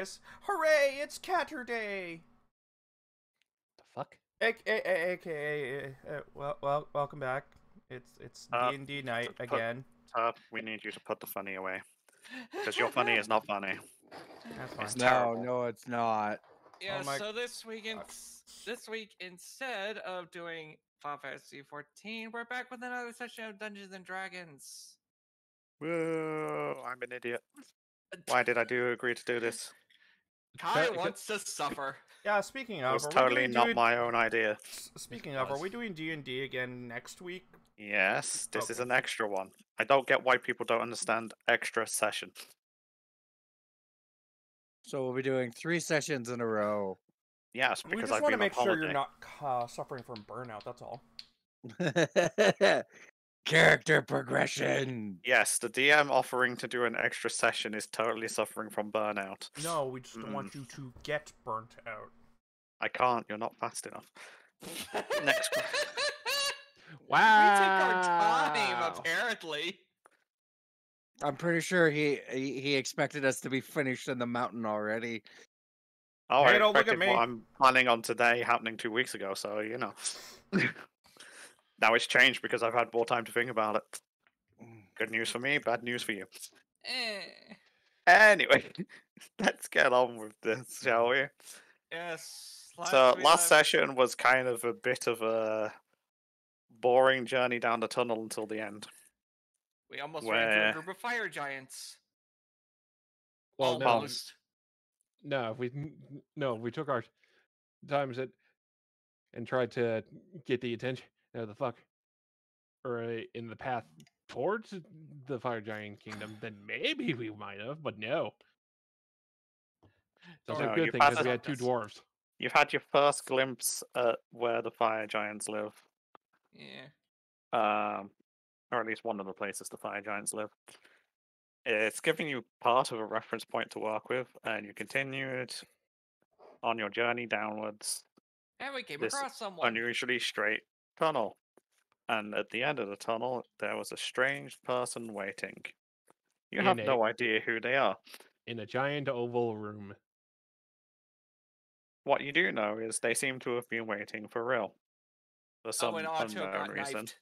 It's hooray! It's Catterday. The fuck? AKA, AKA uh, well, well, welcome back. It's it's Uh, D and D night put- again. Top, we need you to put the funny away. Because your funny is not funny. That's fine. it's No, terrible. no, it's not. Yeah, my- so this week, in, God. this week instead of doing Final Fantasy 14, we're back with another session of Dungeons and Dragons. Whoa, I'm an idiot. Why did I do agree to do this? Kai Ca- ca- wants to suffer. Yeah, speaking of, It of, was totally not D- my own idea. Speaking of, are we doing D and D again next week? Yes, this is an extra one. I don't get why people don't understand extra session. So we'll be doing three sessions in a row. Yes, We because just I've want to make sure holiday. you're not uh, suffering from burnout. That's all. Character progression. Yes, the DM offering to do an extra session is totally suffering from burnout. No, we just don't Mm. want you to get burnt out. I can't, you're not fast enough. Next one. We take our time, apparently. I'm pretty sure he, he he expected us to be finished in the mountain already. Oh, Hey, I don't look at me. I'm planning on today happening two weeks ago, so you know. now it's changed because I've had more time to think about it. Good news for me, bad news for you. Eh. Anyway, let's get on with this, shall we? Yes. so last left- session was kind of a bit of a boring journey down the tunnel until the end. we almost ran into a group of fire giants. Well, no, almost. no, we n- n- no, we took our times it and tried to get the attention of the fuck or uh, in the path towards the fire giant kingdom. Then maybe we might have, but no. That's No, a good thing because we had two dwarves. You've had your first glimpse at where the fire giants live. Yeah. um, or at least one of the places the fire giants live. It's giving you part of a reference point to work with, and you continued on your journey downwards, And we came This across someone. unusually straight tunnel. And at the end of the tunnel, there was a strange person waiting. You have In no idea who they are. in a giant oval room. What you do know is they seem to have been waiting for real. For oh, some and Otto unknown got reason. knifed.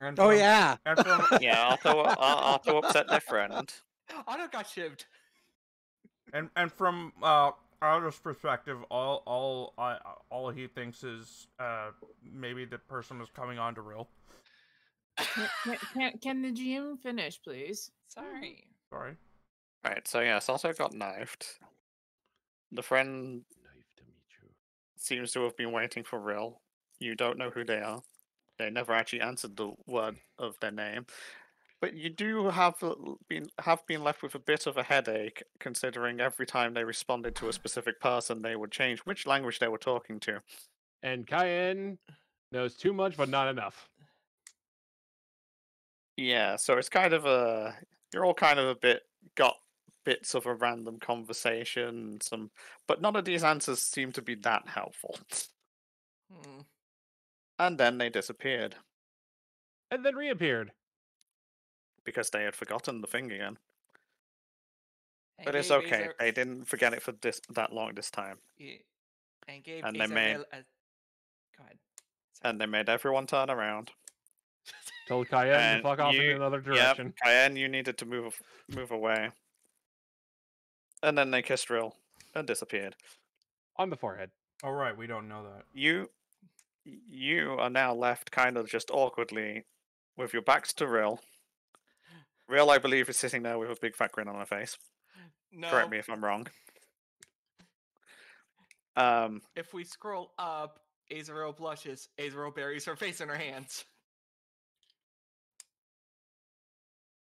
And Oh from- yeah. And from Yeah, Otto, uh, Otto upset their friend. Otto got shivved. and and from uh Otto's perspective, all all uh, all he thinks is uh maybe the person was coming on to real. Can, can, can, can the GM finish, please? Sorry. Sorry. Right, so yeah, Otto got knifed. The friend Nice to meet you. seems to have been waiting for real. You don't know who they are. They never actually answered the word of their name. But you do have been have been left with a bit of a headache, considering every time they responded to a specific person, they would change which language they were talking to. And Cayenne knows too much, but not enough. Yeah, so it's kind of a you're all kind of a bit got bits of a random conversation, some but none of these answers seem to be that helpful. Hmm. And then they disappeared And then reappeared. Because they had forgotten the thing again. And But it's gave okay. Azer- They didn't forget it for this that long this time, Yeah. And gave And they made- Azrael a... Go ahead. Sorry. and they made everyone turn around. Told Cayenne to fuck off you- in another Yep, direction. Cayenne, you needed to move move away. And then they kissed Rill and disappeared. On the forehead. All right, we don't know that. You you are now left kind of just awkwardly with your backs to Rill. Rill, I believe, is sitting there with a big fat grin on her face. no. Correct me if I'm wrong. Um, If we scroll up, Azrael blushes. Azrael buries her face in her hands.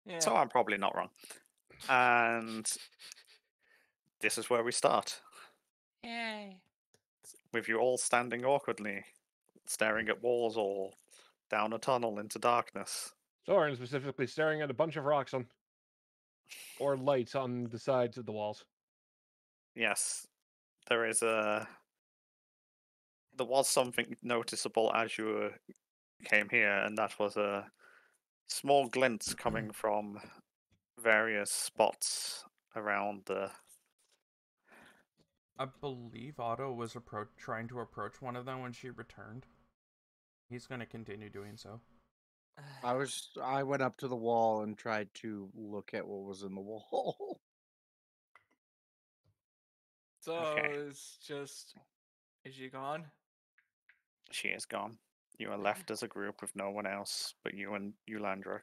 Yeah. so I'm probably not wrong. And this is where we start. Yay. with you all standing awkwardly, staring at walls or down a tunnel into darkness. Soren specifically staring at a bunch of rocks on or lights on the sides of the walls. Yes, there is a. There was something noticeable as you uh, came here, and that was a small glint coming from various spots around the. I believe Otto was approach trying to approach one of them when she returned. He's gonna continue doing so. I was I went up to the wall and tried to look at what was in the wall. So Okay. it's just. Is she gone? She is gone. You are left as a group with no one else but you and Eulandric.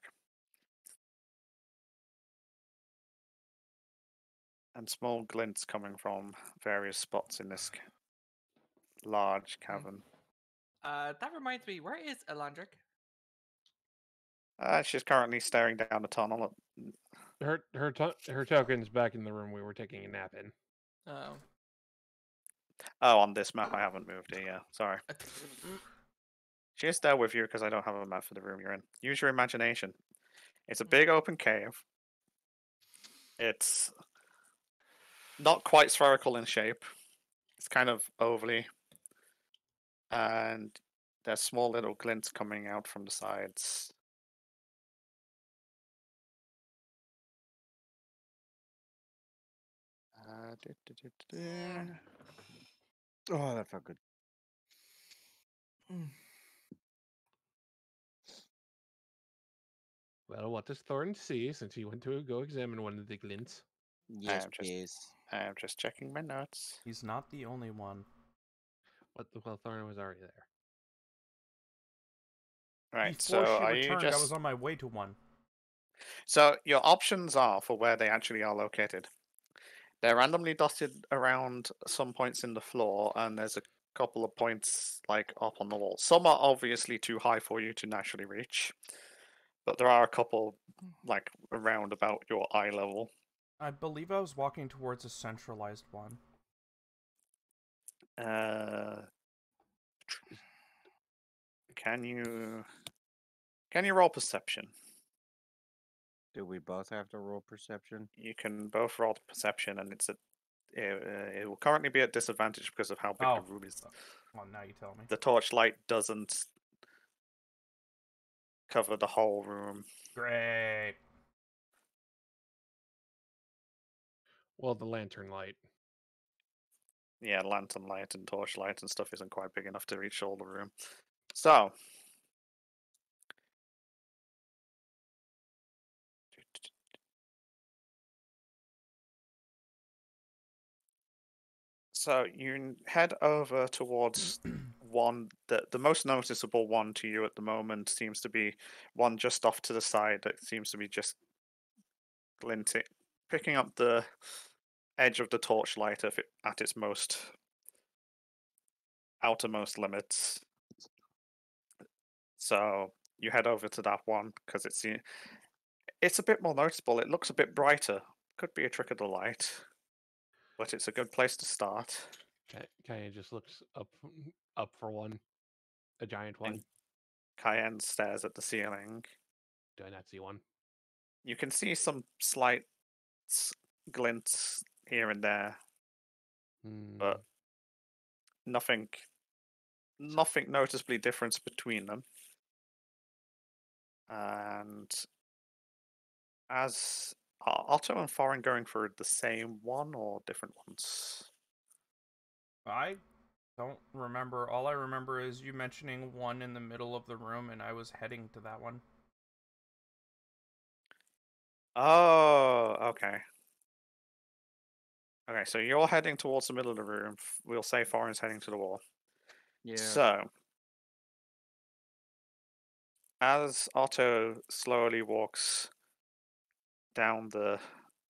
And small glints coming from various spots in this c- large cavern. Uh, that reminds me. Where is Elandric? Uh, she's currently staring down the tunnel. At, mm, Her her to- her token's back in the room we were taking a nap in. Oh. oh, on this map, I haven't moved it. Yeah, sorry. She is there with you because I don't have a map for the room you're in. Use your imagination. It's a big open cave. It's not quite spherical in shape. It's kind of ovally. And there's small little glints coming out from the sides. Du- du- du- du- du. oh, that felt good. Well, what does Thorn see since he went to go examine one of the glints? Yes, am just- please. I'm just checking my notes. He's not the only one. What the well Thorn was already there. Right, Before so she are you just I was on my way to one. So your options are for where they actually are located. They're randomly dotted around some points in the floor, and there's a couple of points like up on the wall. Some are obviously too high for you to naturally reach, but there are a couple like around about your eye level. I believe I was walking towards a centralized one. Uh, can you can you roll perception? Do we both have to roll perception? You can both roll perception, and it's a it, uh, it will currently be at disadvantage because of how big Oh. the room is. Well, now you tell me. the torchlight doesn't cover the whole room. Great. Well, the lantern light. Yeah, lantern light and torchlight and stuff isn't quite big enough to reach all the room. So. So you head over towards one that the most noticeable one to you at the moment seems to be one just off to the side that seems to be just glinting, picking up the edge of the torchlight if it, at its most outermost limits. So you head over to that one because it's eh, it's a bit more noticeable. It looks a bit brighter. Could be a trick of the light, but it's a good place to start. Kaya just looks up up for one, a giant one. And- Cayenne stares at the ceiling. Do I not see one? You can see some slight glints here and there, Hmm, but nothing, nothing noticeably different between them. And as Otto and Foreign going for the same one or different ones? I don't remember. All I remember is you mentioning one in the middle of the room, and I was heading to that one. Oh, okay. Okay, so you're heading towards the middle of the room. We'll say Foreign's heading to the wall. Yeah. So, as Otto slowly walks down the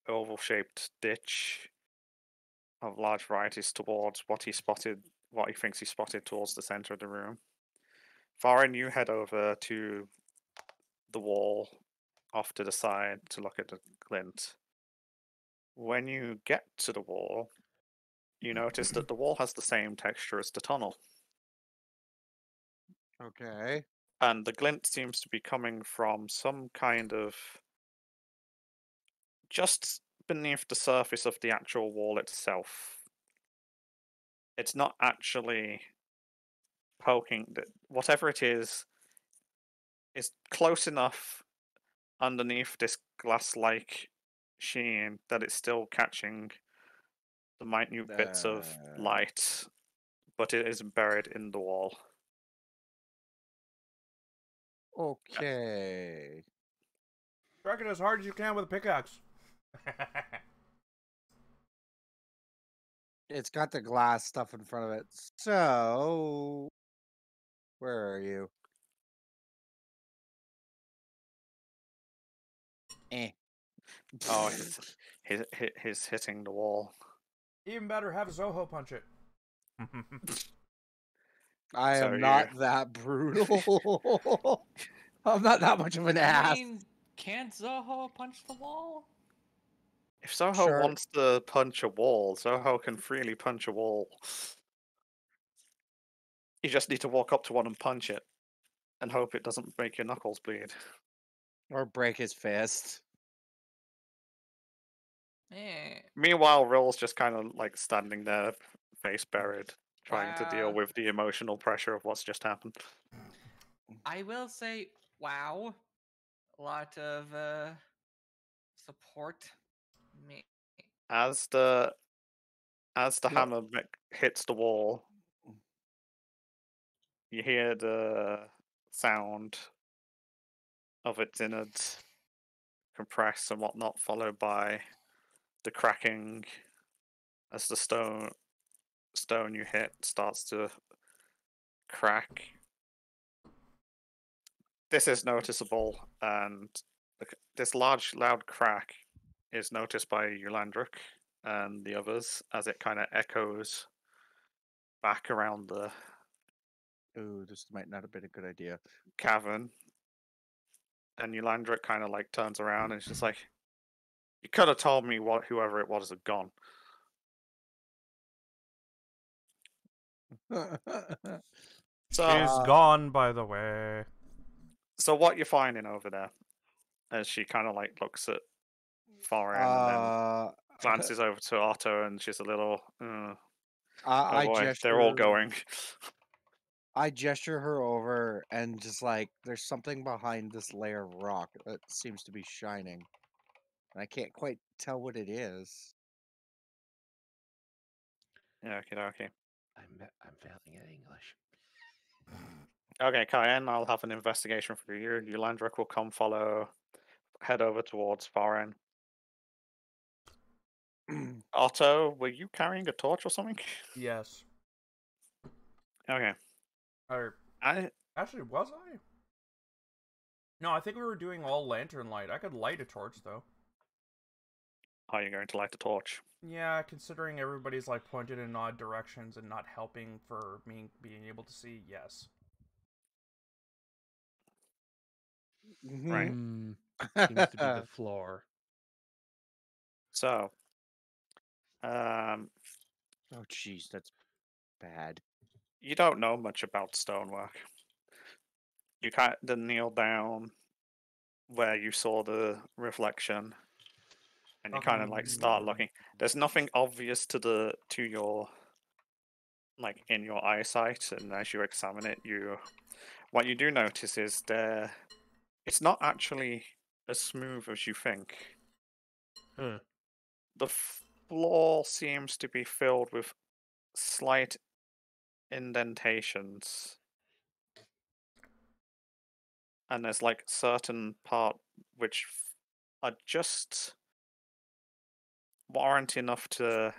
oval shaped ditch of large varieties towards what he spotted, what he thinks he spotted towards the center of the room, Foreign, you head over to the wall off to the side to look at the glint. When you get to the wall, you notice that the wall has the same texture as the tunnel. Okay. and the glint seems to be coming from some kind of just beneath the surface of the actual wall itself. It's not actually poking the, whatever it is is close enough underneath this glass like sheen that it's still catching the minute bits of light, but it is buried in the wall. Okay. Strike it as hard as you can with a pickaxe. It's got the glass stuff in front of it. So, where are you? Eh. Oh, he's, he's, he's hitting the wall. Even better, have Zoho punch it. I So am not you're- that brutal. I'm not that much of an I ass. mean, can't Zoho punch the wall? If Zoho Sure. wants to punch a wall, Zoho can freely punch a wall. You just need to walk up to one and punch it, and hope it doesn't make your knuckles bleed. Or break his fist. Eh. Meanwhile, Rill's just kind of like standing there, face buried, trying to deal with the emotional pressure of what's just happened. I will say, wow, a lot of uh, support. As the as the Yeah. hammer hits the wall, you hear the sound of its innards compress and whatnot, followed by the cracking as the stone stone you hit starts to crack. This is noticeable, and this large, loud crack is noticed by Eulandric and the others as it kind of echoes back around the Ooh, this might not have been a good idea. cavern. And Eulandric kind of like turns around and is just like, "You could have told me what whoever it was had gone." So, She's Uh, gone, by the way. so what you're finding over there? As she kind of like looks at Foreign and then uh, glances over to Otto, and she's a little. Uh, I, oh I gesture, they're all going. I gesture her over and just like there's something behind this layer of rock that seems to be shining. And I can't quite tell what it is. yeah, okay, okay. I'm I'm failing at English. Okay, Cayenne, I'll have an investigation for you. Eulandric will come follow, head over towards Foreign. Otto, were you carrying a torch or something? Yes. Okay. Or I actually, was I? No, I think we were doing all lantern light. I could light a torch though. are you going to light the torch? Yeah, considering everybody's like pointed in odd directions and not helping for me being able to see, yes. Right. Mm, seems to be the floor. So, um, oh, jeez, that's bad. you don't know much about stonework. You kind of kneel down where you saw the reflection, and you kind of like start Um, looking. There's nothing obvious to the to your like in your eyesight, and as you examine it, you what you do notice is there. It's not actually as smooth as you think. Huh. The floor seems to be filled with slight indentations. And there's like certain part which are just warrant enough to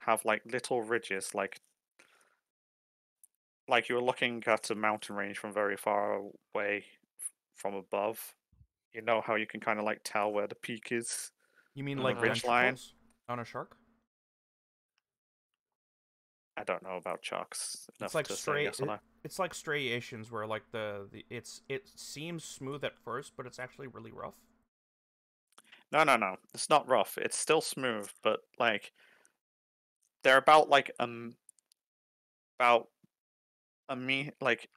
have like little ridges like like you're looking at a mountain range from very far away from above. You know how you can kind of like tell where the peak is. You mean like ridge line? On a shark? I don't know about sharks. enough like straight- yes it- It's like striations where like the, the it's it seems smooth at first, but it's actually really rough. No, no, no. It's not rough. It's still smooth, but like they're about like um about a me like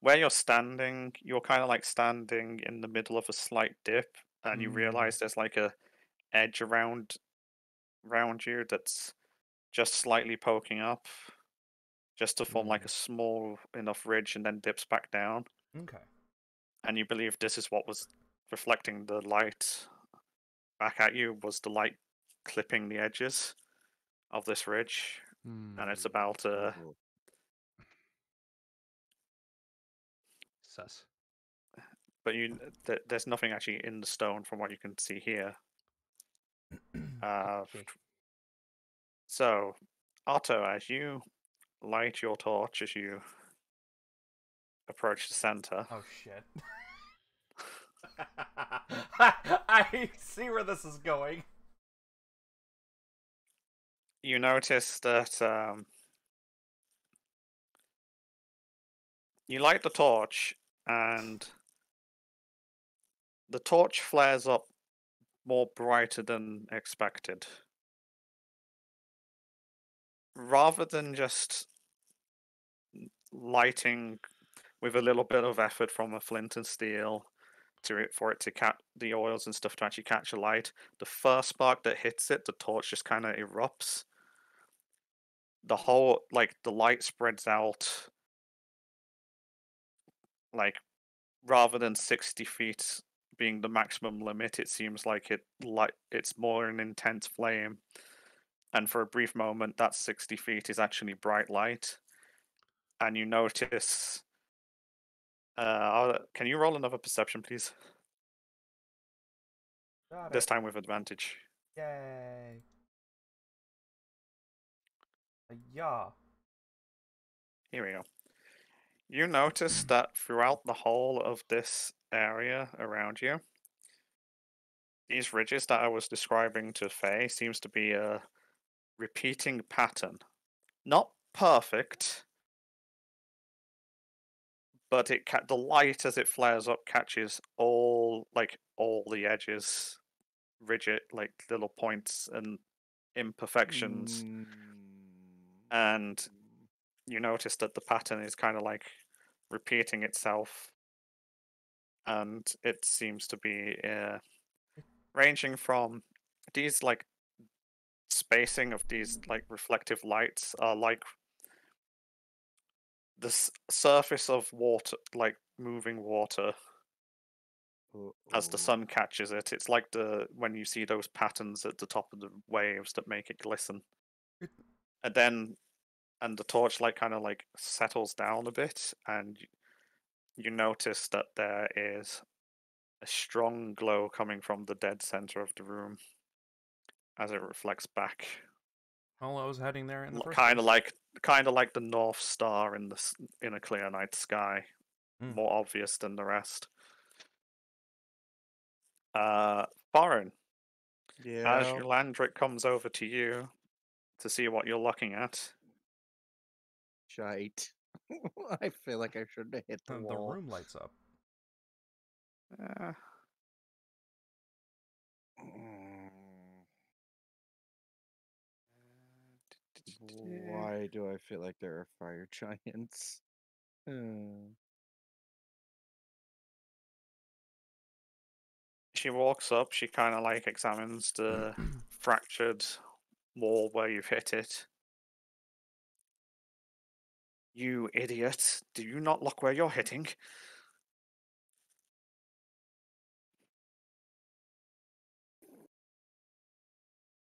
where you're standing. You're kind of like standing in the middle of a slight dip, and you Mm. realize there's like a edge around around you that's just slightly poking up, just to form like a small enough ridge, and then dips back down. Okay. And you believe this is what was reflecting the light back at you was the light clipping the edges of this ridge, and it's Hmm, about uh, sus. but you th- there's nothing actually in the stone from what you can see here. Uh, so, Otto, as you light your torch as you approach the center, Oh shit. I see where this is going. you notice that um, you light the torch and the torch flares up more brighter than expected. Rather than just lighting with a little bit of effort from a flint and steel to it for it to catch the oils and stuff to actually catch a light, the first spark that hits it, the torch just kind of erupts the whole like the light spreads out like rather than 60 feet being the maximum limit it seems like it like it's more an intense flame and for a brief moment that 60 feet is actually bright light and you notice uh can you roll another perception please Got this it. time with advantage Yay. Yeah. Here we go. You notice that throughout the whole of this area around you, these ridges that I was describing to Faye seems to be a repeating pattern. Not perfect, but it ca- the light as it flares up catches all like all the edges, rigid like little points and imperfections, Mm. and you notice that the pattern is kind of like repeating itself and it seems to be uh, ranging from these like spacing of these like reflective lights are like the s- surface of water like moving water as the sun catches it. It's like the when you see those patterns at the top of the waves that make it glisten. And then and the torchlight kind of like settles down a bit and you notice that there is a strong glow coming from the dead center of the room as it reflects back Well, I was heading there in the kind of like kind of like the north star in the in a clear night sky Hmm. more obvious than the rest uh foreign Yeah. as Eulandric comes over to you to see what you're looking at Shite. I feel like I shouldn't have hit the And the room lights up. uh. Why do I feel like there are fire giants? Hmm. she walks up she kind of like examines the fractured wall where you've hit it you idiot do you not look where you're hitting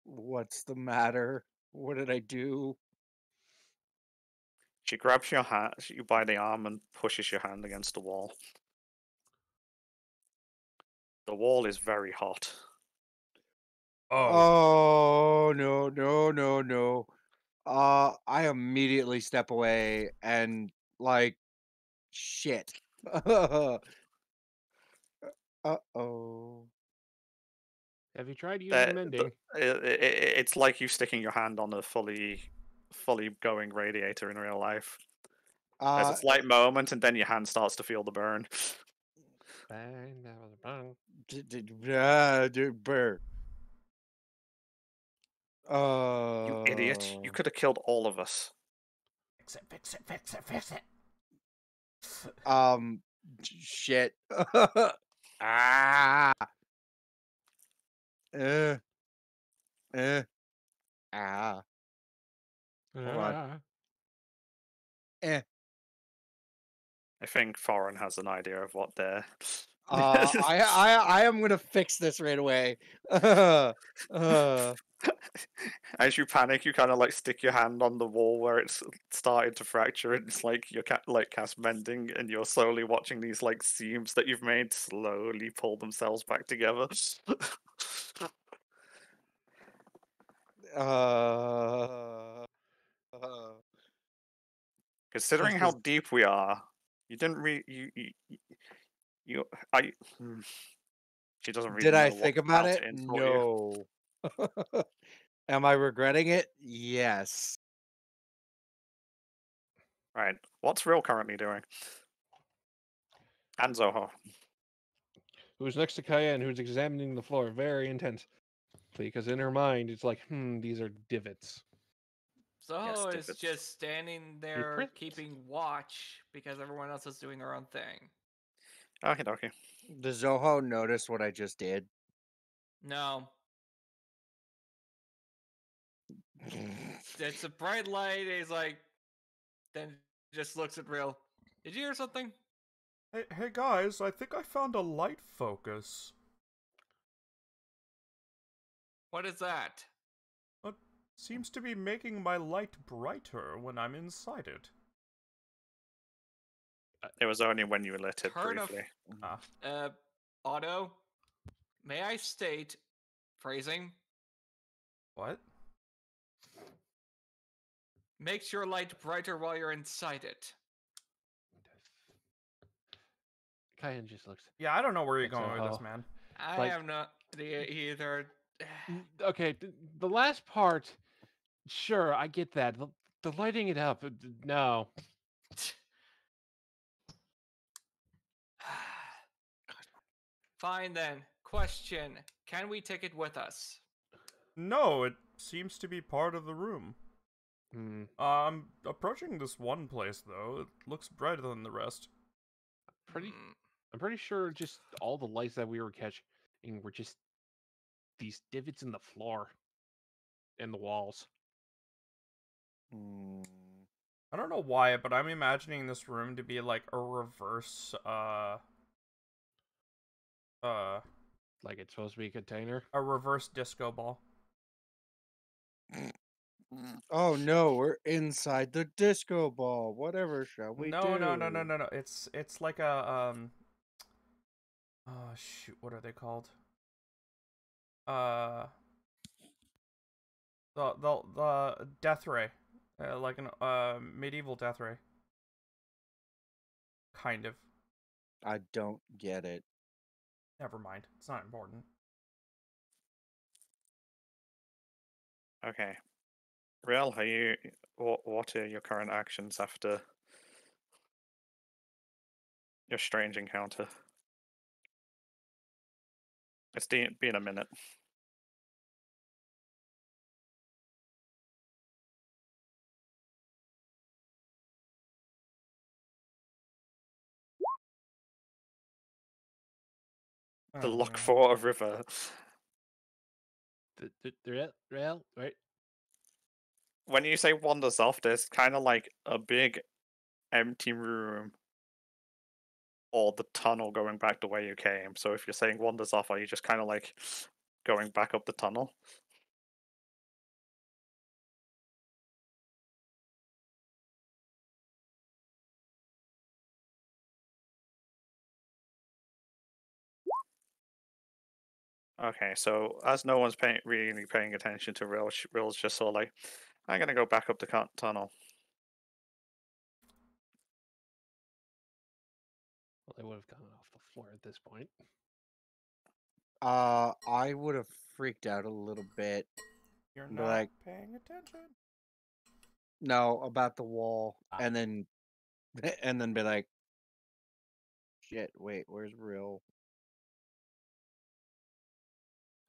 What's the matter? What did I do? she grabs your hand you by the arm and pushes your hand against the wall the wall is very hot Oh. Oh no no no no. Uh I immediately step away and like shit. uh oh. Have you tried using That- mending? i- i- i- it's like you sticking your hand on a fully fully going radiator in real life there's Uh a slight moment and then your hand starts to feel the burn Bang, that Uh you idiot you could have killed all of us Fix it, fix it, fix it, fix it. um shit. ah. Uh. Uh. Ah. Hold on. Ah, Eh. I think Foreign has an idea of what they're Uh, I, I I am gonna fix this right away. Uh, uh, As you panic, you kind of like stick your hand on the wall where it's started to fracture, and it's like you're ca- like cast mending, and you're slowly watching these like seams that you've made slowly pull themselves back together. uh, uh, Considering how deep we are, you didn't really you you you, you I. hmm. She doesn't really. did I think about it? in for you. No. Am I regretting it? Yes. Right. What's Rill currently doing? And Zoho. Who's next to Cayenne, who's examining the floor very intense. Because in her mind, it's like, hmm, these are divots. Zoho is divots. just standing there keeping watch because everyone else is doing their own thing. Okay, dokie. Does Zoho notice what I just did? No, it's a bright light. and He's like, then just looks at Rill. Did you hear something? Hey, hey guys, I think I found a light focus. What is that? It seems to be making my light brighter when I'm inside it. It was only when you lit it Turn briefly. Ah, Uh, Otto, may I state, phrasing, what? makes your light brighter while you're inside it. Kaya just looks. Yeah, I don't know where you're going with this, man. I Like- have not idea either. Okay, th- the last part, sure, I get that. The, the lighting it up, uh, no. Fine then. Question: Can we take it with us? No, it seems to be part of the room. Hmm. I'm approaching this one place though. It looks brighter than the rest. Pretty, Mm, I'm pretty sure just all the lights that we were catching were just these divots in the floor and the walls. Mm, I don't know why, but I'm imagining this room to be like a reverse uh uh Like it's supposed to be a container. a reverse disco ball. Oh no, we're inside the disco ball. Whatever shall we no, do? no, no, no, no, no. It's it's like a um oh shoot, what are they called? Uh the the the death ray. Uh, like an uh medieval death ray. Kind of. I don't get it. Never mind. It's not important. Okay. Rill, are you? What are your current actions after your strange encounter? It's been a minute. The Oh, Lock man. Fort River. The, the, the rail, rail, right? When you say wanders off, there's kind of like a big empty room or the tunnel going back the way you came. So if you're saying wanders off, are you just kind of like going back up the tunnel? Okay, so as no one's paying really paying attention to Rill, Rill's just sort of like, I'm gonna go back up the cu- tunnel. Well, they would have gone off the floor at this point. Uh, I would have freaked out a little bit. You're not like- paying attention. No, about the wall, Ah. and then, and then be like, "Shit, wait, where's Rill?"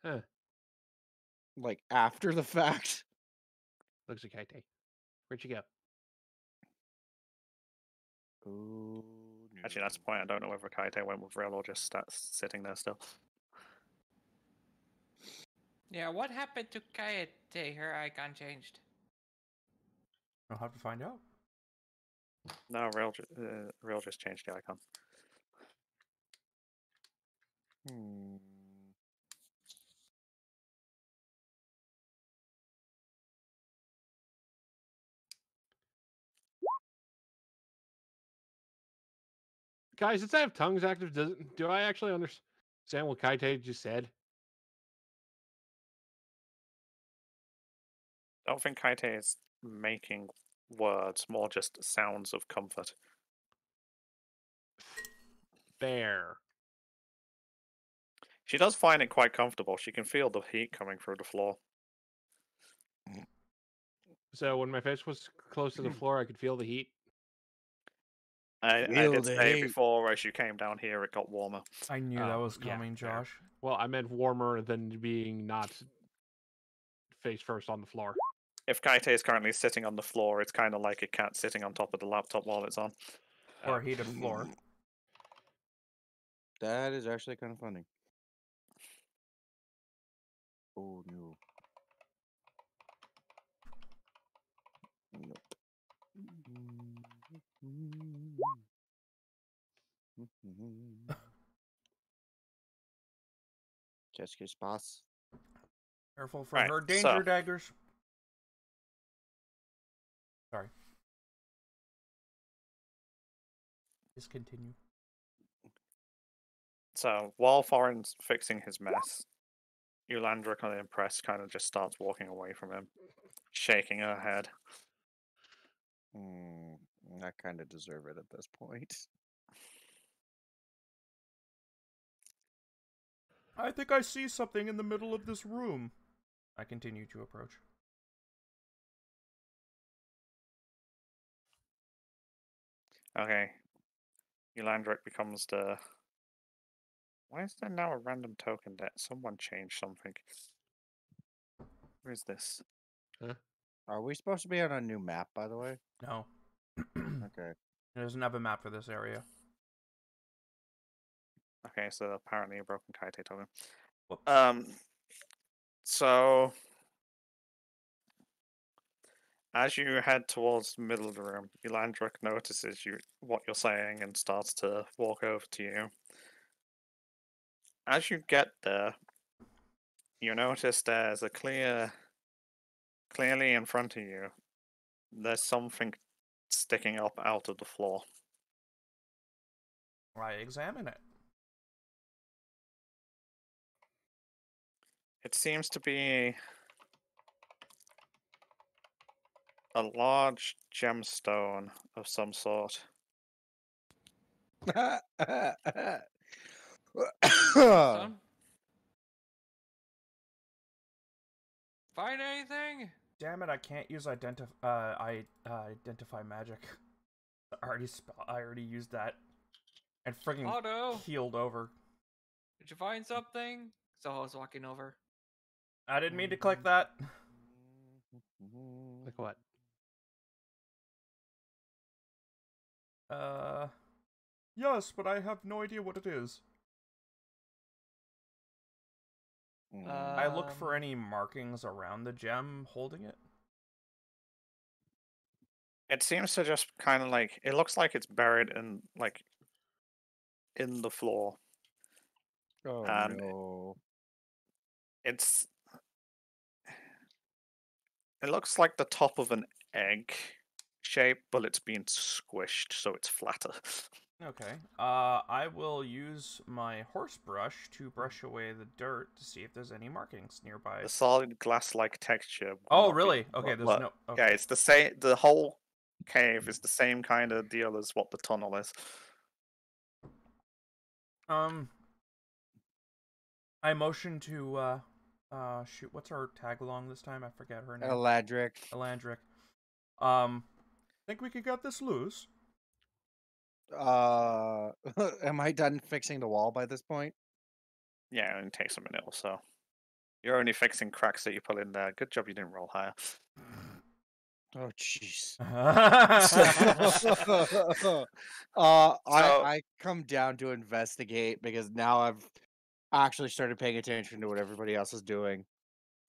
Huh. Like after the fact. Looks like Kaite. Where'd she go? Ooh, Actually, that's the point. I don't know whether Kaite went with Rill or just sat sitting there still. Yeah, what happened to Kaite? Her icon changed. I'll have to find out. No, Rill, ju- uh, Rill just changed the icon. Hmm. Guys, since I have tongues active, does do I actually understand what Kaite just said? I don't think Kaite is making words, more just sounds of comfort. Fair. She does find it quite comfortable. She can feel the heat coming through the floor. So when my face was close to the hmm. floor, I could feel the heat. I, I did the say heat. before as you came down here, it got warmer. I knew that Oh, was coming, fair. Josh. Well, I meant warmer than being not face first on the floor. If Kaite is currently sitting on the floor, it's kind of like a cat sitting on top of the laptop while it's on. Or um, heated floor. That is actually kind of funny. Oh no. Nope. Qu'est-ce qui? Careful for Right, her danger so- daggers. Sorry. Just continue. So while Foreign's fixing his mess, Eulandric, unimpressed, kind of just starts walking away from him, shaking her head. Hmm, I kind of deserve it at this point. I think I see something in the middle of this room. I continue to approach. Okay. Eulandric becomes the. Why is there now a random token that someone changed something? Where is this? Are we supposed to be on a new map, by the way? No. Okay. There's doesn't have a map for this area. Okay, so apparently a broken Kaite token. Whoops. Um, so as you head towards the middle of the room, Elandric notices you what you're saying and starts to walk over to you. As you get there, you notice there's a clear, clearly in front of you. There's something sticking up out of the floor. I examine it. It seems to be a large gemstone of some sort. Find anything? Damn it! I can't use identify. Uh, I uh, identify magic. I already sp- I already used that, and friggin' Otto, healed over. did you find something? So I was walking over. I didn't mean to click that. Like what? Uh, yes, but I have no idea what it is. Mm, I look for Um, any markings around the gem holding it. It seems to just kind of like it looks like it's buried in like in the floor. oh and- no. It's it looks like the top of an egg shape, but it's been squished, so it's flatter. Okay. Uh, I will use my horse brush to brush away the dirt to see if there's any markings nearby. The solid glass-like texture. Oh, not be- really? Okay. There's well, no. Yeah, it's the same. The whole cave is the same kind of deal as what the tunnel is. Um. I motion to uh, uh, shoot. What's our tag along this time? I forget her name. Eladric. Elandric. Um, think we could get this loose? Uh, am I done fixing the wall by this point? Yeah, it only takes a minute or so. You're only fixing cracks that you pull in there. Good job you didn't roll higher. Oh, jeez. uh, I I come down to investigate because now I've actually started paying attention to what everybody else is doing.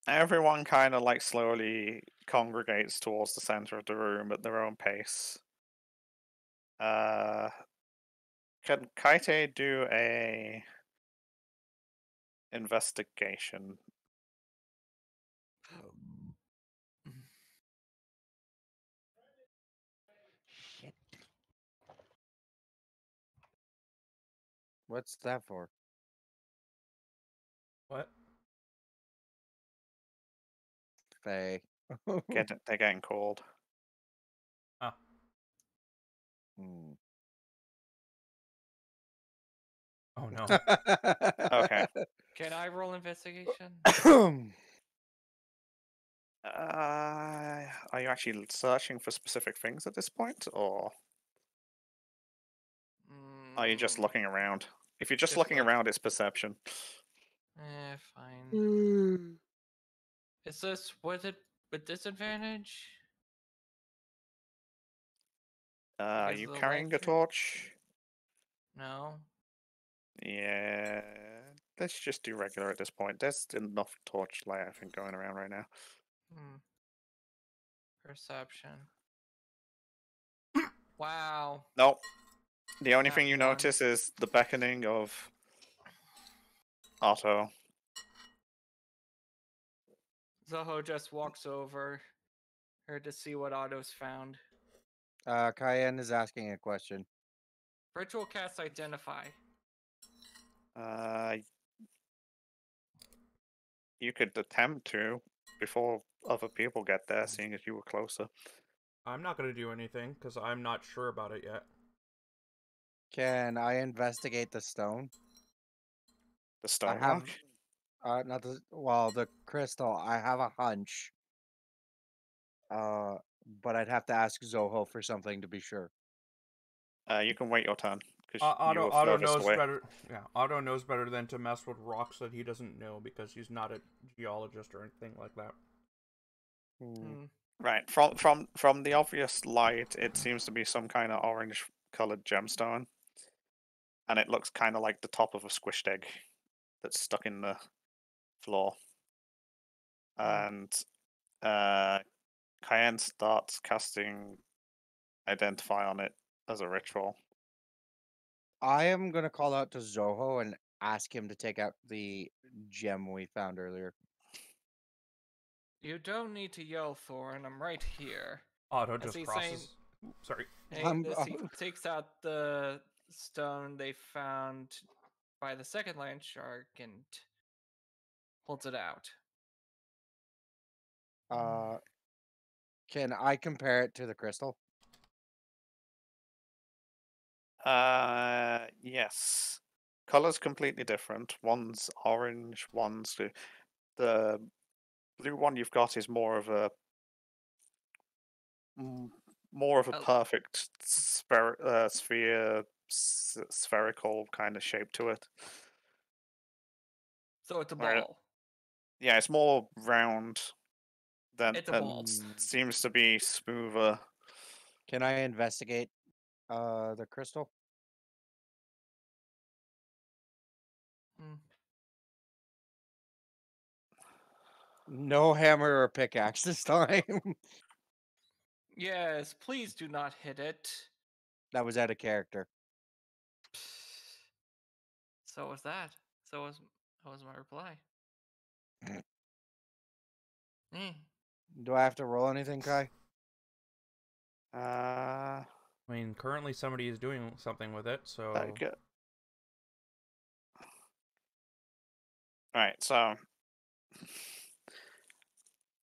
Everyone kind of like slowly congregates towards the center of the room at their own pace. Uh, can Kaite do a investigation. Shit. What's that for? What? Faye. Get it, they're getting called. Hmm. Oh no. Okay. Can I roll investigation? Uh, are you actually searching for specific things at this point, or are you just Mm, looking around? If you're just, Just looking look. around, it's perception. Eh, fine. Hmm. Is this with it with disadvantage? Uh, are you carrying a torch? No. Yeah. Let's just do regular at this point. There's enough torchlight, I think, going around right now. Hmm. Perception. wow. Nope. The only thing you notice is the beckoning of Otto. Zoho just walks over her to see what Otto's found. Uh, Cayenne is asking a question. Virtual cast identify. Uh, you could attempt to before other people get there, seeing as you were closer. I'm not gonna do anything because I'm not sure about it yet. Can I investigate the stone? The stone I have- Uh, not the well, the crystal. I have a hunch. Uh, but I'd have to ask Zoho for something to be sure. Uh, you can wait your turn because Uh, Otto, were Otto knows away. better. Yeah, Otto knows better than to mess with rocks that he doesn't know because he's not a geologist or anything like that. Hmm. Hmm. Right from from from the obvious light, it seems to be some kind of orange-colored gemstone, and it looks kind of like the top of a squished egg that's stuck in the floor. And uh, Cayenne starts casting identify on it as a ritual. I am gonna call out to Zoho and ask him to take out the gem we found earlier. You don't need to yell, Thorn. I'm right here. Otto just he's saying- crosses. Sorry. Hey, this, he I'm- takes out the stone they found by the second land shark and holds it out. Uh, can I compare it to the crystal? Uh, yes. Color's completely different. One's orange, one's blue. The blue one you've got is more of a more of a Oh. perfect spher- uh, sphere, s- spherical kind of shape to it. So it's a ball. Yeah, it's more round than It's a and ball. seems to be smoother. Can I investigate uh the crystal? Hmm. No hammer or pickaxe this time. Yes, please do not hit it. that was out of character. So was that. So was that was my reply. Mm. Do I have to roll anything, Kai? Uh, I mean, currently somebody is doing something with it, so I get. Right, so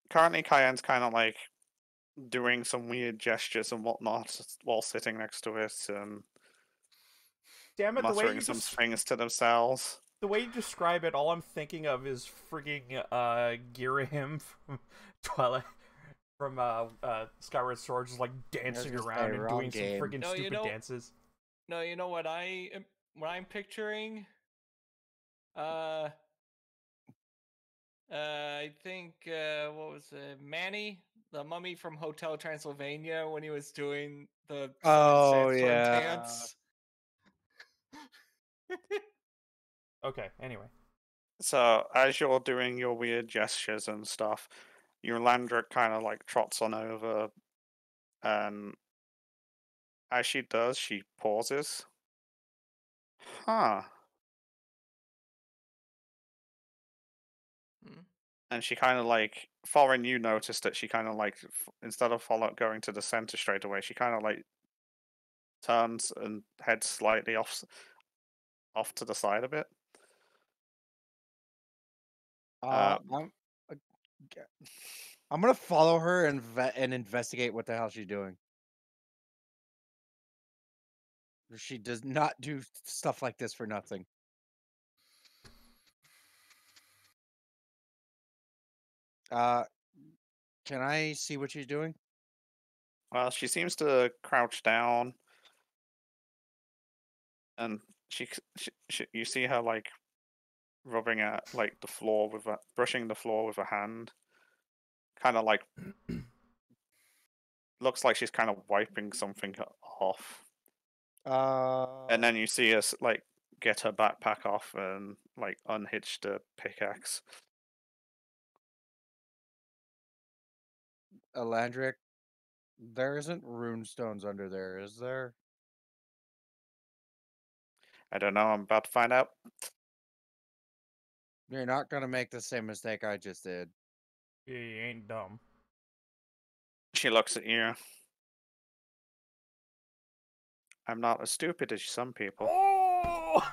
currently Cayenne's kind of like doing some weird gestures and whatnot while sitting next to it and damn it, the way muttering you some just, things to themselves. the way you describe it, all I'm thinking of is frigging uh Girahim from Twilight from uh, uh Skyward Sword just like dancing gonna around and wrong doing some game. friggin' No, you stupid know- dances. No, you know what I am what I'm picturing? Uh uh I think uh what was it? Manny, the mummy from Hotel Transylvania when he was doing the Oh, yeah. dance. Okay, anyway. So as you're doing your weird gestures and stuff, Eulandric kind of like trots on over, and as she does, she pauses. Huh. and she kind of like foreign you noticed that she kind of like f- instead of follow going to the center straight away she kind of like turns and heads slightly off off to the side a bit Uh, Um, I'm, uh, g- I'm gonna follow her and and investigate what the hell she's doing. She does not do stuff like this for nothing. Uh, can I see what she's doing? well she seems to crouch down and she, she, she you see her like rubbing at like the floor with a brushing the floor with a hand kind of like looks like she's kind of wiping something off Uh, and then you see us like get her backpack off and like unhitch the pickaxe. Eulandric, there isn't rune stones under there, is there? I don't know. I'm about to find out. You're not gonna make the same mistake I just did. Yeah, you ain't dumb. She looks at you. I'm not as stupid as some people. Oh!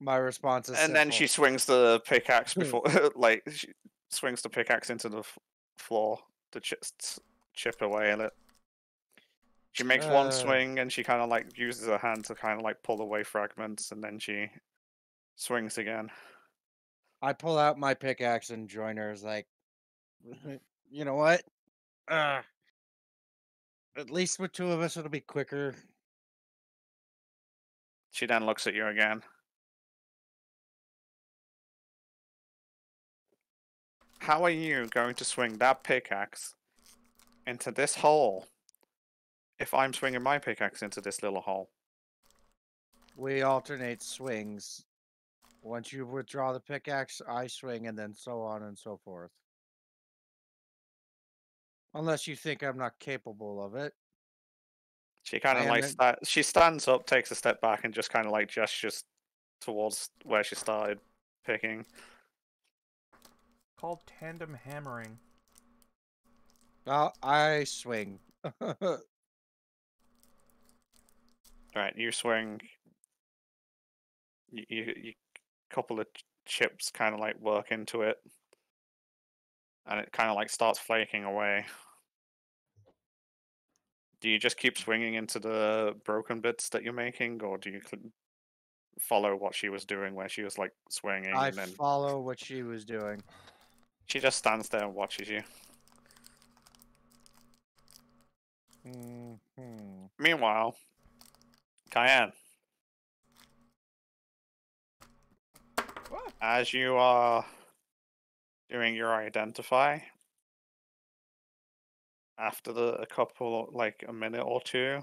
My response is And then she swings the pickaxe before, like, she swings the pickaxe into the f- floor to ch- chip away at it. She makes one Uh. swing and she kind of like uses her hand to kind of like pull away fragments and then she swings again. I pull out my pickaxe and join her. Is like, you know what? Uh, at least with two of us, it'll be quicker. She then looks at you again. How are you going to swing that pickaxe into this hole if I'm swinging my pickaxe into this little hole? We alternate swings. Once you withdraw the pickaxe, I swing, and then so on and so forth. Unless you think I'm not capable of it. She kind of am like in- sta- she stands up, takes a step back, and just kind of like gestures towards where she started picking. Called tandem hammering. Uh, I swing. Right, you swing. You, you, you couple of chips kind of like work into it, and it kind of like starts flaking away. Do you just keep swinging into the broken bits that you're making, or do you follow what she was doing, where she was like swinging, I and then follow what she was doing. she just stands there and watches you? hmm Meanwhile, Cayenne, as you are doing your identify, after the a couple like a minute or two,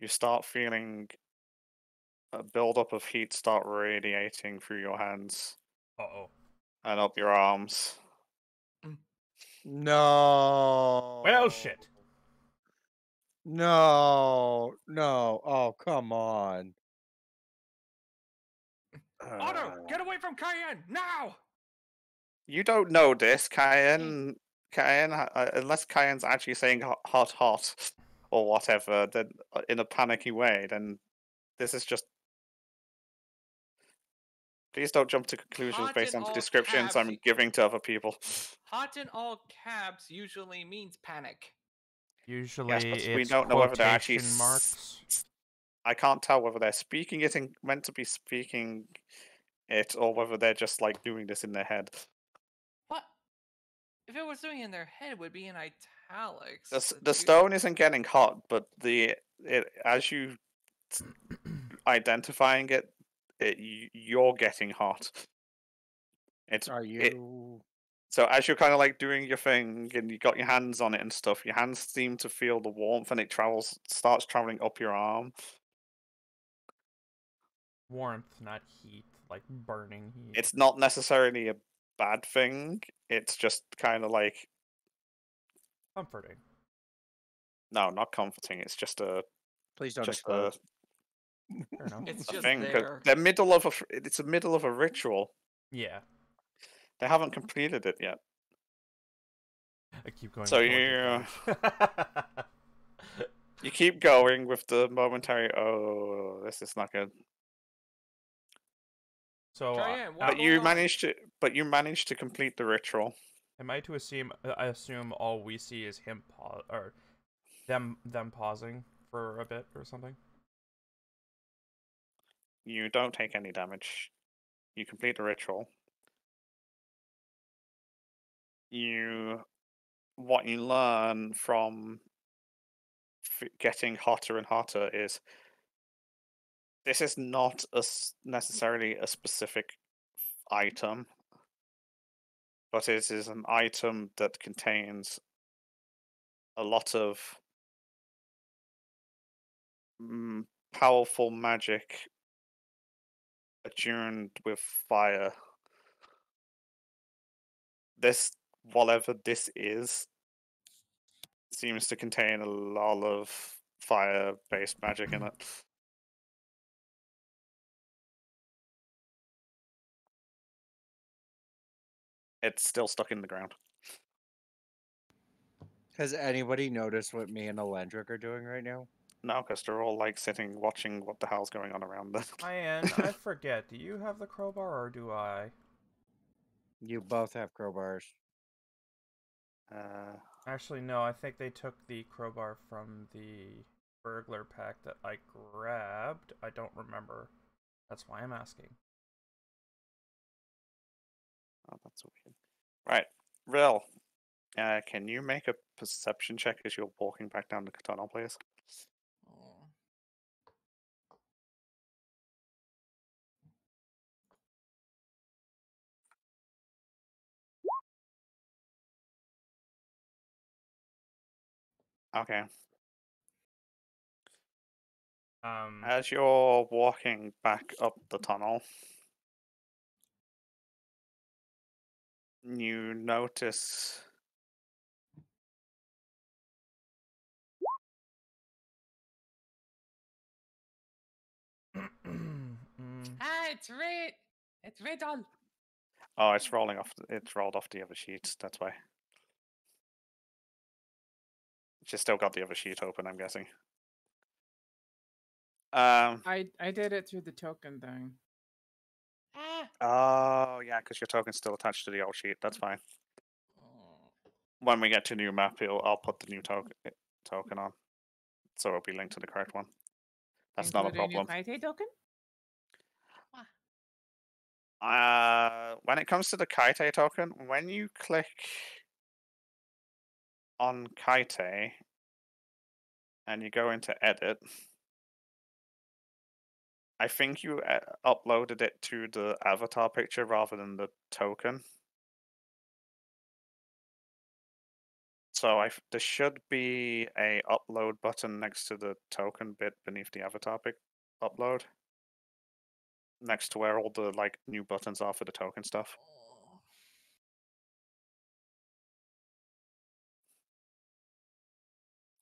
you start feeling a buildup of heat start radiating through your hands Uh oh. and up your arms. No. Well, shit. No, no. Oh, come on. Otto, Uh, get away from Cayenne now! You don't know this, Cayenne. Cayenne, uh, unless Cayenne's actually saying hot, hot, hot, or whatever, then uh, in a panicky way, then this is just. Please don't jump to conclusions Hot based on all descriptions caps, I'm giving to other people. Hot in all caps usually means panic. Usually but we don't know whether they're actually quotation marks. I can't tell whether they're speaking it in meant to be speaking it, or whether they're just like doing this in their head. What? If it was doing it in their head, it would be in italics. The, the stone isn't getting hot, but the it as you identifying it, it you're getting hot. It's Are it- you? so as you're kind of like doing your thing and you got your hands on it and stuff. Your hands seem to feel the warmth, and it travels starts traveling up your arm. Warmth, not heat, like burning heat. It's not necessarily a bad thing. It's just kind of like comforting. no, not comforting. It's just a Please don't just a, explode. Fair. It's a just thing. 'cause there. They're middle of a it's a middle of a ritual. Yeah. They haven't completed it yet. I keep going. So you- You keep going with the momentary. Oh, this is not good. So, Try it, uh, But you along? managed to. But you managed to complete the ritual. am I to assume? uh, I assume all we see is him pause or them them pausing for a bit or something. You don't take any damage. You complete the ritual. You. What you learn from f- getting hotter and hotter is this is not a necessarily a specific item, but it is an item that contains a lot of mm, powerful magic attuned with fire. This, whatever this is, seems to contain a lot of fire based magic in it. It's still stuck in the ground. Has anybody noticed what me and Eulandric are doing right now? No, because they're all like sitting watching what the hell's going on around them. Ian, I forget. Do you have the crowbar or do I? You both have crowbars. Uh, Actually, no. I think they took the crowbar from the burglar pack that I grabbed. I don't remember. That's why I'm asking. Oh, that's weird. Right, Rill, uh, can you make a perception check as you're walking back down the tunnel, please? Oh. Okay. Um, As you're walking back up the tunnel, you notice mm, Ah, it's red. It's red all. Oh, it's rolling off. th- It's rolled off the other sheet. That's why. She's still got the other sheet open. I'm guessing. Um. I I did it through the token thing. Ah. Oh, yeah, because your token's still attached to the old sheet. That's fine. Oh. When we get to new map, it'll, I'll put the new token token on, so it'll be linked to the correct one. That's not a problem. Kaite token. Uh, when it comes to the Kaite token, when you click on Kaite and you go into edit, I think you uh, uploaded it to the avatar picture rather than the token. So I there should be a upload button next to the token bit beneath the avatar pic upload next to where all the like new buttons are for the token stuff.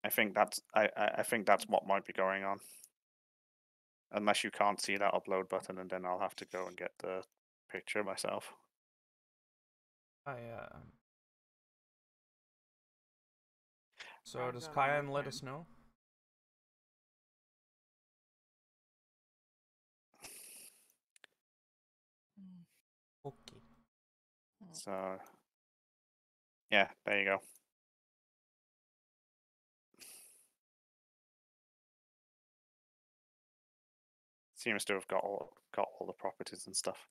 I think that's I I think that's what might be going on. Unless you can't see that upload button, and then I'll have to go and get the picture myself. I uh. So I've does got Kyan let us know? Mm. Okay. So yeah, there you go. Seems to have got all got all the properties and stuff.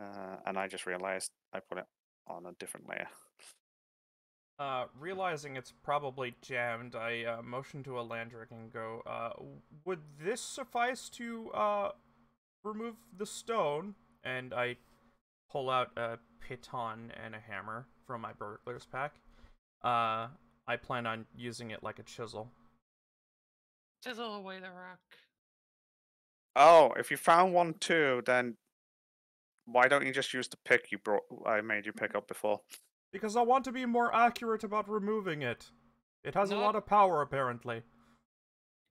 Uh, and I just realized I put it on a different layer. Uh, realizing it's probably jammed, I uh, motion to a Eulandric and go, uh, would this suffice to, uh, remove the stone? And I pull out a piton and a hammer from my burglar's pack. Uh, I plan on using it like a chisel. Chisel away the rock. Oh, if you found one too, then why don't you just use the pick you brought? I made you pick mm-hmm. up before. Because I want to be more accurate about removing it. It has a lot of power, apparently.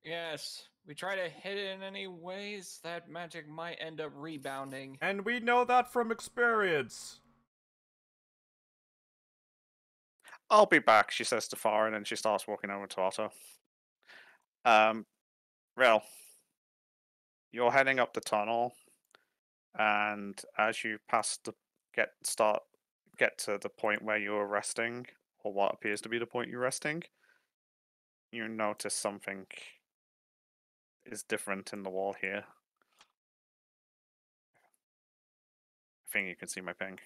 Yes, we try to hit it in any ways, that magic might end up rebounding. And we know that from experience. I'll be back, she says to Farin, and she starts walking over to Otto. Um, Rill, you're heading up the tunnel, and as you pass the get start get to the point where you're resting, or what appears to be the point you're resting, you notice something is different in the wall here. I think you can see my ping.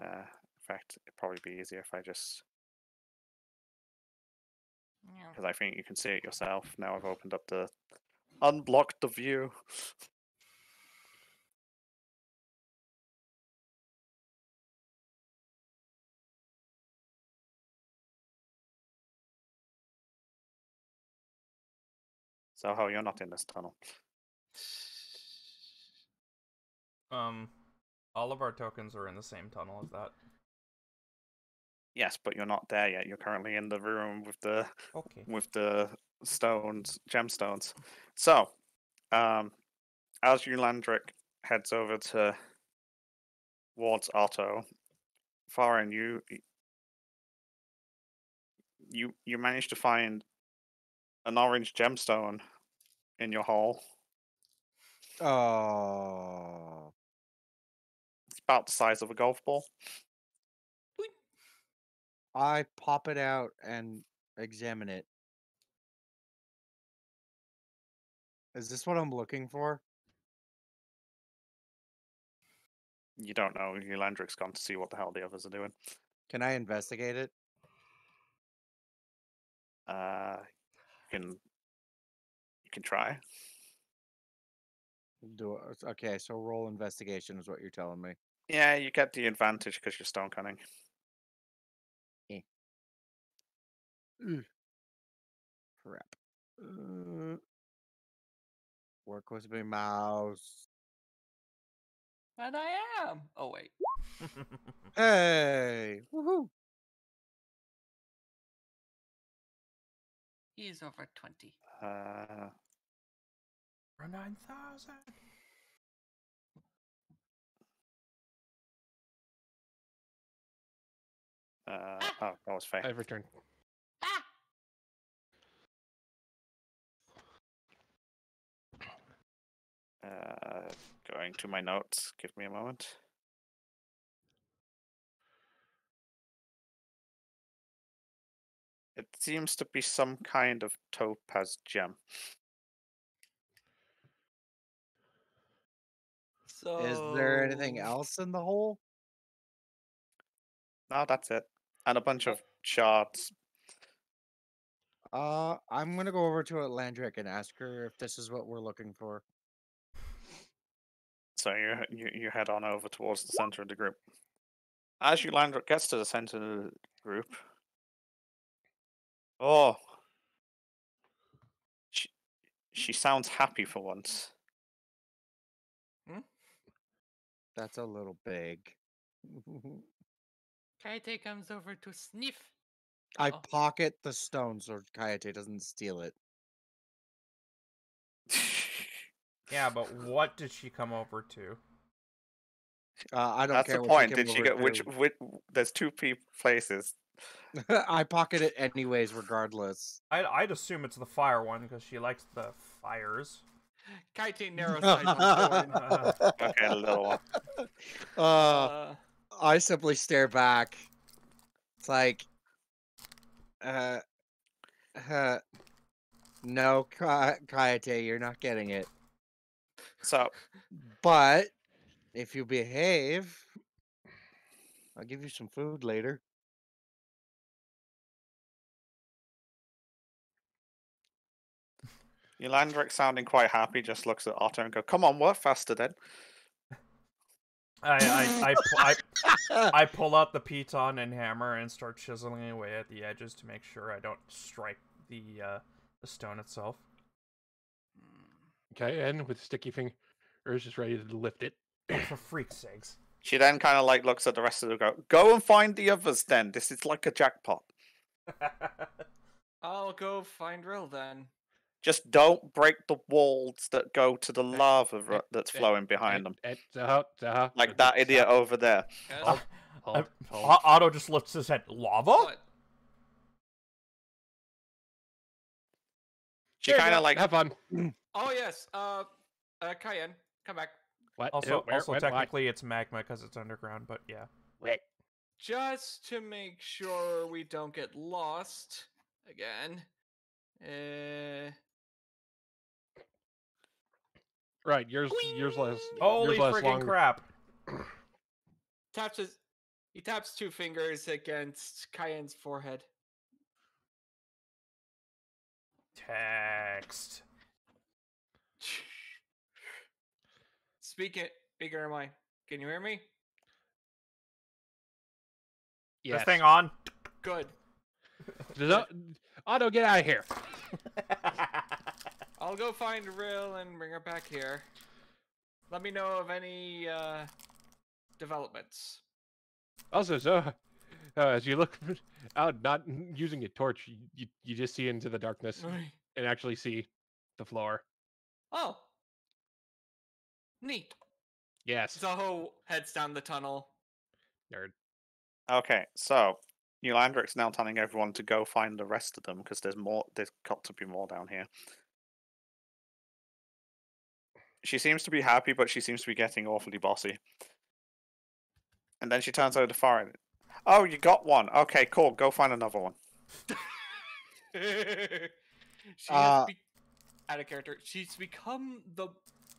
Uh, in fact, it'd probably be easier if I just because I think you can see it yourself. Now I've opened up the unblocked the view. So how you're not in this tunnel? Um, all of our tokens are in the same tunnel as that. Yes, but you're not there yet. You're currently in the room with the Okay. with the stones, gemstones. So, um, as Eulandric heads over to towards Otto, Farin, you you you managed to find an orange gemstone in your hole. Oh. About the size of a golf ball. I pop it out and examine it. Is this what I'm looking for? You don't know. Eulandric's gone to see what the hell the others are doing. Can I investigate it? Uh, you can you can try. Do I- okay, so roll investigation is what you're telling me. Yeah, you get the advantage because you're stone cunning. Crap. Uh, work with me mouse. And I am. Oh wait. Hey, woohoo! He is over twenty. Uh, For nine thousand. Uh, oh, that was fake. I've returned. Ah! Uh, going to my notes. Give me a moment. It seems to be some kind of topaz gem. So Is there anything else in the hole? No, that's it. And a bunch of shards. Uh, I'm gonna go over to Eulandric and ask her if this is what we're looking for. So you, you you head on over towards the center of the group. As you land, gets to the center of the group. Oh, she she sounds happy for once. That's a little big. Kaite comes over to sniff. I Oh. pocket the stone so Kaite doesn't steal it. Yeah, but what did she come over to? Uh, I don't That's care. the what point. came Did she over get which which? There's two pe- places. I pocket it anyways, regardless. I'd, I'd assume it's the fire one because she likes the fires. Kaite narrows eyes on Thorin. Okay, a little one. uh, Uh, I simply stare back. It's like, uh, uh no, Ka- Kaite, you're not getting it. So But if you behave, I'll give you some food later. Eulandric, sounding quite happy, just looks at Otto and go, "Come on, work faster, then." I I, I, pu- I, I pull out the piton and hammer and start chiseling away at the edges to make sure I don't strike the uh, the stone itself. Okay, and with sticky fingers just ready to lift it For freak's sakes. She then kind of like looks at the rest of the go. Go and find the others. Then this is like a jackpot. I'll go find Rill then. Just don't break the walls that go to the lava ru- that's flowing behind them, Zoho, Zoho, like that idiot over there. Yes? Hold, Uh, hold. Otto just lifts his head. Lava? What? She kind of like have fun. Oh yes. Uh, uh, Cayenne, come back. What? Also, where, also when, why? technically it's magma because it's underground, but yeah. Wait. Just to make sure we don't get lost again. Uh, Right, yours, yours less. Holy yours freaking longer. crap! taps his. He taps two fingers against Cayenne's forehead. Text. Speaking, bigger am I? Can you hear me? Yes. This thing on. Good. Auto, get out of here. I'll go find Rill and bring her back here. Let me know of any uh, developments. Also, so uh, as you look out, not using a torch, you, you, you just see into the darkness and actually see the floor. Oh, neat. Yes, Zoho heads down the tunnel. nerd. Okay, so Eulandric's now telling everyone to go find the rest of them because there's more. There's got to be more down here. She seems to be happy, but she seems to be getting awfully bossy. And then she turns over to Farin. Oh, you got one. Okay, cool. Go find another one. she Uh, has be- out of character. She's become the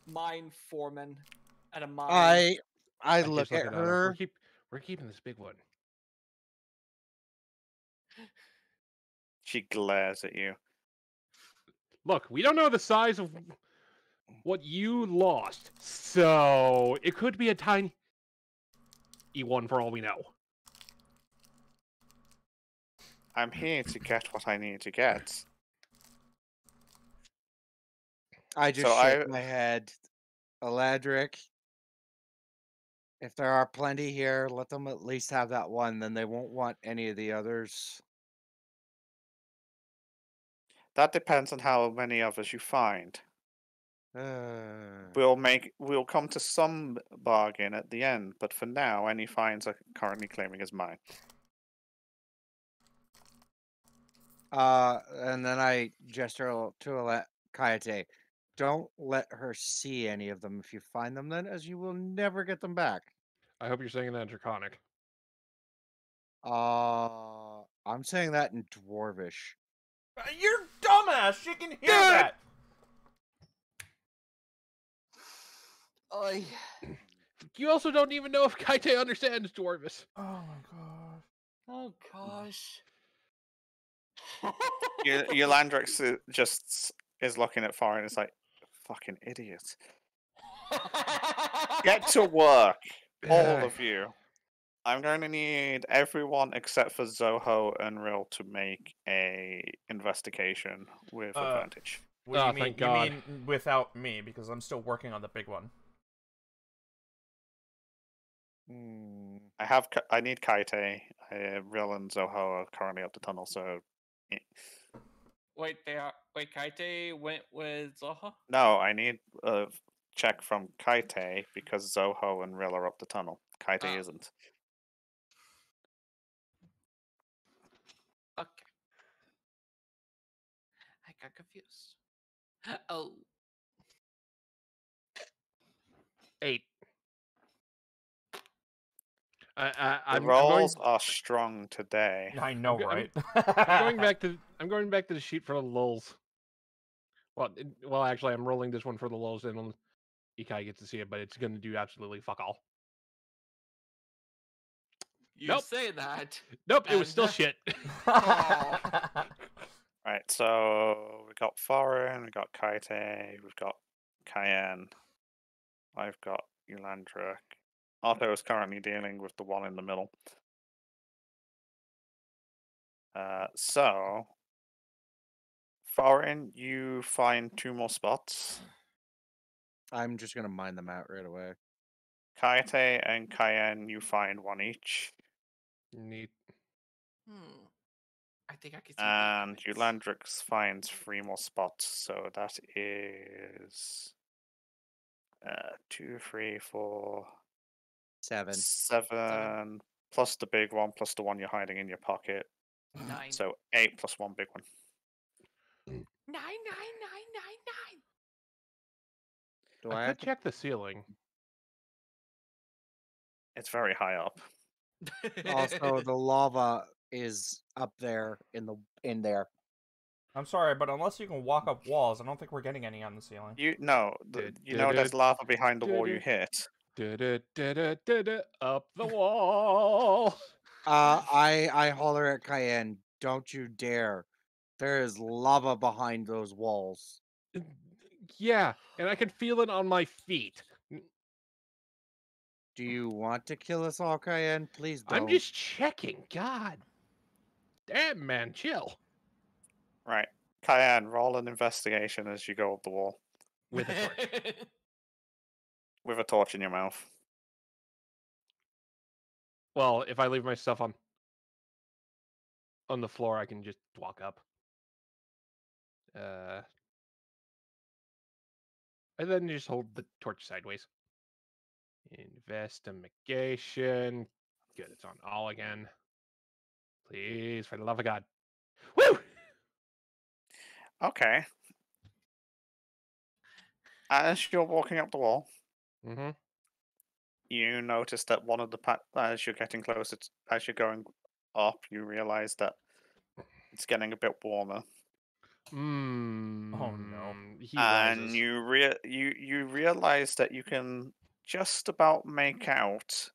mine foreman at a mine. I I just look at Otto. We're, her. keep, we're keeping this big one. She glares at you. Look, we don't know the size of what you lost, so it could be a tiny E1 for all we know. I'm here to get what I need to get. I just So shake I- my head. Eulandric. If there are plenty here, let them at least have that one. Then they won't want any of the others. That depends on how many others you find. Uh, We'll make we'll come to some bargain at the end, but for now, any finds are currently claiming as mine. uh, and then I gesture to let Kaite. Don't let her see any of them. If you find them, then as you will never get them back. I hope you're saying that in Draconic. Uh, I'm saying that in Dwarvish. Uh, You're dumbass. She can hear Dude! that. I You also don't even know if Kaite understands Dwarvish. Oh my god. oh gosh. Y- Eulandrix uh, just is looking at Farin and is like, fucking idiot. Get to work, all of you. I'm going to need everyone except for Zoho and Rill to make a investigation with Uh, advantage. What do Oh, you mean? thank You God. mean without me because I'm still working on the big one. Hmm. I have. I need Kaite. Uh, Rill and Zoho are currently up the tunnel, so Wait, they are. Wait, Kaite went with Zoho. no. I need a check from Kaite because Zoho and Rill are up the tunnel. Kaite Ah. isn't. Okay. I got confused. Oh, Eight. I, I, The I'm, I'm going, rolls are strong today. I know, I'm- right? I'm going back to I'm going back to the sheet for the lulls. Well, it- well, actually, I'm rolling this one for the lulls, and then Ikai gets to see it, but it's going to do absolutely fuck all. you Nope. say that. Nope, it was still And- shit. Right, so we got Farin, we got Kaite, we've got Cayenne, I've got Eulandric. Otto is currently dealing with the one in the middle. Uh, so, Farin, you find two more spots. I'm just gonna mine them out right away. Kaite and Cayenne, you find one each, Neat. Hmm. I think I can see. and the Eulandrix finds three more spots. So that is uh, two, three, four, Seven. seven, plus the big one, plus the one you're hiding in your pocket. Nine. So eight plus one big one. nine, nine, nine, nine, Do I, I, could to check the ceiling. It's very high up. also the lava is up there in the in there. I'm sorry, but unless you can walk up walls, I don't think we're getting any on the ceiling. You no, the, you know there's lava behind the wall you hit. Up the wall. Uh, I I holler at Cayenne, "Don't you dare! There is lava behind those walls." Yeah, and I can feel it on my feet. Do you want to kill us all, Cayenne? Please don't. I'm just checking. God. Damn, man, chill. Right, Cayenne, roll an investigation as you go up the wall With a torch. with a torch in your mouth. Well, if I leave my stuff on on the floor, I can just walk up. Uh, and then just hold the torch sideways. Investigation. Good, it's on all again. Please, for the love of God. Woo! Okay. As you're walking up the wall, Mm-hmm. you notice that one of the pa- as you're getting closer, t as you're going up, you realize that it's getting a bit warmer, Mm, no. He and rises. you rea- you you realize that you can just about make out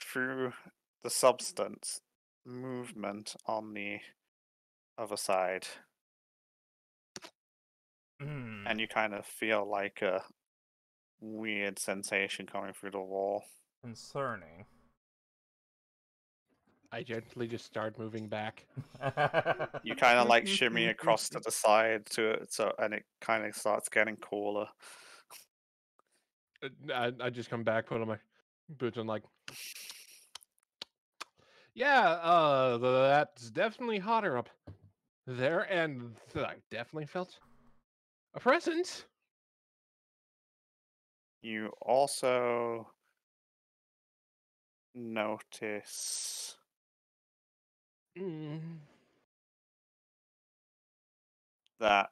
through the substance movement on the other side, Hmm. and you kind of feel like a weird sensation coming through the wall. Concerning. I gently just start moving back. You kind of like shimmy across to the side to it, so and it kind of starts getting cooler. I, I just come back, put on my boots, and like, yeah, uh, that's definitely hotter up there, and I definitely felt a presence. You also notice Mm. that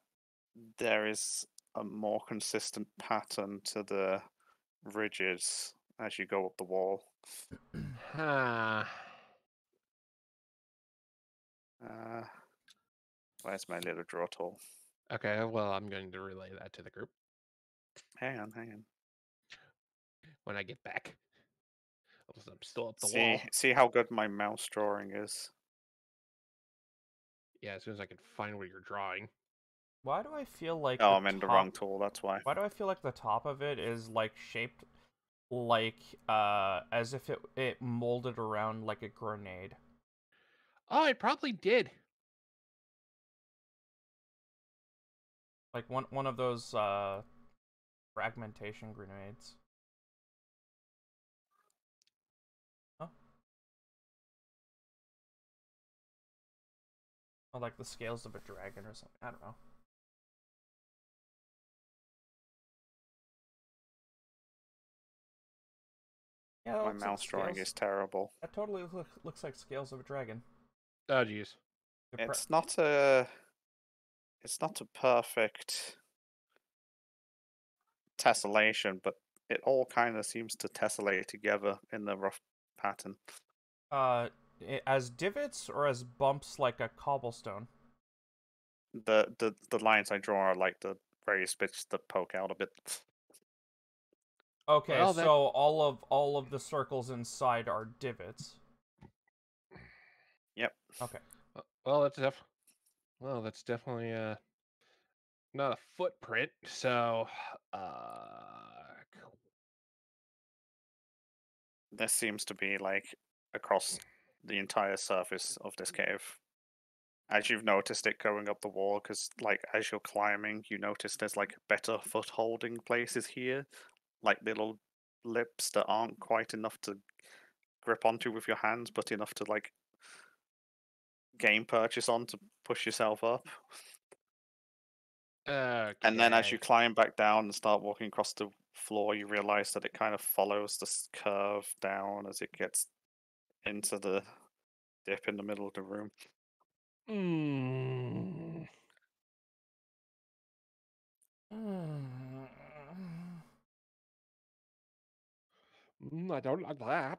there is a more consistent pattern to the ridges as you go up the wall. Uh, where's my little draw tool? okay, well, I'm going to relay that to the group Hang on, hang on. When I get back. I'm still up the See, wall. see how good my mouse drawing is. Yeah, as soon as I can find what you're drawing. Why do I feel like Oh, the I'm in the top- wrong tool. That's why. Why do I feel like the top of it is like shaped like uh as if it it molded around like a grenade? Oh, it probably did. Like one one of those uh fragmentation grenades. Or like the scales of a dragon or something. I don't know. Yeah, that My looks like mouse drawing scales- is terrible. That totally look, looks like scales of a dragon. Oh, jeez. It's not a. It's not a perfect tessellation, but it all kind of seems to tessellate together in the rough pattern. uh, i- as divots or as bumps like a cobblestone. The the the lines I draw are like the various bits that poke out a bit. Okay, Well, that- so all of all of the circles inside are divots. Yep. Okay. Well, that's def. Well, that's definitely uh not a footprint. So, uh. This seems to be like across the entire surface of this cave. As you've noticed it going up the wall, because like as you're climbing, you notice there's like better foot holding places here, like little lips that aren't quite enough to grip onto with your hands, but enough to like game purchase on to push yourself up. Okay. And then as you climb back down and start walking across the floor, you realize that it kind of follows this curve down as it gets into the dip in the middle of the room. Mm, mm, I don't like that.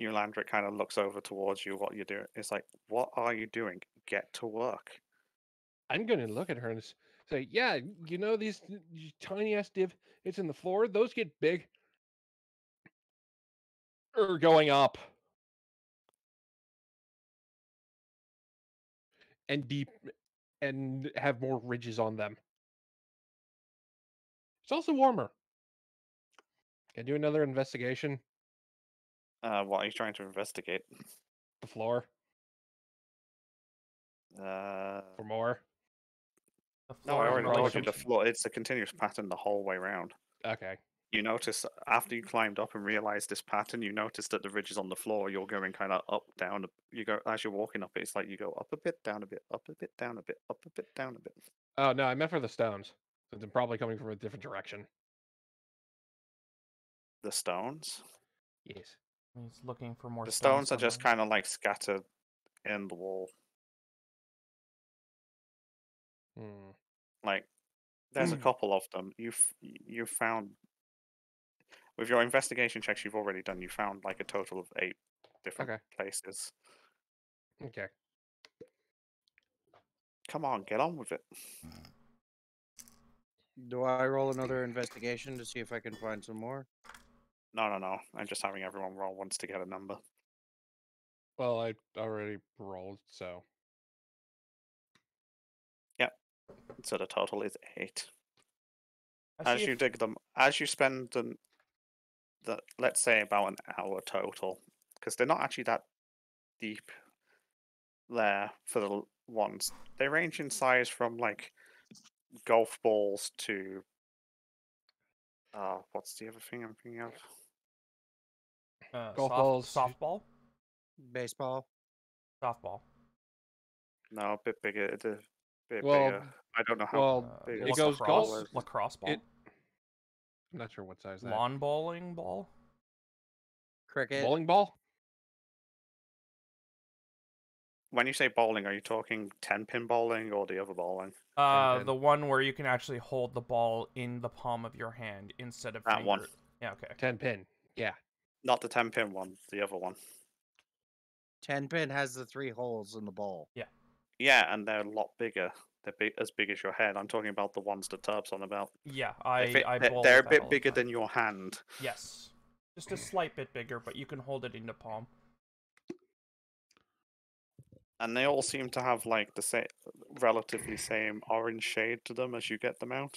Eulandric kind of looks over towards you. What you're doing? It's like, what are you doing? Get to work. I'm gonna look at her and say, "Yeah, you know these tiny ass div it's in the floor. Those get big or going up and deep and have more ridges on them. It's also warmer. Can I do another investigation? Uh, what are you trying to investigate? The floor Uh, for more. The no, I in already like told you the floor. It's a continuous pattern the whole way around. Okay. You notice after you climbed up and realized this pattern, you notice that the ridge is on the floor, you're going kind of up, down. You go as you're walking up. It's like you go up a bit, down a bit, up a bit, down a bit, up a bit, down a bit. Oh no, I meant for the stones. Since I'm probably coming from a different direction. The stones. Yes. He's looking for more. Stones. The stones are just kind of like scattered in the wall. Hmm. Like there's a Mm. couple of them. You've you found with your investigation checks you've already done. You found like a total of eight different Okay. places. Okay. Come on, get on with it. Do I roll another investigation to see if I can find some more? No, no, no. I'm just having everyone roll once to get a number. Well, I already rolled, so Yep. So the total is eight. As see you if- dig them, as you spend the, the let's say about an hour total, because they're not actually that deep there for the ones. They range in size from like golf balls to uh what's the other thing I'm thinking of? uh, golf soft- balls. softball, Baseball. softball. No, a bit bigger. It's a bit Well, bigger. I don't know how well, Uh, big it is goes lacrosse, golf- lacrosse ball, it- I'm not sure what size that. lawn bowling ball. Cricket. Bowling ball? When you say bowling, are you talking ten pin bowling or the other bowling? Uh, the one where you can actually hold the ball in the palm of your hand instead of That one. finger- Yeah, okay. Ten pin. Yeah. Not the ten pin one, the other one. Ten pin has the three holes in the ball. Yeah. Yeah, and they're a lot bigger. They're big, as big as your head. I'm talking about the ones that Turb's on about. Yeah, I fit- I they're, they're a bit bigger than your hand. Yes, just a slight bit bigger, but you can hold it in the palm. and they all seem to have like the same relatively same orange shade to them as you get them out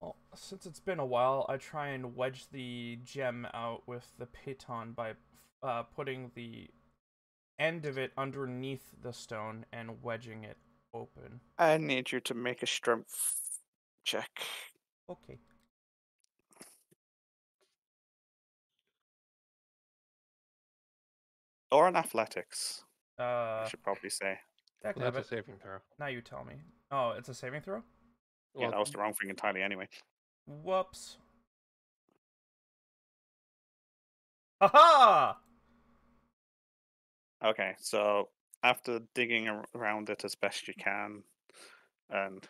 Well, since it's been a while, I try and wedge the gem out with the piton by uh, putting the end of it underneath the stone and wedging it open. i need you to make a strength check Okay. or an athletics Uh, i should probably say that Well, that's a saving throw. Now you tell me. Oh, it's a saving throw. yeah that was the wrong thing entirely anyway Whoops. Haha! okay so after digging around it as best you can and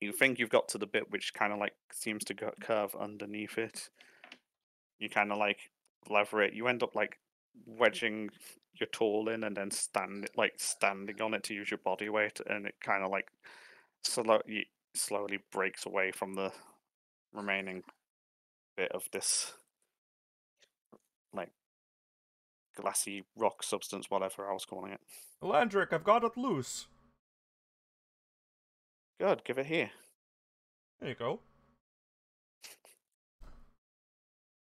you think you've got to the bit which kind of like seems to curve underneath it. You kind of like lever it. You end up like wedging your tool in and then stand it like standing on it to use your body weight and it kind of like slow, slowly breaks away from the remaining bit of this like glassy rock substance whatever i was calling it Landrick, I've got it loose. good give it here There you go.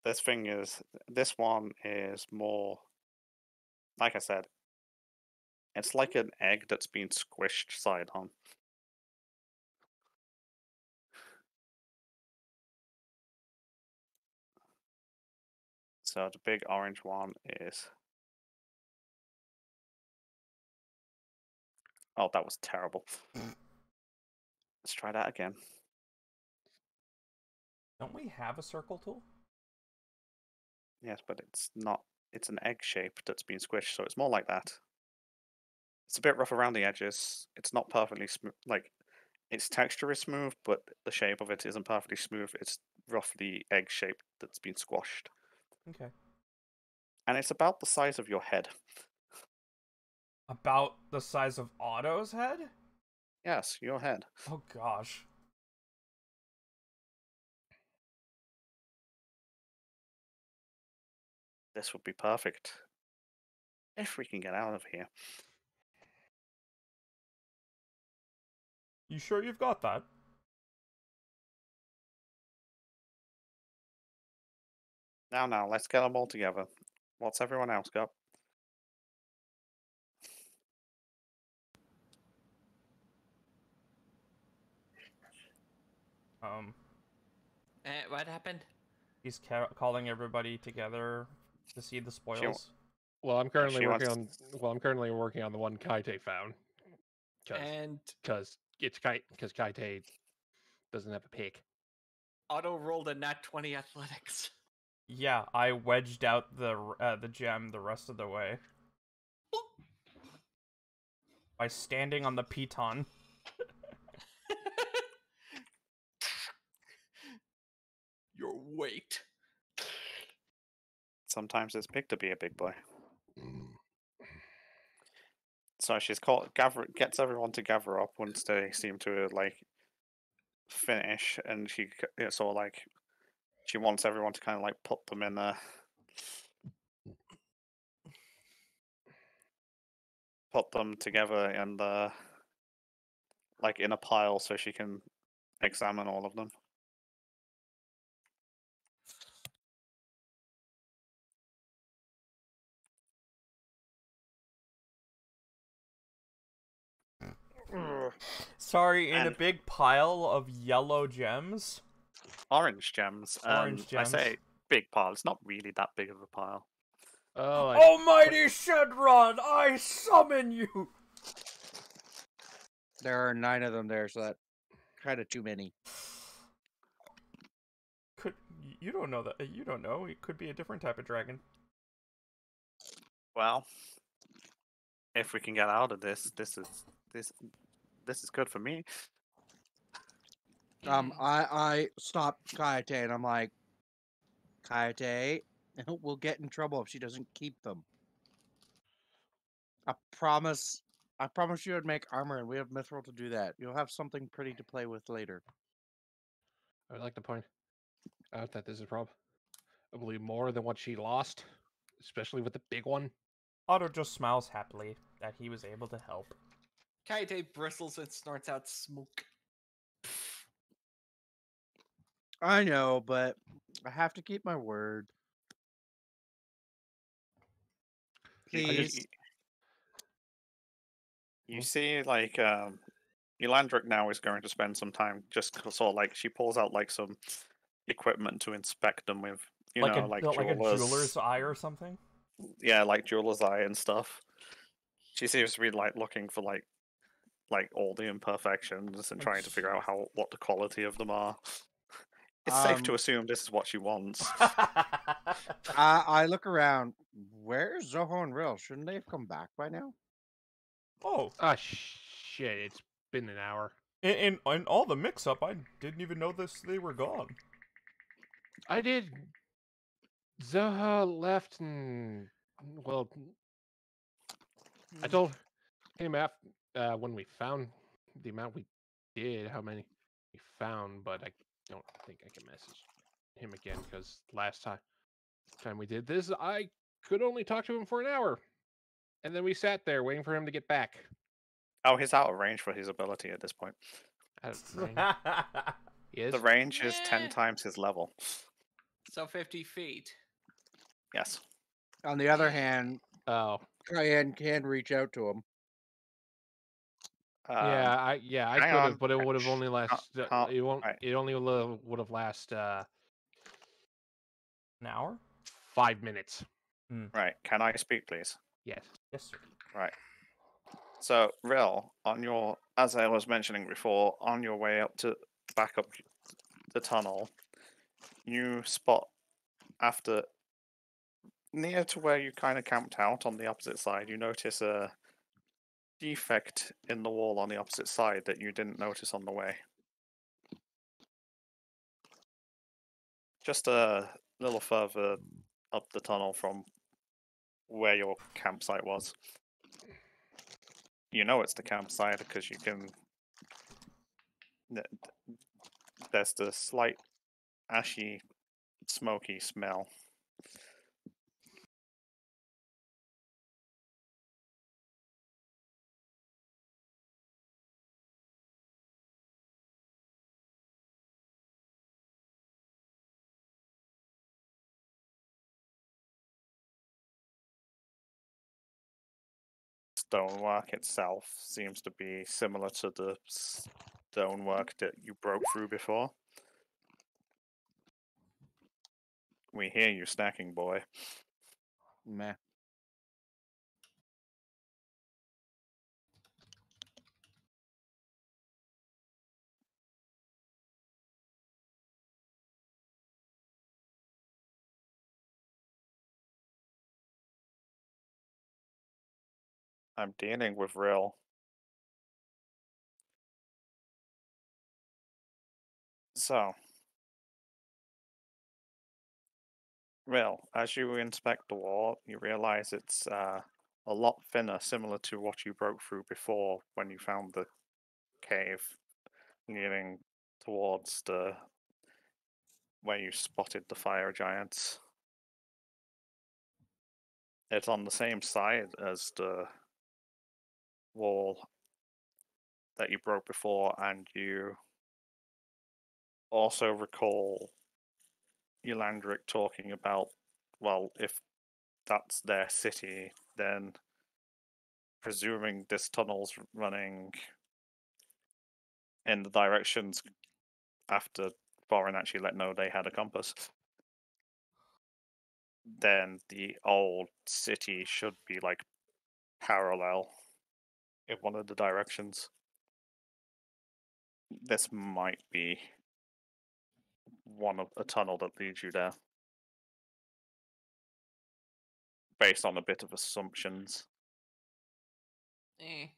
this thing is this one is more like i said it's like an egg that's been squished side on So the big orange one is. Oh, that was terrible. Mm. Let's try that again. Don't we have a circle tool? Yes, but it's not. It's an egg shape that's been squished, so it's more like that. It's a bit rough around the edges. It's not perfectly smooth. Like, its texture is smooth, but the shape of it isn't perfectly smooth. It's roughly egg shaped that's been squashed, Okay. and it's about the size of your head. About the size of Otto's head? Yes, your head. Oh gosh. This would be perfect. If we can get out of here. You sure you've got that? Now, now, let's get them all together. What's everyone else got? Um, Eh, what happened? he's ca- calling everybody together to see the spoils. Well, I'm currently she working wants- on. Well, I'm currently working on the one Kaite found. Because And because it's Kai because Kaite doesn't have a pick. Otto rolled a nat 20 athletics. Yeah, I wedged out the uh, the gem the rest of the way by standing on the piton. Your weight. Sometimes it's big to be a big boy. So she's called gather gets everyone to gather up once they seem to like finish, and she c- it's all like she wants everyone to kind of like put them in a put them together in the uh, like in a pile so she can examine all of them. Sorry, in a big pile of yellow gems. Orange gems. Um, Orange I say big pile. It's not really that big of a pile. Oh, I, Almighty Shenron, I summon you! There are nine of them there, so that kind of too many. Could you don't know that? You don't know. It could be a different type of dragon. Well, if we can get out of this, this is this this is good for me. Um, I I stopped Kaite and I'm like, Kaite, we'll get in trouble if she doesn't keep them. I promise. I promise you I'd make armor, and we have Mithril to do that. You'll have something pretty to play with later. I would like to point out that this is probably more than what she lost, especially with the big one. Otto just smiles happily that he was able to help. Kaite bristles and snorts out smoke. I know, but I have to keep my word. Please. You, you see, like, um, Eulandric now is going to spend some time just c- sort of like she pulls out like some equipment to inspect them with, you like know, a like, like a jewelers, jeweler's eye or something. yeah, like jeweler's eye and stuff. She seems to be like looking for like, like all the imperfections and trying to figure out how what the quality of them are. It's safe to Um, assume this is what she wants. I, I look around. Where's Zoho and Rill? Shouldn't they have come back by now? oh, Ah, shit! It's been an hour. in, in in all the mix-up, I didn't even know this. They were gone. I did. Zoho left and well, I told him after uh, when we found the amount we did, how many we found, but I don't think I can message him again because last time time we did this, I could only talk to him for an hour, and then we sat there waiting for him to get back. oh, he's out of range for his ability at this point. Out of range. Is. The range is Eh. ten times his level. So 50 feet. Yes. On the other hand, Oh, Cayenne can reach out to him. Um, yeah, I yeah I hang could have, but it would have only last. Uh, calm- it won't. right. It only would have last uh, An hour? five minutes. Right. Can I speak, please? Yes. Yes, sir. Right. So, Rill, on your, as I was mentioning before, on your way up to back up the tunnel, you spot after near to where you kind of camped out on the opposite side, you notice a defect in the wall on the opposite side that you didn't notice on the way. Just a little further up the tunnel from where your campsite was. You know it's the campsite because you can. th- th- There's the slight ashy, smoky smell. Stonework itself seems to be similar to the stonework that you broke through before. We hear you snacking, boy. Meh. I'm dealing with Rill. So, well, as you inspect the wall, you realize it's uh, a lot thinner, similar to what you broke through before when you found the cave leading towards the where you spotted the fire giants. It's on the same side as the wall that you broke before, and you also recall Eulandric talking about, well, if that's their city, then presuming this tunnel's running in the directions after Farin actually let know they had a compass, then the old city should be like parallel in one of the directions. This might be one of a tunnel that leads you there. Based on a bit of assumptions. Eh.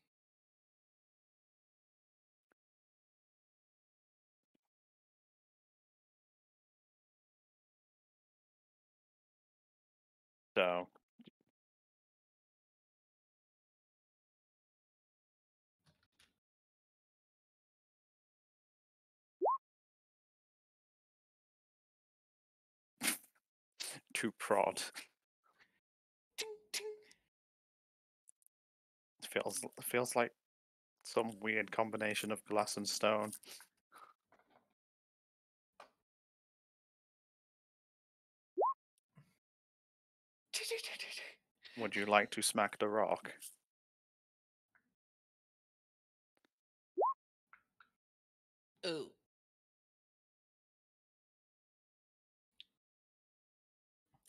So to prod. Ting, ting. Feels feels like some weird combination of glass and stone. Would you like to smack the rock? Oh.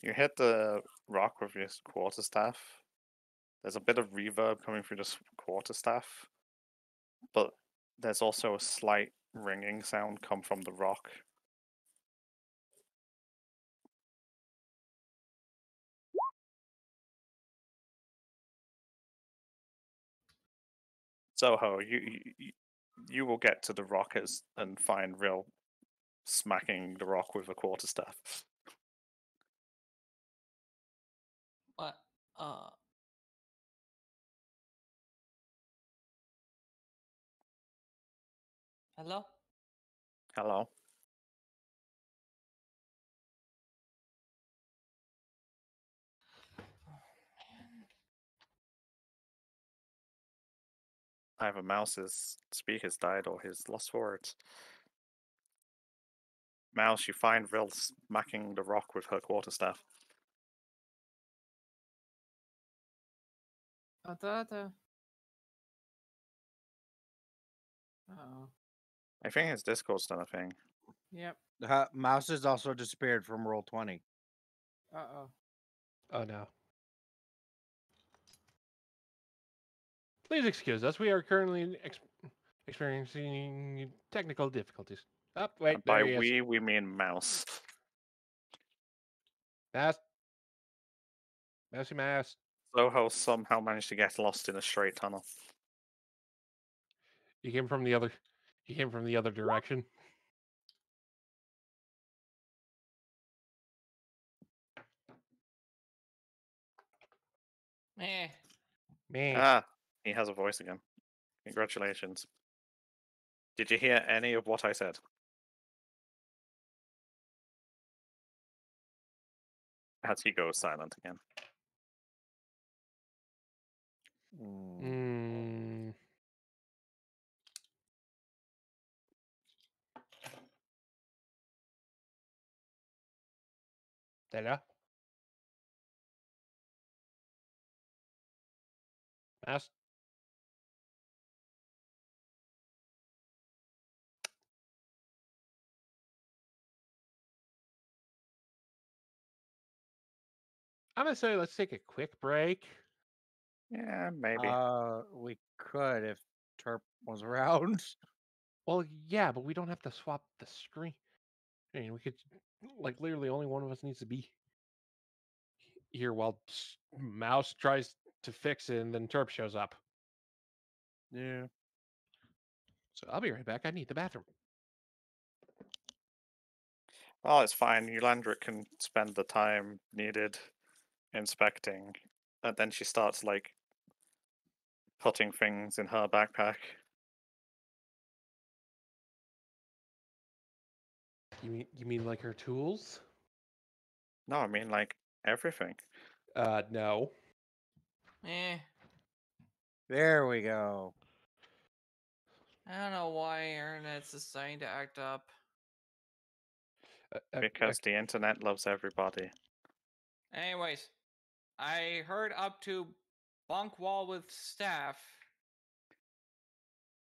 You hit the rock with your s- quarterstaff. There's a bit of reverb coming through the s- quarterstaff, but there's also a slight ringing sound come from the rock. Zoho, you, you you- will get to the rock as, and find Rill smacking the rock with a quarterstaff. Hello? Hello. Either Mouse's speaker's died or he's lost words. Mouse, you find Rill smacking the rock with her quarterstaff. Uh-oh. Uh-oh. I think his Discord's done a thing. Yep. Uh, Mouse has also disappeared from roll twenty. Uh-oh. Oh no. Please excuse us. We are currently ex- experiencing technical difficulties. Up, wait, And by there he is. we, we mean mouse. Mouse. Mousy mouse. Zoho somehow managed to get lost in a straight tunnel. He came from the other. He came from the other direction. Eh. Man, Ah, he has a voice again. Congratulations. Did you hear any of what I said? As he goes silent again. Mm. mm, Hello. Mouse. I'm gonna say let's take a quick break. Yeah, maybe. Uh, we could if Terp was around. Well, yeah, but we don't have to swap the screen. I mean, we could, like, literally only one of us needs to be here while Mouse tries to fix it and then Terp shows up. Yeah. So I'll be right back. I need the bathroom. Well, it's fine. Eulandra can spend the time needed inspecting. And then she starts, like, putting things in her backpack. You mean you mean like her tools? No, I mean, like, everything. Uh, no. Eh. There we go. I don't know why internet's deciding to act up. Uh, uh, Because the internet loves everybody. Anyways, I heard up to bunk wall with staff.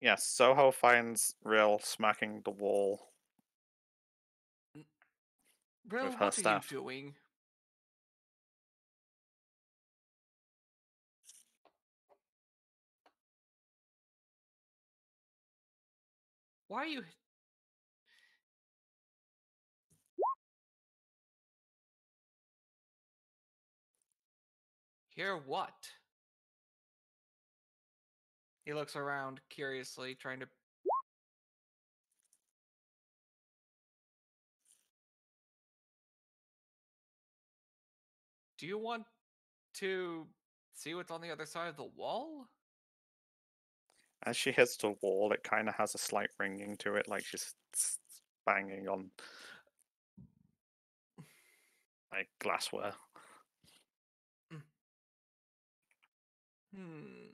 Yes, Zoho finds Rill smacking the wall. Bro, With her what are staff. you doing? Why are you? Hear what? He looks around curiously, trying to. Do you want to see what's on the other side of the wall? As she hits the wall, it kind of has a slight ringing to it, like she's banging on like glassware. Hmm.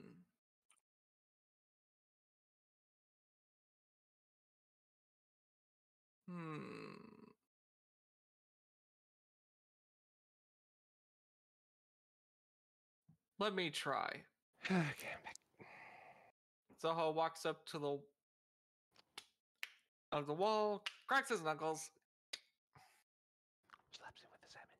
Hmm. Let me try. okay, I'm back. Zoho walks up to the of the wall, cracks his knuckles, Slaps him with the salmon.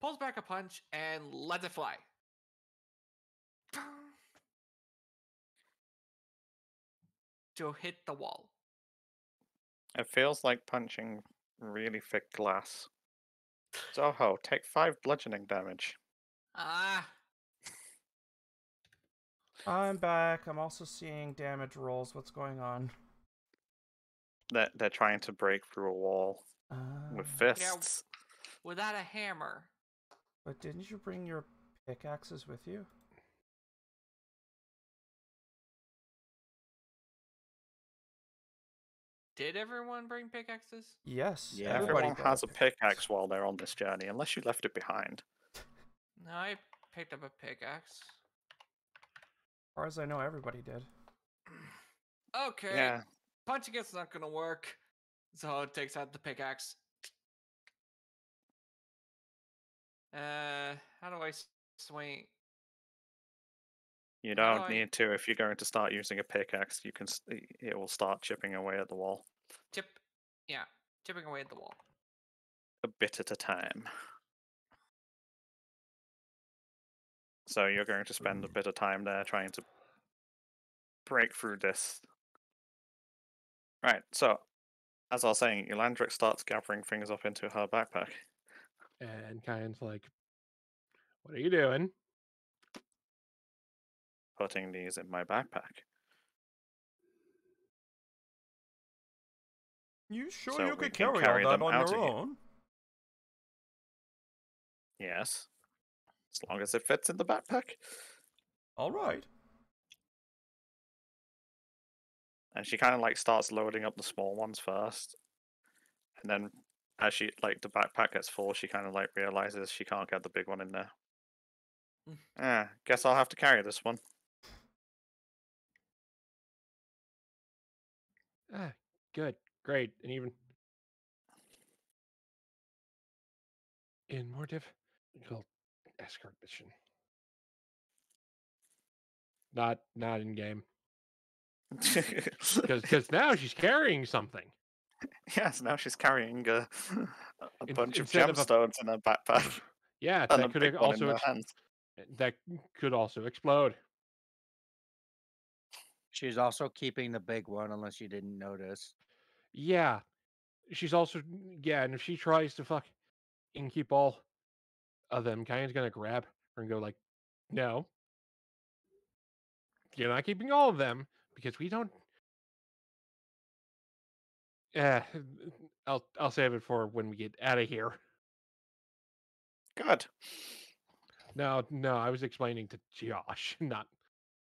pulls back a punch, and lets it fly. To hit the wall. It feels like punching really thick glass. Zoho, take five bludgeoning damage. Ah, I'm back. I'm also seeing damage rolls. What's going on? They're, they're trying to break through a wall with Uh, fists. without a hammer. but didn't you bring your pickaxes with you? Did everyone bring pickaxes? Yes. Yeah. everybody Everyone has a pickaxe while they're on this journey, unless you left it behind. No, I picked up a pickaxe. As far as I know, everybody did. Okay. Yeah, Punching it's not gonna work. So it takes out the pickaxe. Uh, how do I swing? You don't do I- need to. If you're going to start using a pickaxe, you can. It will start chipping away at the wall. Chip. Yeah, chipping away at the wall. a bit at a time. So you're going to spend a mm. bit of time there trying to break through this. Right, so as I was saying, Eulandric starts gathering things up into her backpack. And Kyan's like, What are you doing? Putting these in my backpack. You sure So you could can carry, carry all that them on your here. own? Yes. As long as it fits in the backpack. All right. And she kind of like starts loading up the small ones first. And then as she like the backpack gets full, she kind of like realizes she can't get the big one in there. Mm. Ah, guess I'll have to carry this one. Ah, good, great, and even in more difficult escort mission. Not not in game because now she's carrying something. yes, now she's carrying a, a In- bunch of of a- gemstones in her backpack. Yeah, that could big ex- one also ex- that could also explode. She's also keeping the big one, unless you didn't notice. Yeah, she's also mm, yeah, and if she tries to fuck and keep all of them, Kyan's gonna grab her and go like, "No, you're not keeping all of them because we don't." Yeah, I'll I'll save it for when we get out of here. Good. No, no, I was explaining to Josh, not.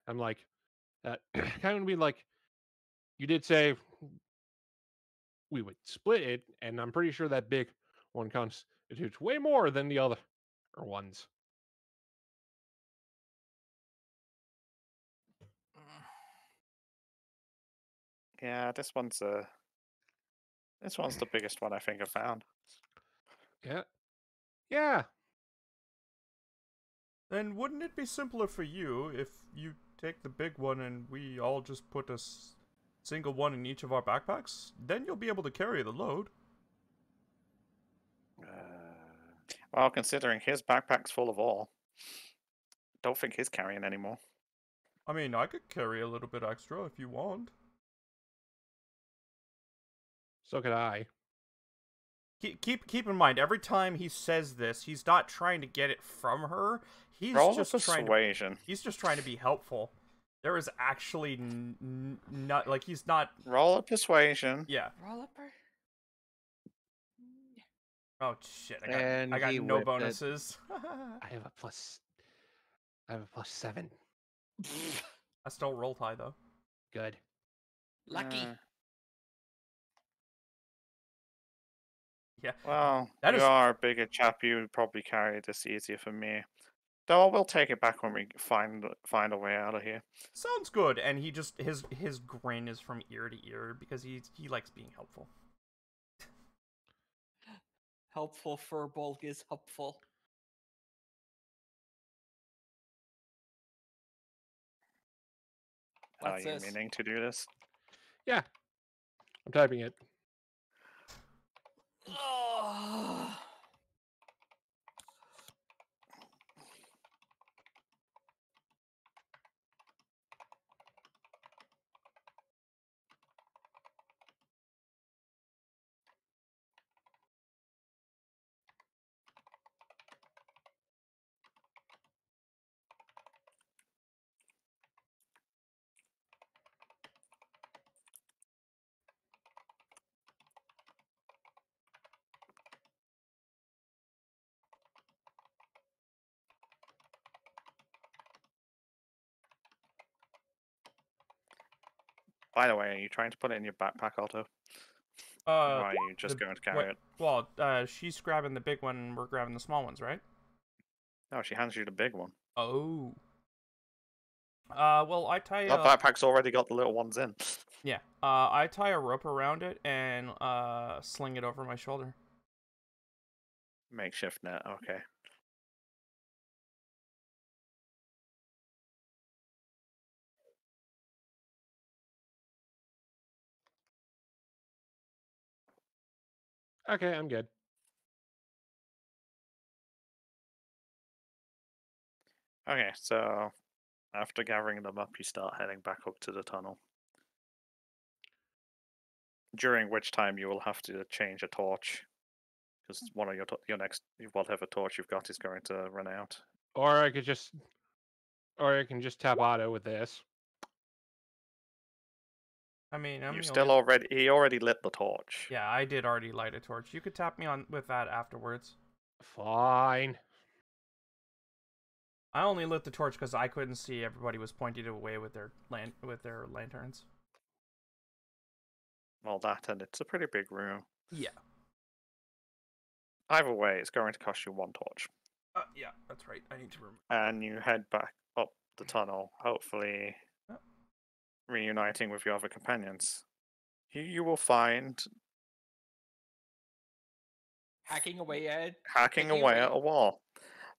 I'm like, uh, kind of be like, you did say we would split it, and I'm pretty sure that big one constitutes way more than the other ones. Yeah, this one's uh this one's the biggest one I think I've found. Yeah, yeah. Then wouldn't it be simpler for you if you take the big one and we all just put a s- single one in each of our backpacks? Then you'll be able to carry the load. Uh, well, considering his backpack's full of ore, don't think he's carrying any more. I mean, I could carry a little bit extra if you want. So could I. Keep keep keep in mind, every time he says this, he's not trying to get it from her. He's Roll a just trying to persuasion. he's just trying to be helpful. There is actually n- n- not like he's not. Roll a persuasion. Yeah. Roll up her. Oh shit! I got, And I got no bonuses. I have a plus. I have a plus seven. I still roll high though. Good. Lucky. Uh, Yeah. well, That you is- are a bigger chap. You would probably carry this easier for me. Though I will take it back when we find find a way out of here. Sounds good. And he just his his grin is from ear to ear because he he likes being helpful. Helpful Furbolg is helpful. Are you this? meaning to do this? Yeah, I'm typing it. By the way, are you trying to put it in your backpack, Otto? Uh, or are you just the- going to carry what- it? well, uh, she's grabbing the big one, and we're grabbing the small ones, right? No, she hands you the big one. Oh. Uh, well, I tie That backpack's already got the little ones in. yeah. Uh, I tie a rope around it and uh sling it over my shoulder. Makeshift net, okay. Okay, I'm good. Okay, so after gathering them up, you start heading back up to the tunnel. During which time you will have to change a torch, because one of your to- your next whatever torch you've got is going to run out. Or I could just, or I can just tap Otto with this. I mean, I'm you still only- already he already lit the torch. Yeah, I did already light a torch. You could tap me on with that afterwards. Fine. I only lit the torch because I couldn't see. Everybody was pointing away with their lan- with their lanterns. Well, that and it's a pretty big room. Yeah. Either way, it's going to cost you one torch. Uh, yeah, that's right. I need to remember. and you head back up the tunnel, hopefully. Reuniting with your other companions. Here you will find Hacking away at hacking Hacking away at a wall.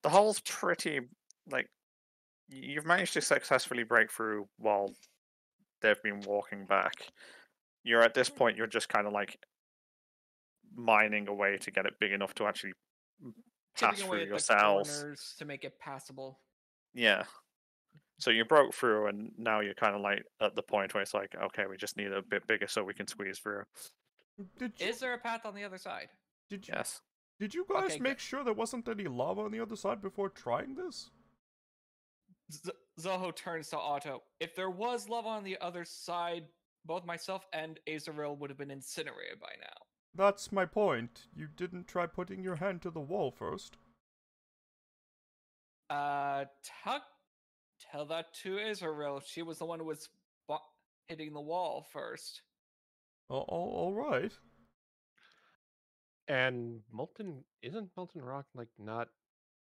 The hole's pretty like you've managed to successfully break through while they've been walking back. You're at this point you're just kind of like mining away to get it big enough to actually pass away through yourselves. to make it passable. Yeah. So you broke through, and now you're kind of like at the point where it's like, okay, we just need a bit bigger so we can squeeze through. Did you, Is there a path on the other side? did you Yes. did you guys Okay, make good. sure there wasn't any lava on the other side before trying this? Z- Zoho turns to Otto. If there was lava on the other side, both myself and Azaril would have been incinerated by now. That's my point. You didn't try putting your hand to the wall first. Uh, tell, tell that to Israel. She was the one who was bu- hitting the wall first. Oh, all, all right. And molten isn't molten rock like not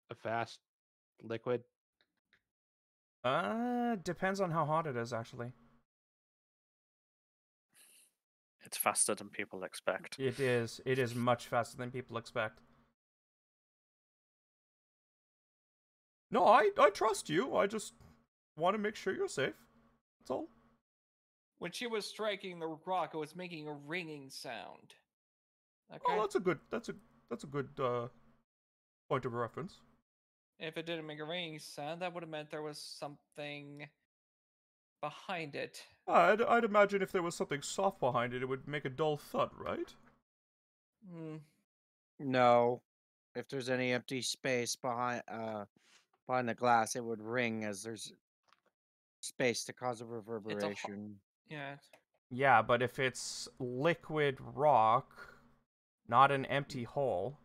a fast liquid? Uh, depends on how hot it is, actually. It's faster than people expect. It is. It is much faster than people expect. No, I I trust you. I just want to make sure you're safe. That's all. When she was striking the rock, it was making a ringing sound. Okay. Oh, that's a good. That's a that's a good uh point of reference. If it didn't make a ringing sound, that would have meant there was something behind it. I'd I'd imagine if there was something soft behind it, it would make a dull thud, right? Hmm. No. If there's any empty space behind uh behind the glass, it would ring as there's space to cause a reverberation. Yeah. Yeah, but if it's liquid rock, not an empty hole.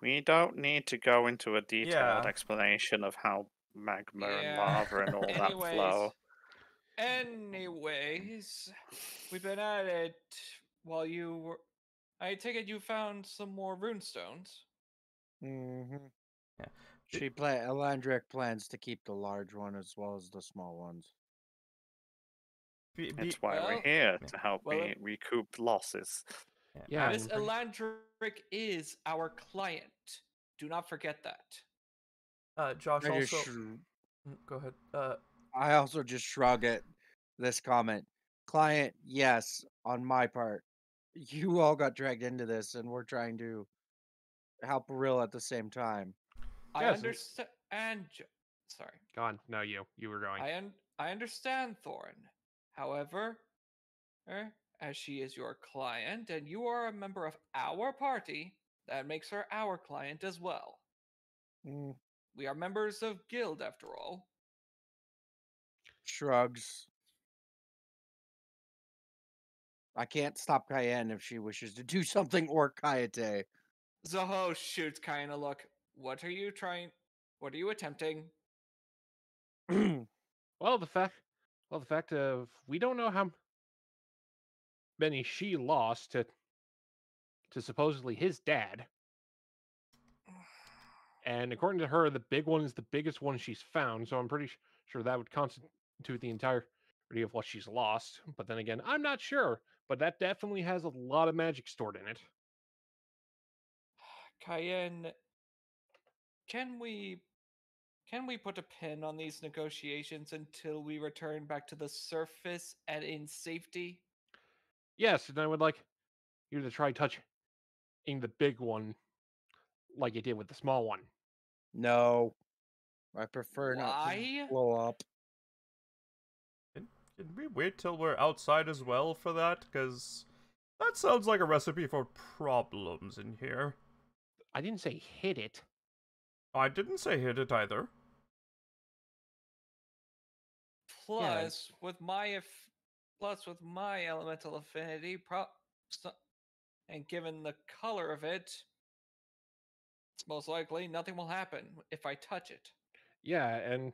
We don't need to go into a detailed Yeah. explanation of how magma and lava and all that Anyways, flow. anyways, we've been at it while you were. I take it you found some more runestones. Mm-hmm. Yeah. She play Eulandric plans to keep the large one as well as the small ones. Be, be, It's why Well, we're here yeah. to help well, me recoup losses. Yeah, Miss I'm Eulandric is our client. Do not forget that. uh, Josh I, also. sh- Mm, Go ahead. Uh, I also just shrug at this comment. Client, yes, on my part. You all got dragged into this, and we're trying to help Rill at the same time. I Yes, and- Sorry. Go on. No, you. You were going. I un- I understand, Thorin. However, er, as she is your client and you are a member of our party, that makes her our client as well. Mm, We are members of guild, after all. shrugs. I can't stop Cayenne if she wishes to do something or Kaite. Zoho shoots kind of look. What are you trying? What are you attempting? Well, the fact, well, the fact of we don't know how many she lost to to supposedly his dad, and according to her, the big one is the biggest one she's found. So I'm pretty sure that would constitute the entirety of what she's lost. But then again, I'm not sure. But that definitely has a lot of magic stored in it. Cayenne, can we can we put a pin on these negotiations until we return back to the surface and in safety? Yes, and I would like you to try touching the big one, like you did with the small one. no. I prefer not Why? to blow up. Can we wait till we're outside as well for that? Because that sounds like a recipe for problems in here. I didn't say hit it. I didn't say hit it either. Plus, with my if, plus with my elemental affinity, pro, and given the color of it, it's most likely nothing will happen if I touch it. Yeah, and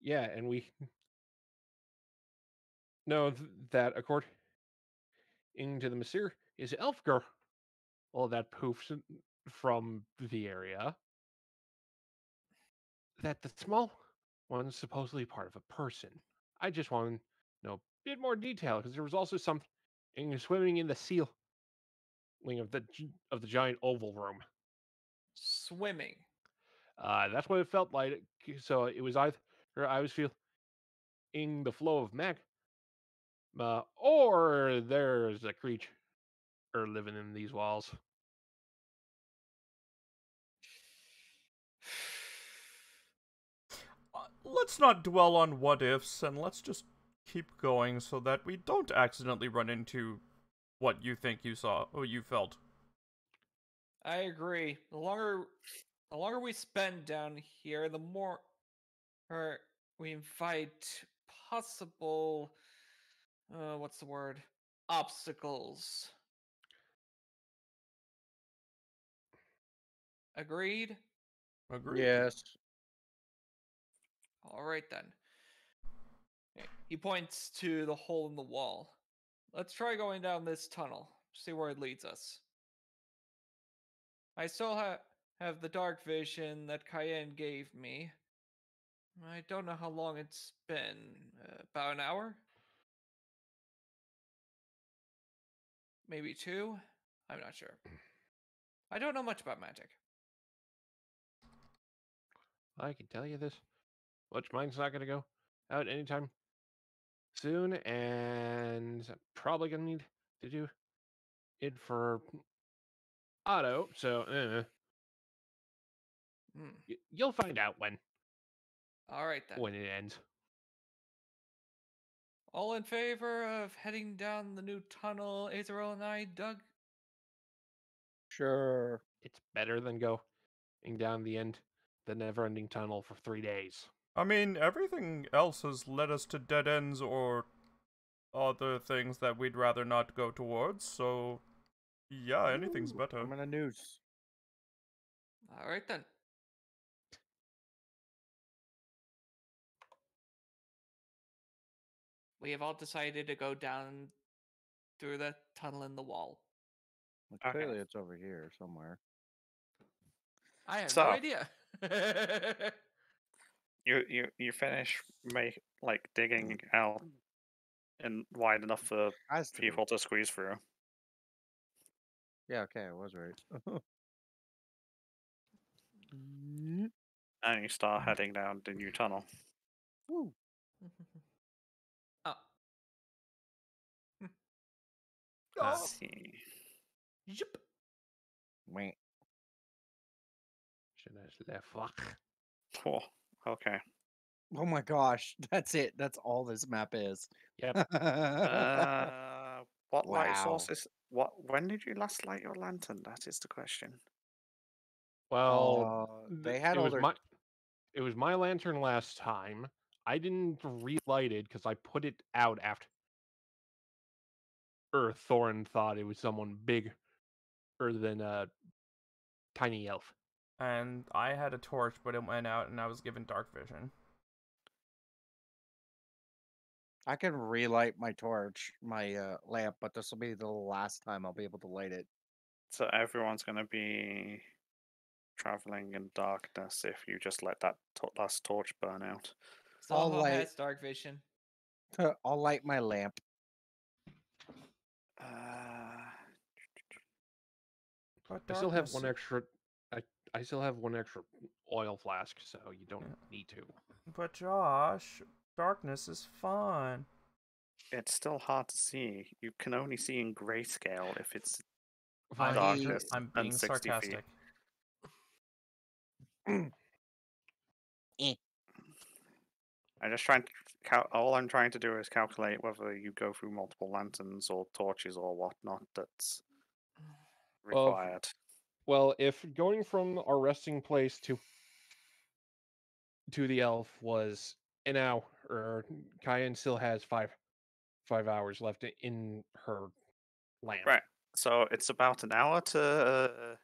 yeah, and we know th- that according to the Messier is Elfgar. All that poofs from the area. That the small one's supposedly part of a person. I just want to know a bit more detail because there was also something swimming in the ceiling of the of the giant oval room. Swimming. Uh, that's what it felt like. So it was either I was feeling the flow of mag, uh, or there's a creature living in these walls. Let's not dwell on what ifs and let's just keep going so that we don't accidentally run into what you think you saw or you felt. I agree. The longer, the longer we spend down here, the more, or we invite possible, uh, what's the word? Obstacles. Agreed. Agreed. Yes. All right then. He points to the hole in the wall. Let's try going down this tunnel. See where it leads us. I still ha- have the dark vision that Cayenne gave me. I don't know how long it's been. Uh, about an hour? Maybe two? I'm not sure. I don't know much about magic. I can tell you this much mine's not going to go out anytime soon, and I'm probably going to need to do it for Otto. So uh, Hmm. y- you'll find out when All right then. when it ends. All in favor of heading down the new tunnel Azrael and I dug? Sure. It's better than going down the end the never-ending tunnel for three days. I mean, everything else has led us to dead ends or other things that we'd rather not go towards, so yeah, anything's Ooh, better. I'm gonna noose. All right then. We have all decided to go down through the tunnel in the wall. Well, Okay. Clearly, it's over here somewhere. I have So- no idea. You you you finish make like digging mm. out and wide enough for Has to be. people to squeeze through. Yeah. Okay, I was right. Mm. And you start heading down the new tunnel. Woo. oh, Let's oh. see. yep. Wait. Should I just let fuck? Oh, okay. Oh my gosh, that's it. That's all this map is. Yep. Uh, what light sources? What? When did you last light your lantern? That is the question. Well, Uh, they had it all was their. my it was my lantern last time. I didn't relight it because I put it out after. Or Thorin thought it was someone bigger than a tiny elf. And I had a torch, but it went out, and I was given dark vision. I can relight my torch, my uh, lamp, but this will be the last time I'll be able to light it. So everyone's going to be traveling in darkness if you just let that to- last torch burn out. I'll Zoho light- has dark vision. I'll light my lamp. Uh, I still have one extra. I I still have one extra oil flask, so you don't Yeah. need to. But Josh, darkness is fun. it's still hard to see. You can only see in grayscale if it's I'm, darkness I'm and being 60 feet. sarcastic. I'm just trying to. Cal- all I'm trying to do is calculate whether you go through multiple lanterns or torches or whatnot that's Well, required. Well, if going from our resting place to to the elf was an hour, or Cayenne still has five five hours left in her land. Right. So it's about an hour to. Uh,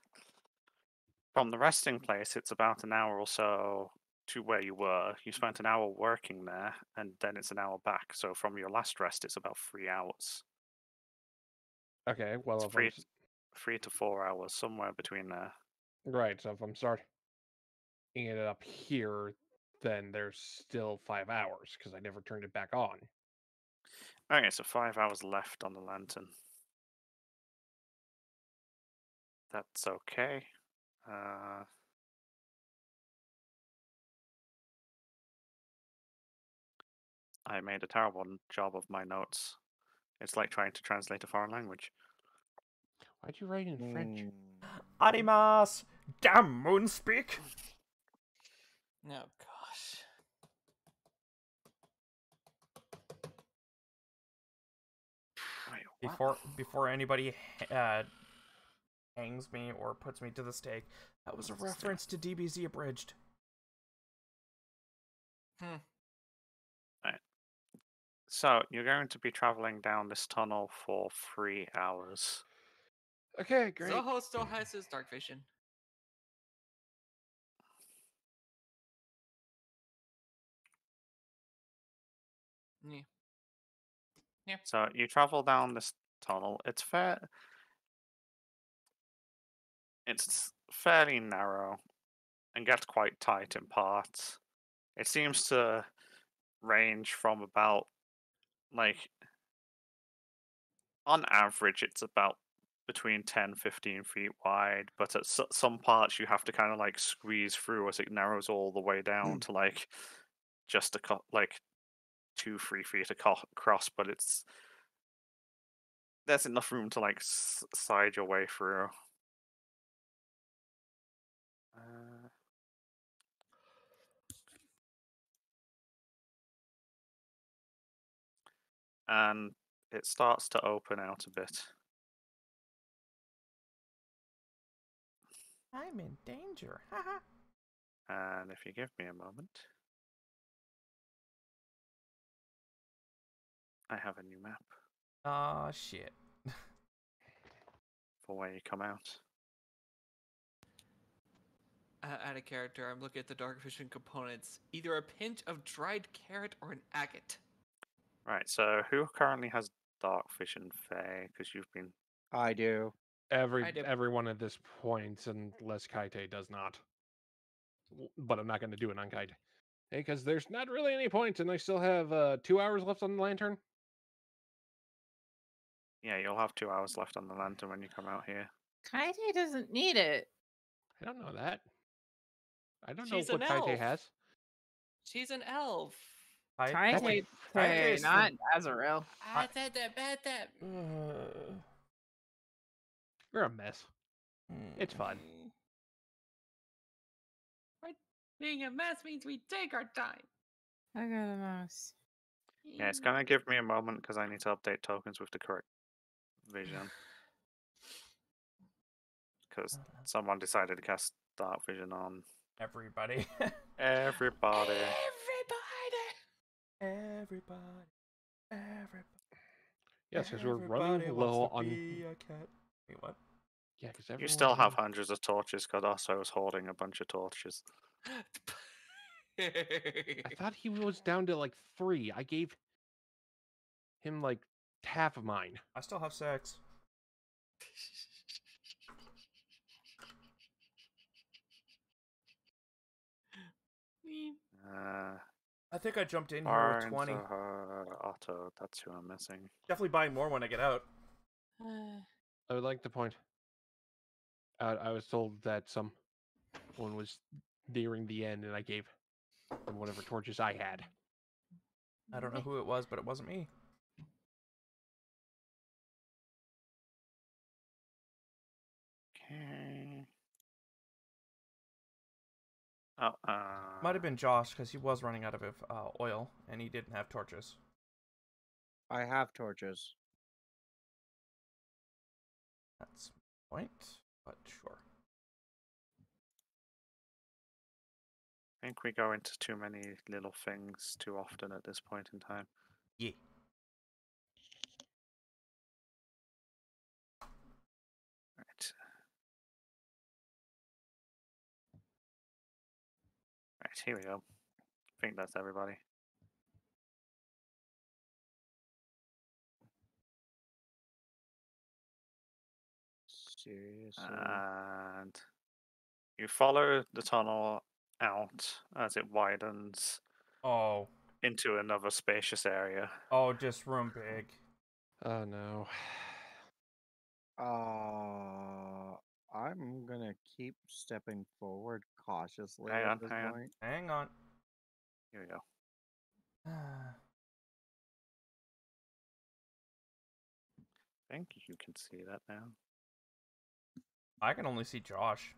from the resting place, it's about an hour or so to where you were. You spent an hour working there, and then it's an hour back. So from your last rest, it's about three hours. Okay. Well, It's three, three to four hours, somewhere between there. right, so if I'm starting it up here, then there's still five hours because I never turned it back on. Okay, so five hours left on the lantern. That's okay. Uh, I made a terrible job of my notes. It's like trying to translate a foreign language. Why'd you write in French? Mm, Arimas! Damn Moonspeak! Oh gosh. Wait. Before before anybody uh, hangs me or puts me to the stake, that was a reference to DBZ abridged. Hmm. So you're going to be traveling down this tunnel for three hours. Okay, great. Zoho still has his dark vision. Yeah. So you travel down this tunnel. It's fair. It's fairly narrow and gets quite tight in parts. It seems to range from about like on average it's about between 10 15 feet wide but at s- some parts you have to kind of like squeeze through as it narrows all the way down to like just a co- like two three feet across but it's there's enough room to like s- side your way through. Uh, and it starts to open out a bit I'm in danger. Haha. and if you give me a moment i have a new map Aw, shit. for where you come out Uh, out of character, I'm looking at the dark vision components. Either a pinch of dried carrot or an agate. Right, so who currently has dark vision, Faye? Because you've been. I do. Every everyone at this point, unless Kaite does not. But I'm not going to do it on Kaite. Because there's not really any point, and I still have uh, two hours left on the lantern. Yeah, you'll have two hours left on the lantern when you come out here. Kaite doesn't need it. I don't know that. I don't She's know what an Kaite elf. has. She's an elf. I, Kaite, Kaite is the- not Azrael. I- said that bad that. Uh, You're a mess. It's fun. Mm. Being a mess means we take our time. I got a mouse. Yeah, it's gonna give me a moment because I need to update tokens with the correct vision. Because uh-huh. someone decided to cast dark vision on Everybody. everybody. Everybody. Everybody. Everybody. Yes, because we're running Everybody wants low to on. Be a cat. Wait, what? Yeah, because You still have hundreds of torches because also was holding a bunch of torches. I thought he was down to like three. I gave him like half of mine. I still have sex. Uh, I think I jumped in here with 20. uh, Otto, that's who I'm missing. Definitely buying more when I get out. I would like to point out I was told that some one was nearing the end, and I gave them whatever torches I had. I don't know who it was, but it wasn't me. Okay. Oh, uh, Might have been Josh because he was running out of uh, oil and he didn't have torches. I have torches. That's my point, but sure. I think we go into too many little things too often at this point in time. Yeah. Right. Right, here we go. I think that's everybody. Seriously. And you follow the tunnel out as it widens Oh, into another spacious area. oh, just room big. Oh no. Uh, I'm gonna keep stepping forward cautiously Hang on, this hang on. Hang on. Here we go. I think you can see that now. I can only see Josh.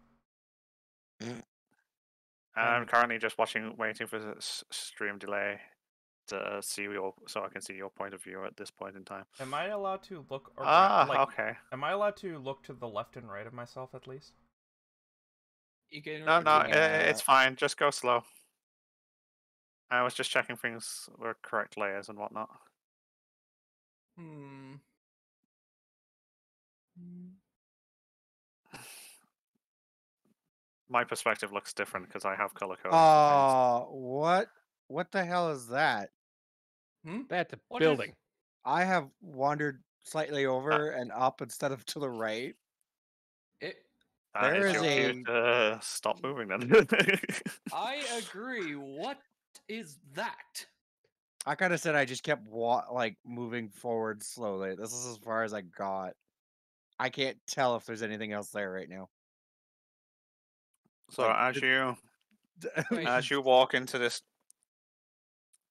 I'm currently just watching, waiting for the s- stream delay to see your, so I can see your point of view at this point in time. Am I allowed to look around? Ah, like, okay. Am I allowed to look to the left and right of myself at least? You can. No, no, you i- can- it's fine. Just go slow. I was just checking things were correct layers and whatnot. Hmm. My perspective looks different because I have color code. Uh, what? What the hell is that? That's a What is- building. I have wandered slightly over and up instead of to the right. It. there is a- Uh, stop moving then. I agree. What is that? I kind of said I just kept wa- like moving forward slowly. This is as far as I got. I can't tell if there's anything else there right now. So Like, as you as you walk into this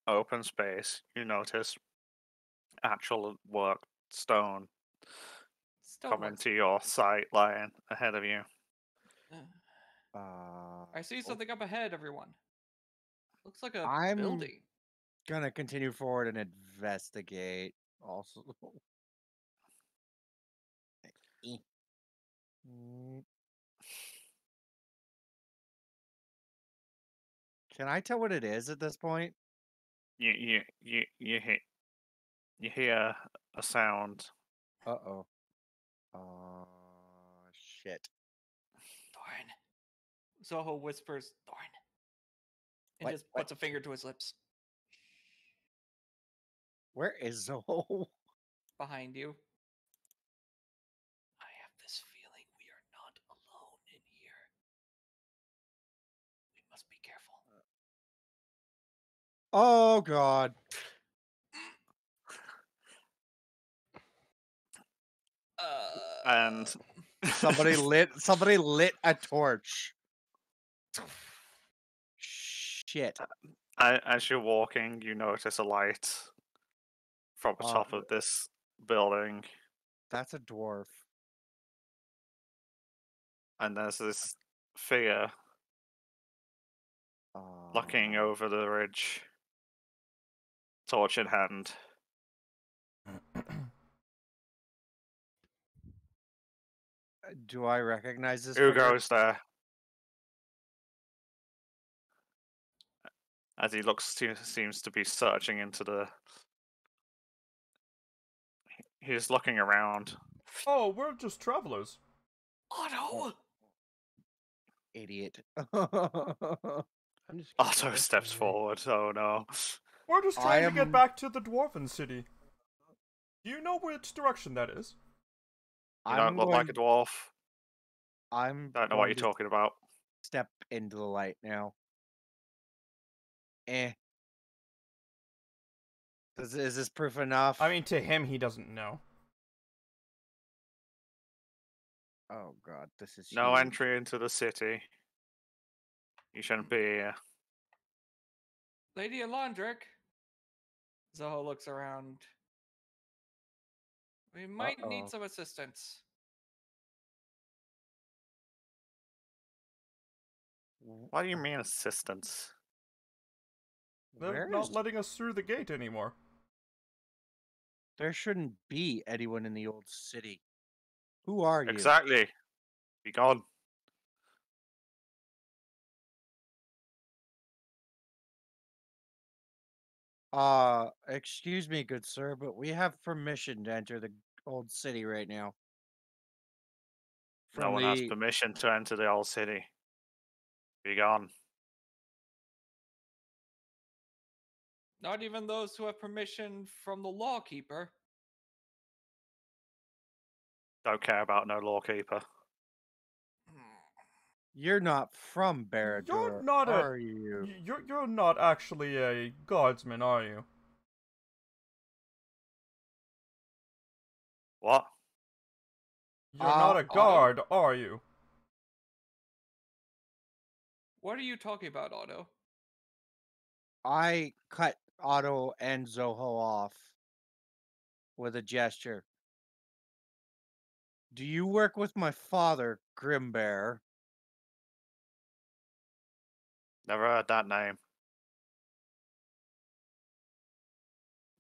open space, you notice actual work stone still come works. into your sight line ahead of you. Uh, I see something up ahead, everyone. Looks like a I'm- building. gonna continue forward and investigate. Also, Can I tell what it is at this point? You you you you hear you hear a sound. Uh oh. Uh, shit. Thorn. Zoho whispers, Thorn. And What- just what? puts a finger to his lips. Where is Zoe? Behind you. I have this feeling we are not alone in here. We must be careful. Oh god. Uh, And Somebody lit somebody lit a torch. Shit. As you're walking, you notice a light from the Oh, top of this building, That's a dwarf. and there's this figure looking Uh, over the ridge, torch in hand. Uh, do I recognize this? Who figure? goes there? As he looks, to, seems to be searching into the. He's looking around. oh, we're just travelers. Otto! Idiot. I'm just Otto steps forward. Oh no! We're just I trying to get back to the Dwarven City. Do you know which direction that is? You don't look like a dwarf. I'm Don't know what you're talking about. Step into the light now. Eh. Is, is this proof enough? I mean, to him, he doesn't know. oh god, this is No huge. entry into the city. You shouldn't be here. Lady Eulandric. Zoho looks around. We might Uh-oh. need some assistance. What do you mean assistance? They're Where not is- letting us through the gate anymore. there shouldn't be anyone in the old city. Who are you? Exactly. Be gone. Uh, excuse me, good sir, but we have permission to enter the old city right now. no From one has the- permission to enter the old city. Be gone. Not even those who have permission from the lawkeeper. Don't care about no lawkeeper. You're not from Barad-dûr, not a- you? You're you're not actually a guardsman, are you? What? You're not Uh, a guard, are you? What are you talking about, Otto? I cut Otto and Zoho off with a gesture. Do you work with my father, Grimbear? Never heard that name.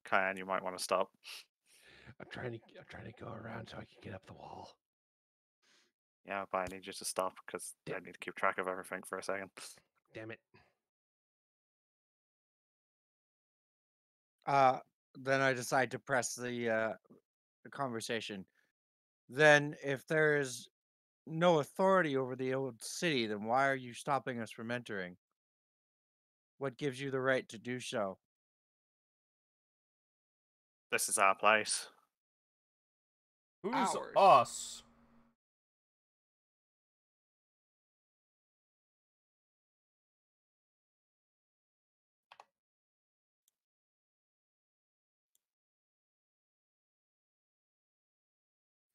Cayenne, you might want to stop. I'm trying to I'm trying to go around so I can get up the wall. Yeah, but I need you to stop because I need to keep track of everything for a second. Damn it. Uh, then I decide to press the uh, the conversation. Then, if there is no authority over the old city, then why are you stopping us from entering? What gives you the right to do so? This is our place. Who's Ours. us?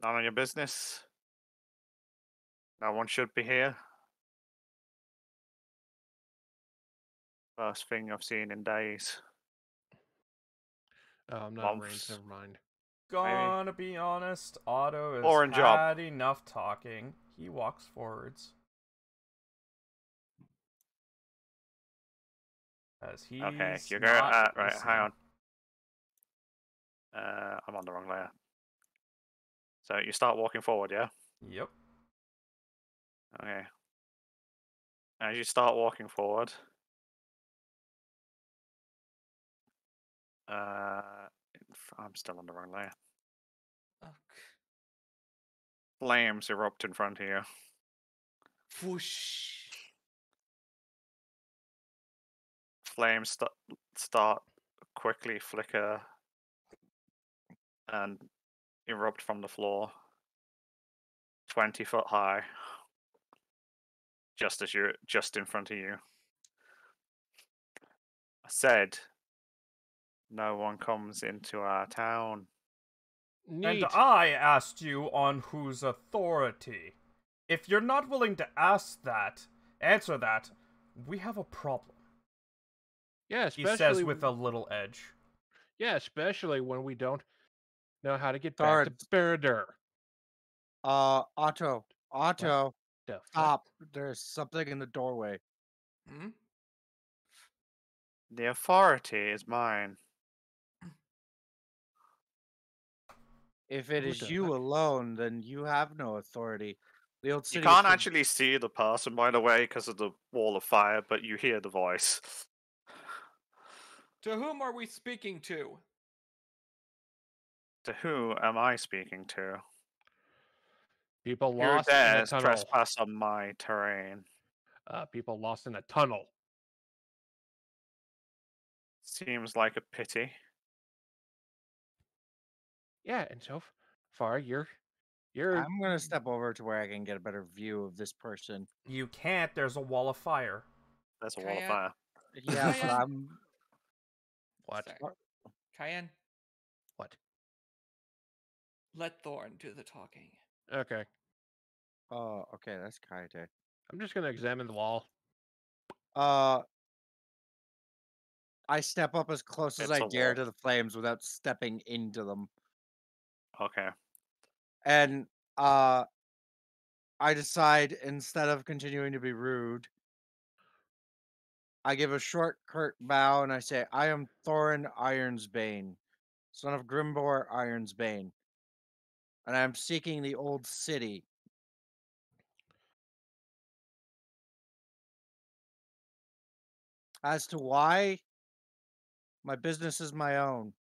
None of your business. No one should be here. First thing I've seen in days. Oh, I'm not arranged. Months. Never mind. Gonna be honest, Otto has Orange job. had enough talking. He walks forwards. As he Okay, you're going. Uh, right, hang on. Uh, I'm on the wrong layer. So you start walking forward, yeah? Yep. Okay. As you start walking forward, uh, I'm still on the wrong layer. Ugh. Flames erupt in front of you. Whoosh. Flames st- start quickly flicker and erupt from the floor, twenty foot high, just as you're just in front of you. I said, no one comes into our town. Neat. And I asked you on whose authority. If you're not willing to ask that, answer that, we have a problem. yeah, He especially says with a little edge. yeah, especially when we don't know how to get Guards. back to Baradur. Uh, Otto, Otto, The fuck? stop! There's something in the doorway. Hmm? The authority is mine. If it Who is the you heck? alone, then you have no authority. The old You can't should- actually see the person, by the way, because of the wall of fire, but you hear the voice. To whom are we speaking to? To who am I speaking to? People Who lost in a tunnel. trespass on my terrain? Uh, people lost in a tunnel. Seems like a pity. Yeah, and so far you're you're I'm gonna step over to where I can get a better view of this person. You can't, there's a wall of fire. That's a wall of Kaya- fire. Yeah, but Kaya- I'm. what? Sorry. Cayenne, What? let Thorn do the talking. Okay. Oh, okay, that's Kaite. I'm just gonna examine the wall. Uh, I step up as close as It's I a dare wall. to the flames without stepping into them, Okay. and uh, I decide instead of continuing to be rude, I give a short, curt bow and I say, I am Thorin Ironsbane, son of Grimbor Ironsbane, and I am seeking the old city. As to why, my business is my own.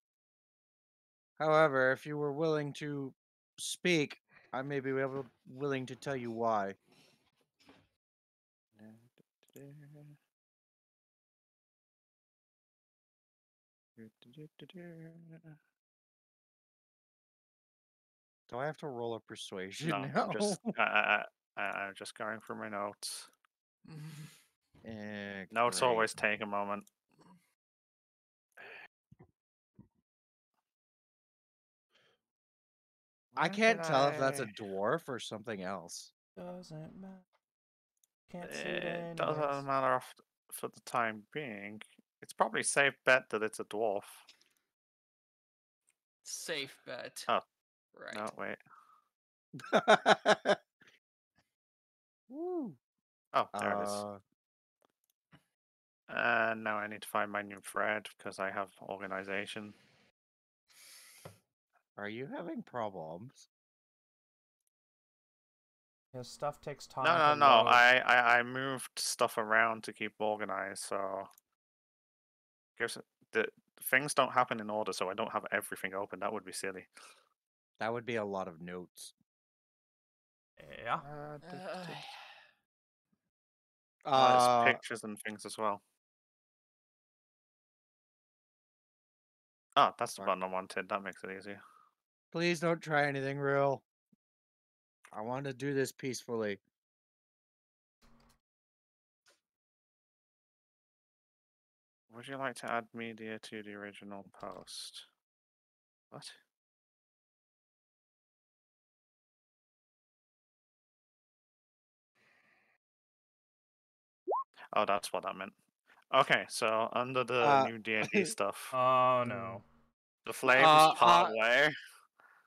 However, if you were willing to speak, I may be able, willing to tell you why. Do I have to roll a persuasion No, now? I'm just I, I, I'm just going through my notes. Eh, Notes great. always take a moment. I can't tell if that's a dwarf or something else. Doesn't matter. Can't see it It doesn't matter for the time being. It's probably safe bet that it's a dwarf. Safe bet. Oh, Right. No, wait. Woo. Oh, there it is. And Uh, now I need to find my new thread because I have organization. Are you having problems? His stuff takes time. No, no, no. I, I, I moved stuff around to keep organized, so guess the things don't happen in order, so I don't have everything open. That would be silly. That would be a lot of notes. Yeah. Uh, d- Uh, d- there's pictures and things as well. Oh, that's the button I wanted. That makes it easier. Please don't try anything real. I want to do this peacefully. Would you like to add media to the original post? What? Oh, that's what that meant. Okay, so under the Uh, new D and D stuff, Oh no. the flames uh, part uh, way.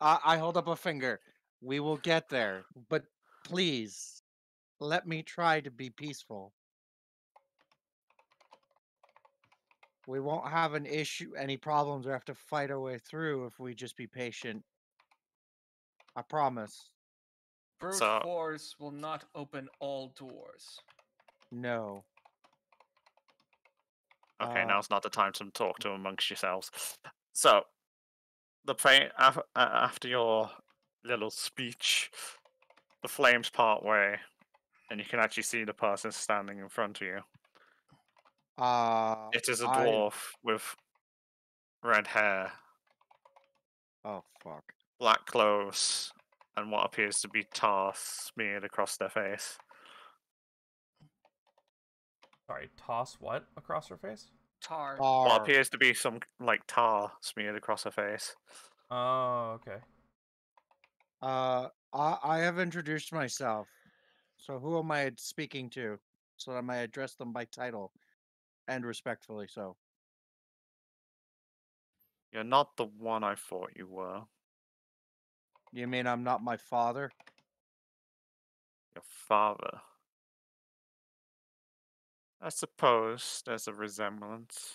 I, I hold up a finger. We will get there, but please let me try to be peaceful. We won't have an issue, any problems, or have to fight our way through if we just be patient. I promise. brute So- force will not open all doors. No. Okay, Uh, now's not the time to talk to amongst yourselves. So, the play af- after your little speech, the flames part way, and you can actually see the person standing in front of you. Uh, it is a dwarf with red hair, Oh fuck. black clothes, and what appears to be tar smeared across their face. Sorry, toss what across her face? Tar. What Arr. appears to be some like tar smeared across her face. Oh, okay. Uh, I, I have introduced myself. So who am I speaking to? So that I may address them by title and respectfully so. You're not the one I thought you were. You mean I'm not my father? Your father. I suppose there's a resemblance.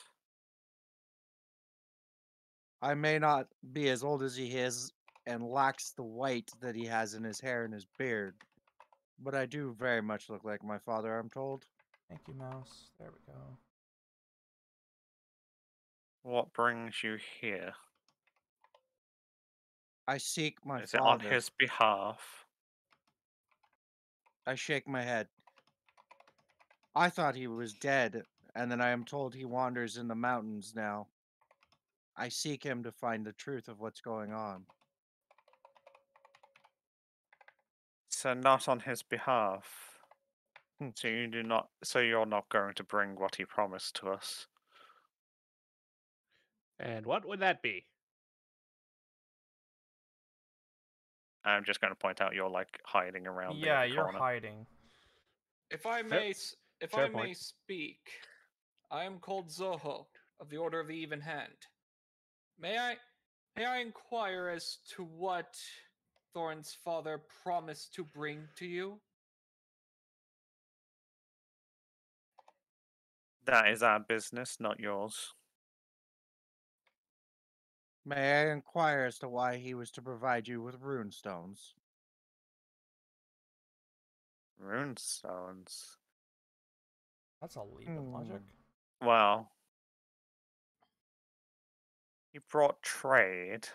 I may not be as old as he is and lacks the white that he has in his hair and his beard, but I do very much look like my father, I'm told. Thank you, mouse. There we go. What brings you here? I seek my Is it on his behalf? I shake my head. I thought he was dead, and then I am told he wanders in the mountains now. I seek him to find the truth of what's going on. So not on his behalf. Hmm. So you do not. So you're not going to bring what he promised to us. And what would that be? I'm just going to point out you're like hiding around. Yeah, other you're corner. hiding. If I Fair- may, s- if fair I may speak, I am called Zoho of the Order of the Even Hand. May I, may I inquire as to what Thorin's father promised to bring to you? That is our business, not yours. May I inquire as to why he was to provide you with rune stones? Rune stones. That's a leap in logic. Well, he brought trade. He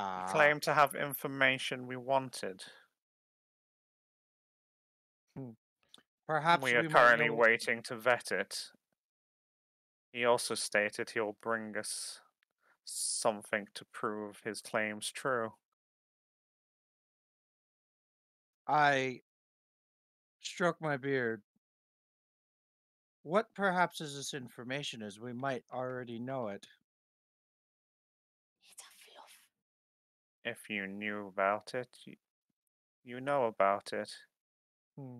Ah, claimed to have information we wanted. perhaps we are might currently know- waiting to vet it. He also stated he'll bring us something to prove his claims true. I stroke my beard. What perhaps is this information is we might already know it? If you knew about it, you, you know about it. Hmm.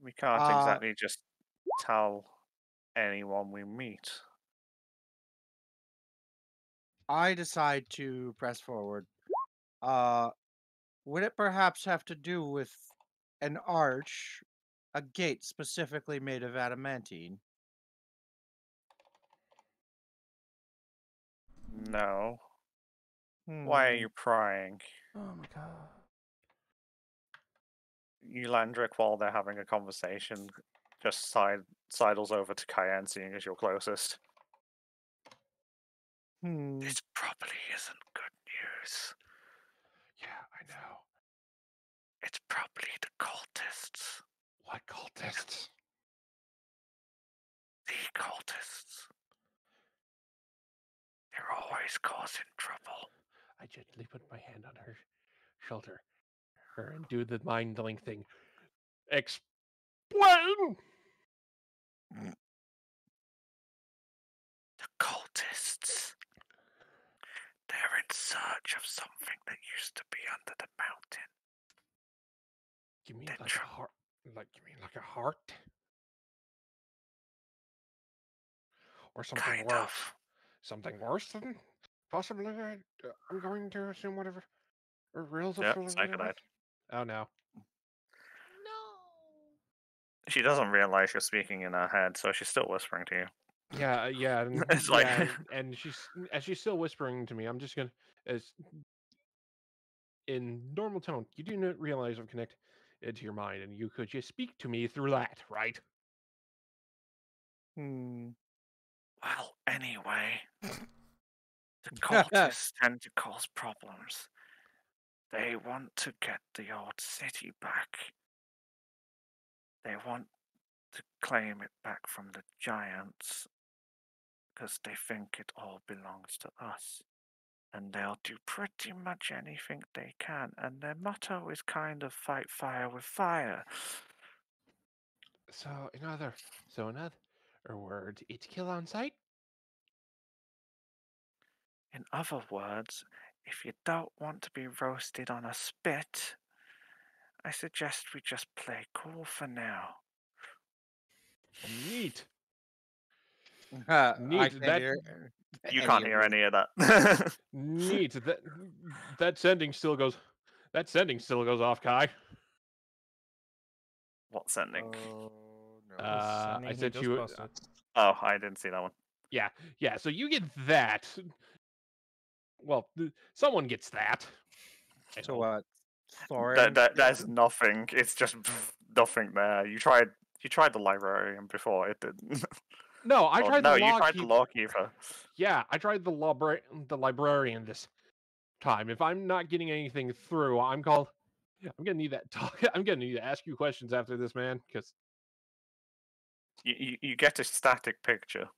We can't Uh, exactly just tell anyone we meet. I decide to press forward. Uh, would it perhaps have to do with an arch, a gate specifically made of adamantine? No. Why are Hmm. you prying? Oh my god. Eulandric, while they're having a conversation, just side sidles over to Cayenne, seeing as you're closest. Hmm. This probably isn't good news. Yeah, I know. It's probably the cultists. What cultists? The cultists. They're always causing trouble. I gently put my hand on her shoulder, her and do the mind link thing. Explain. The cultists. They're in search of something that used to be under the mountain. Give mean They're like a heart. Like you mean like a heart. Or something Kind worse. of. Something worse than possibly. I, uh, I'm going to assume whatever. Or reels Yep, of cyanide. Oh no. No. She doesn't realize you're speaking in her head, so she's still whispering to you. Yeah, uh, yeah, and, It's like- yeah, and, and she's as she's still whispering to me. I'm just gonna as in normal tone. You do not realize I'm connected to your mind, and you could just speak to me through that, right? Hmm. Well, anyway, the cultists tend to cause problems. They want to get the old city back. They want to claim it back from the giants because they think it all belongs to us. And they'll do pretty much anything they can. And their motto is kind of fight fire with fire. So in other, so in other words, it's kill on sight. In other words, if you don't want to be roasted on a spit, I suggest we just play cool for now. Neat. I Neat, can't that- hear You any can't hear any of that. Neat. That that sending still goes. That sending still goes off, Kai. what sending? Oh, no. Uh, Sending I he sent you. posted. Oh, I didn't see that one. Yeah, yeah. So you get that. Well, th- someone gets that. So hope. what? Thorin? That, that, there's nothing. It's just nothing there. You tried. You tried the librarian before. It didn't. No, I Or tried no, the you tried the lawkeeper. Yeah, I tried the libra- the librarian this time. If I'm not getting anything through, I'm called. I'm gonna need that talk. I'm gonna need to ask you questions after this, man. Because You, you you get a static picture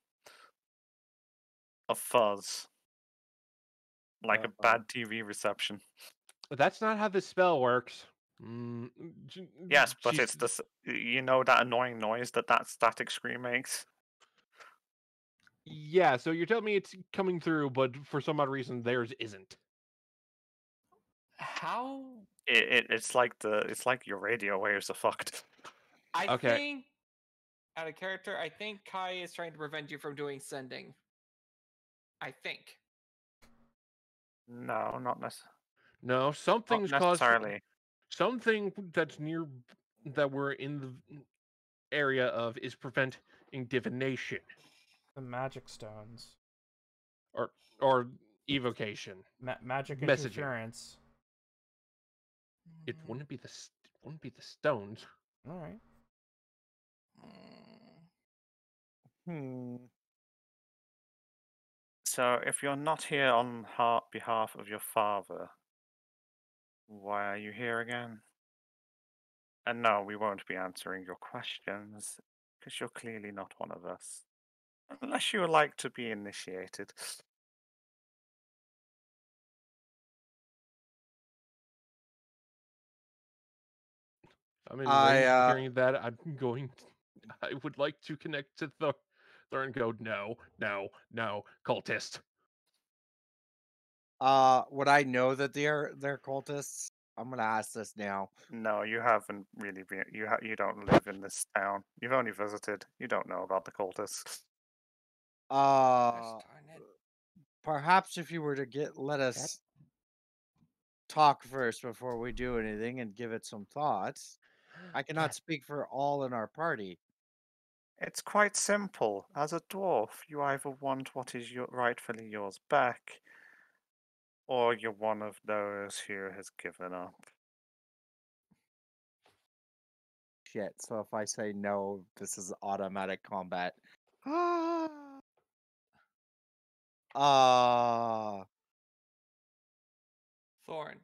of fuzz, like a Uh-oh. bad TV reception. that's not how this spell works. Mm, Yes, but she's- it's the s- you know that annoying noise that that static screen makes. Yeah, so you're telling me it's coming through, but for some odd reason theirs isn't. How? It, it it's like the it's like your radio waves are fucked. I Okay. think, out of character, I think Kai is trying to prevent you from doing sending. I think. No, not necessarily. No, Not something's caused. necessarily. Something that's near that we're in the area of is preventing divination The magic stones. or or evocation. Ma- magic Messaging. interference. It Mm, wouldn't be the st- wouldn't be the stones. All right. mm. Hmm. So, if you're not here on ha- behalf of your father, why are you here again? And no, we won't be answering your questions because you're clearly not one of us. Unless you would like to be initiated. I mean, I, uh, hearing that, I'm going. I would like to connect to the Thor and go. No, no, no, cultist. Uh, would I know that they're they're cultists? I'm gonna ask this now. No, you haven't really been. You ha- you don't live in this town. You've only visited. You don't know about the cultists. Uh, Gosh darn it. perhaps if you were to get let us talk first before we do anything and give it some thoughts. I cannot speak for all in our party. It's quite simple. As a dwarf, you either want what is your, rightfully yours back, or you're one of those who has given up. Shit. So if I say no, this is automatic combat. Ah. Uh, Thorn.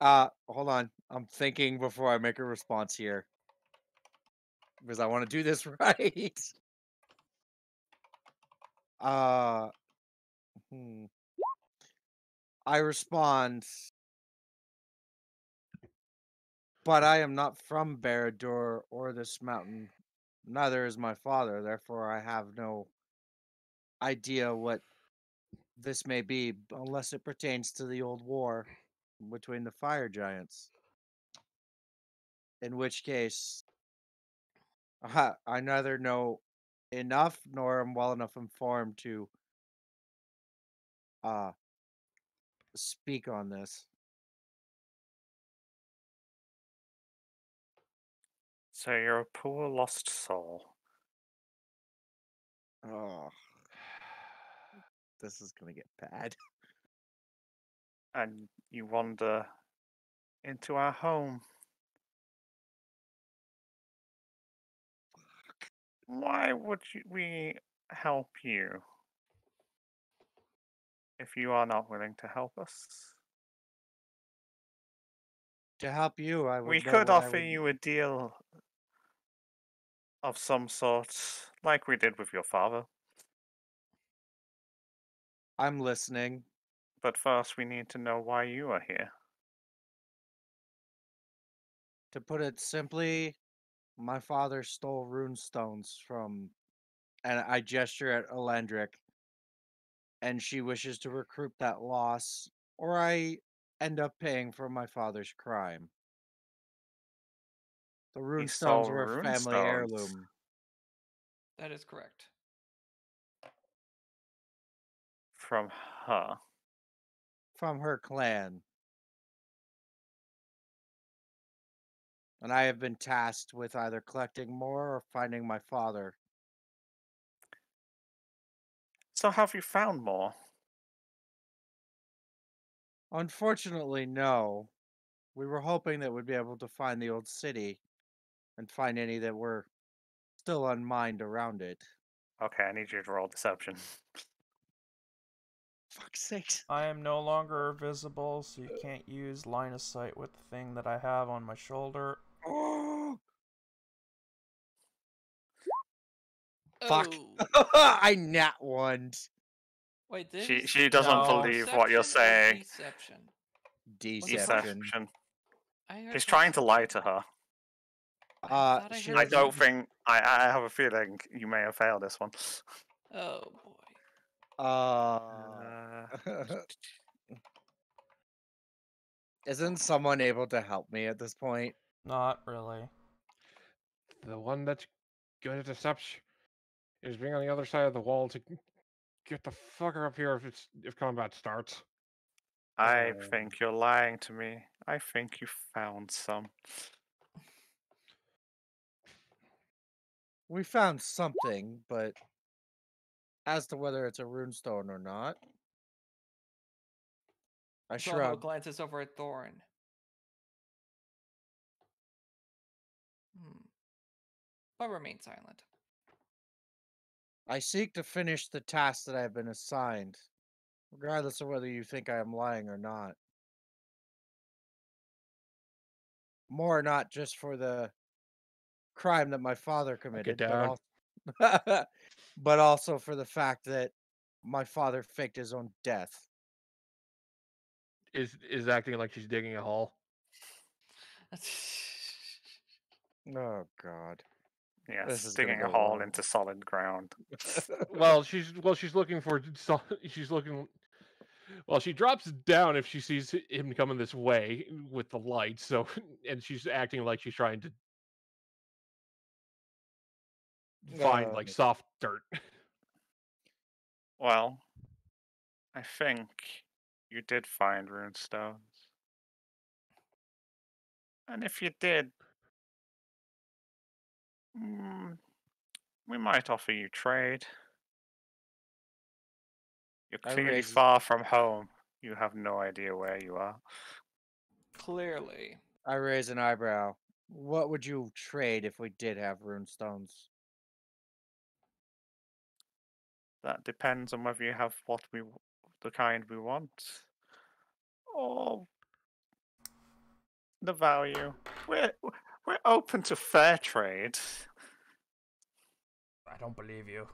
uh, hold on. I'm thinking before I make a response here. Because I want to do this right. Uh, hmm. I respond. But I am not from Barad-dûr or this mountain. Neither is my father. Therefore, I have no idea what this may be, unless it pertains to the old war between the fire giants. In which case, I I neither know enough nor am well enough informed to uh speak on this. So you're a poor lost soul. Oh, this is gonna get bad. and you wander into our home. Why would we help you if you are not willing to help us? To help you, I would. We could offer would- you a deal of some sort, like we did with your father. I'm listening. But first, we need to know why you are here. To put it simply, my father stole rune stones from, and I gesture at Eulandric, and she wishes to recruit that loss, or I end up paying for my father's crime. The rune stones were a family heirloom. That is correct. From her. from her clan. And I have been tasked with either collecting more or finding my father. So, have you found more? Unfortunately, no. We were hoping that we'd be able to find the old city and find any that were still unmined around it. Okay, I need you to roll deception. Fuck's sakes. I am no longer visible, so you can't use line of sight with the thing that I have on my shoulder. Oh, Fuck. Oh, I nat one. wait, did She she doesn't No. believe what you're saying. Deception. Deception. Deception. I heard He's trying to lie to her. I Uh, I I don't think. I I have a feeling you may have failed this one. Oh boy. Uh, Uh, isn't someone able to help me at this point? Not really. The one that's good at deception is being on the other side of the wall to get the fucker up here if it's if combat starts. I Uh, think you're lying to me. I think you found some. We found something, but as to whether it's a runestone or not, I shrug. glances over at Thorn. Hmm. But remain silent. I seek to finish the task that I have been assigned, regardless of whether you think I am lying or not. More not just for the crime that my father committed, but, down. al- but also for the fact that my father faked his own death. Is is acting like she's digging a hole. Oh God. Yes, is digging a hole wrong. into solid ground. Well, she's well, she's looking for so- she's looking. Well, she drops down if she sees him coming this way with the light. So, and she's acting like she's trying to find like Uh, soft dirt. Well, I think you did find rune stones. And if you did, mm, we might offer you trade. You're clearly raise- far from home. You have no idea where you are. Clearly. I raise an eyebrow. What would you trade if we did have runestones? That depends on whether you have what we, the kind we want, or the value. We're we're open to fair trade. I don't believe you.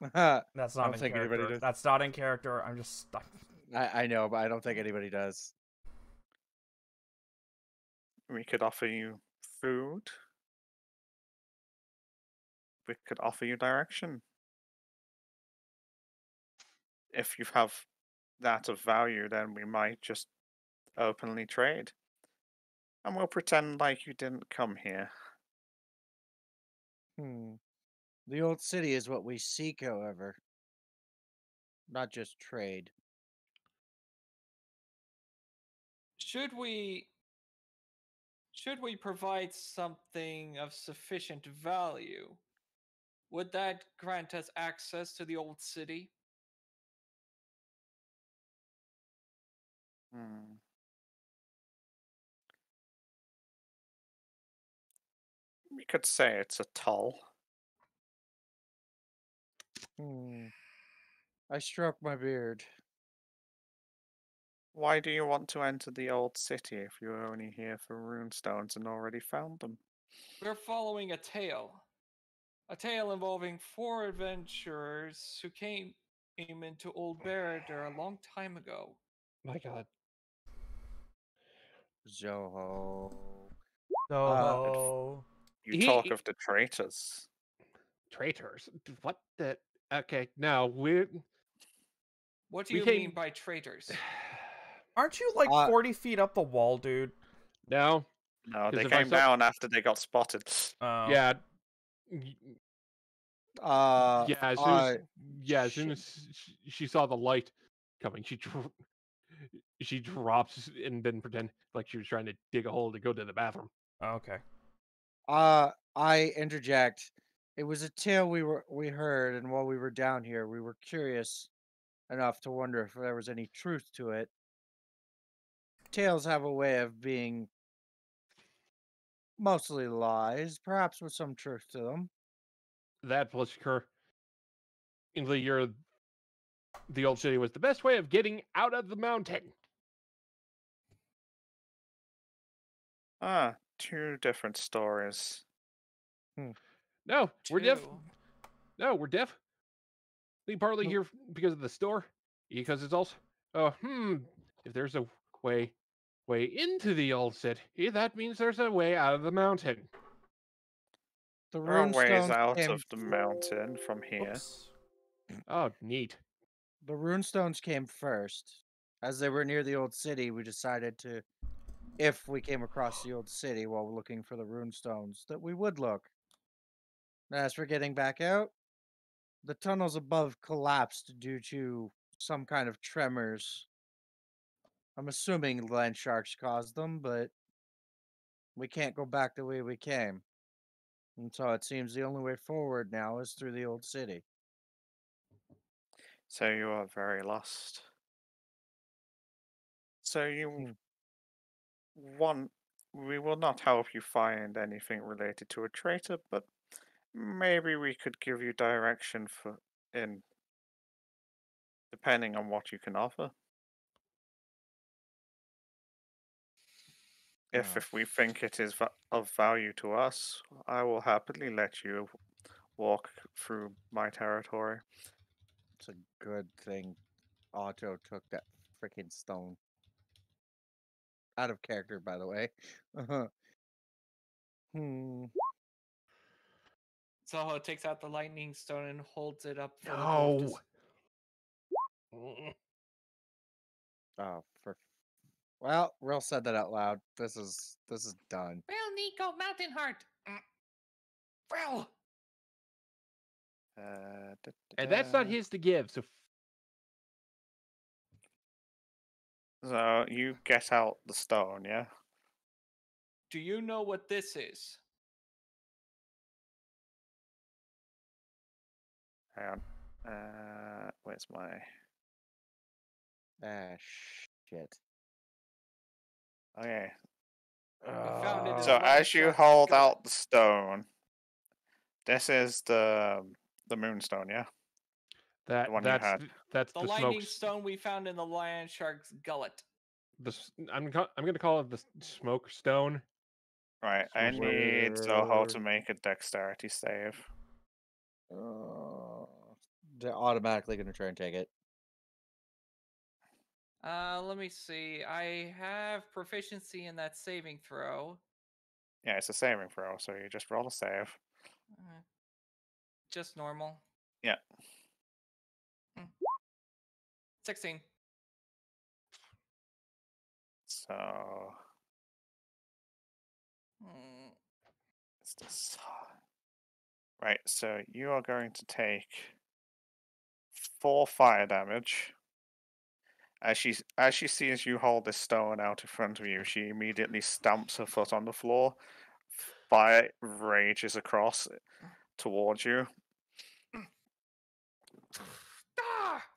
I, That's I not don't in think anybody character. does. That's not in character. I'm just stuck. I know, but I don't think anybody does. We could offer you food. We could offer you direction. If you have that of value, then we might just openly trade. And we'll pretend like you didn't come here. Hmm. The old city is what we seek, however. Not just trade. Should we should we provide something of sufficient value? Would that grant us access to the old city? Hmm. We could say it's a toll. Hmm. I stroke my beard. Why do you want to enter the old city if you're only here for runestones and already found them? We're following a tale. A tale involving four adventurers who came came into Old Barrador a long time ago. My God. Zoho. So You He- talk of the traitors. Traitors. What the? Okay, now we. What do We you came- mean by traitors? aren't you like Uh, 40 feet up the wall, dude? No. No, they came saw- down after they got spotted. Oh. Yeah. Uh, Yeah. As soon uh, as, yeah. As soon as she, she saw the light coming, she dro- she drops and then pretend like she was trying to dig a hole to go to the bathroom. Okay. Uh, I interject. It was a tale we were we heard, and while we were down here, we were curious enough to wonder if there was any truth to it. Tales have a way of being mostly lies, perhaps with some truth to them. That plus her. England, you're the old city was the best way of getting out of the mountain. Ah, two different stories. No, we're deaf. No, we're deaf. We partly here because of the store, because it's also. Oh, hmm. If there's a way, way into the old city, that means there's a way out of the mountain. The There are ways runestones out came, of the mountain from here. Oops. Oh, neat. the runestones came first. As they were near the old city, we decided to, if we came across the old city while looking for the runestones, that we would look. As for getting back out, the tunnels above collapsed due to some kind of tremors. I'm assuming land sharks caused them, but we can't go back the way we came. And so it seems the only way forward now is through the old city. So you are very lost. So you hmm. want we will not help you find anything related to a traitor, but maybe we could give you direction for in depending on what you can offer. If Oh. if we think it is of value to us, I will happily let you walk through my territory. It's a good thing Otto took that freaking stone. Out of character, by the way. hmm. Zoho takes out the lightning stone and holds it up. For the dwarf to No. s- Oh, for. Well, Rill said that out loud. This is this is done. Well, Nico, Mountain Heart. Mm. Well, Uh, da- And that's not his to give. So So you get out the stone, yeah? do you know what this is? Hang on. Uh, where's my? Ah, shit. Okay. found it in So as you hold gun. out the stone, this is the the moonstone, yeah. that one you that's had. that's The, the, lightning smoke. stone we found in the land shark's gullet. The s- I'm I'm gonna call it the smoke stone. Right. I So need Zoho to make a dexterity save. Uh, they're automatically gonna try and take it. Uh, let me see. I have proficiency in that saving throw. Yeah, it's a saving throw, so you just roll a save. Uh, just normal. Yeah. Mm. 16. So Mm, it's this. Right. So you are going to take four fire damage. As she as she sees you hold this stone out in front of you, she immediately stamps her foot on the floor. Fire rages across towards you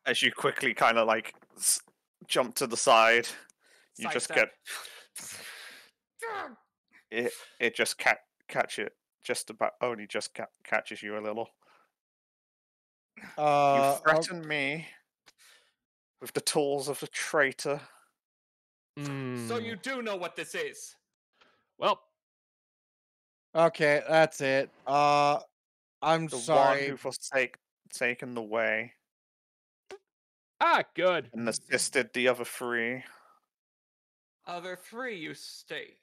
as you quickly kind of like s- jump to the side. You just Sidestep. Ah! It it just ca- catch it just about only just ca- catches you a little. Uh, you threaten me with the tools of the traitor. So Mm, you do know what this is. well, okay, that's it. Uh, I'm The sorry. one who forsake taken the way ah, good. and assisted the other three. Other three, you stay.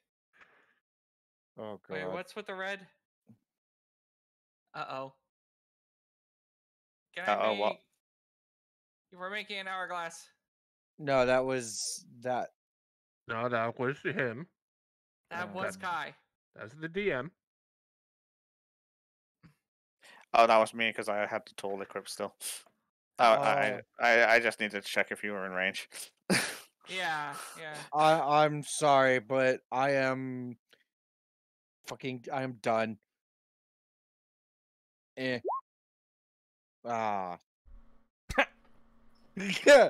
Oh god. Wait, what's with the red? Uh oh. Can Uh-oh, make... what? You were making an hourglass. No, that was that. No, that was him. That was that- Kai. That's the DM. Oh, that was me because I had the tool equipped still. Oh, I, Oh. I I just needed to check if you were in range. Yeah, yeah. I I'm sorry, but I am fucking. I am done. Eh. Ah. yeah.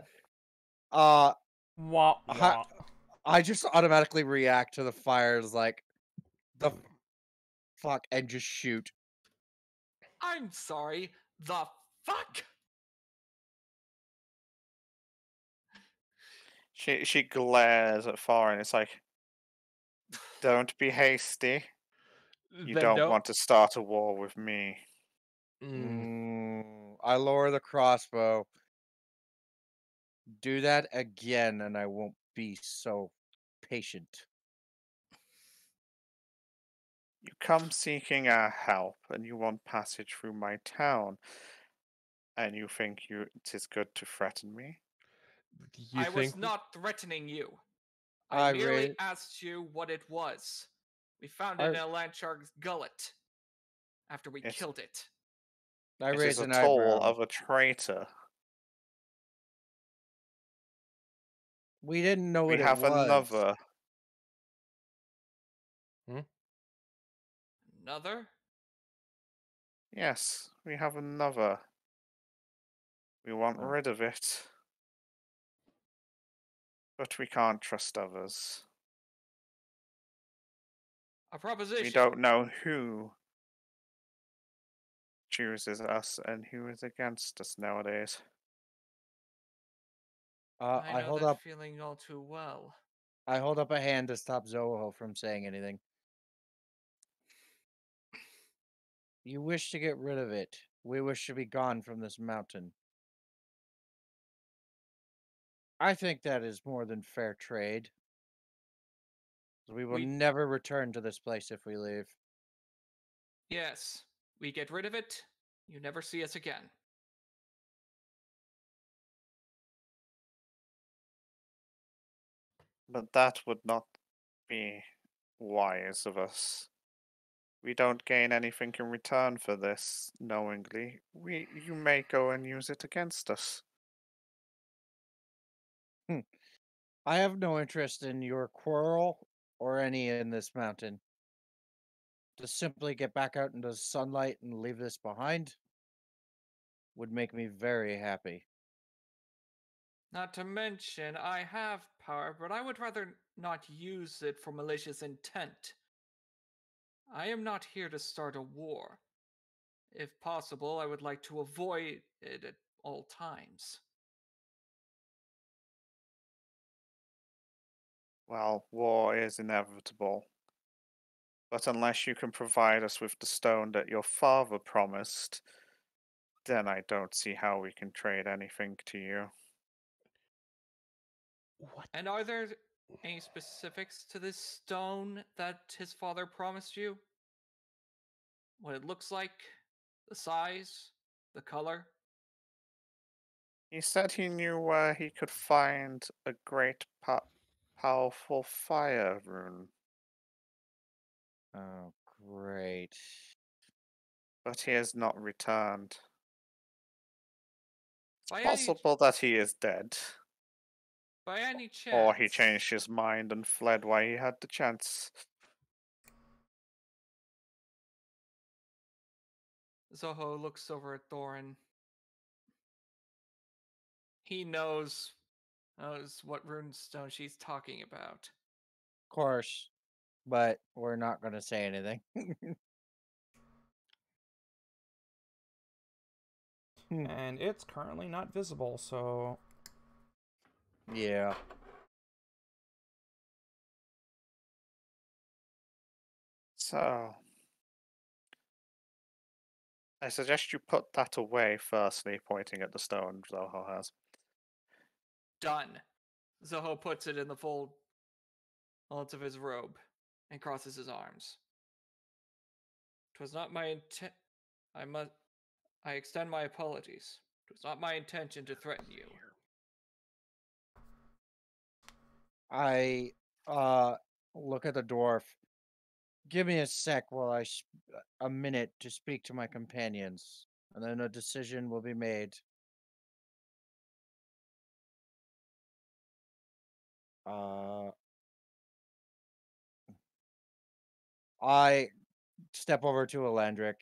Uh, Wah, wah. I just automatically react to the fires like the fuck and just shoot. I'm sorry. The fuck? she she glares at Farin it's like, "Don't be hasty. You Then don't want to start a war with me." Mm, Mm, I lower the crossbow. Do that again, and I won't be so patient. You come seeking our help, and you want passage through my town, and you think you it is good to threaten me. you I think was not threatening you. I, I merely ra- asked you what it was. We found it in I- a land shark's gullet after we It's- killed it. I it raise is a an toll eyebrow. of a traitor. We didn't know what we have was. another. Hmm? Another? Yes, we have another. We want Oh. rid of it. But we can't trust others. A proposition. We don't know who chooses us and who is against us nowadays. Uh, I I, hold up. feeling all too well. I hold up a hand to stop Zoho from saying anything. You wish to get rid of it. We wish to be gone from this mountain. I think that is more than fair trade. We will We- never return to this place if we leave. Yes, we get rid of it. You never see us again. But that would not be wise of us. We don't gain anything in return for this knowingly. We you may go and use it against us. Hmm. I have no interest in your quarrel or any in this mountain. To simply get back out into the sunlight and leave this behind would make me very happy. Not to mention, I have power, but I would rather not use it for malicious intent. I am not here to start a war. If possible, I would like to avoid it at all times. Well, war is inevitable. But unless you can provide us with the stone that your father promised, then I don't see how we can trade anything to you. What? And are there any specifics to this stone that his father promised you? What it looks like? The size? The color? He said he knew where he could find a great po- powerful fire rune, Oh, great. but he has not returned. By any, Possible that he is dead, by any chance. or he changed his mind and fled while he had the chance. Zoho looks over at Thorin. He knows knows what runestone she's talking about. Of course. But we're not going to say anything. Hmm. And it's currently not visible, so yeah. So, I suggest you put that away firstly, pointing at the stone Zoho has. Done. Zoho puts it in the fold folds of his robe and crosses his arms. Twas not my intent. I must. I extend my apologies. Twas not my intention to threaten you. I uh look at the dwarf. Give me a sec while I sp- a minute to speak to my companions, and then a decision will be made. Uh, I step over to Eulandric,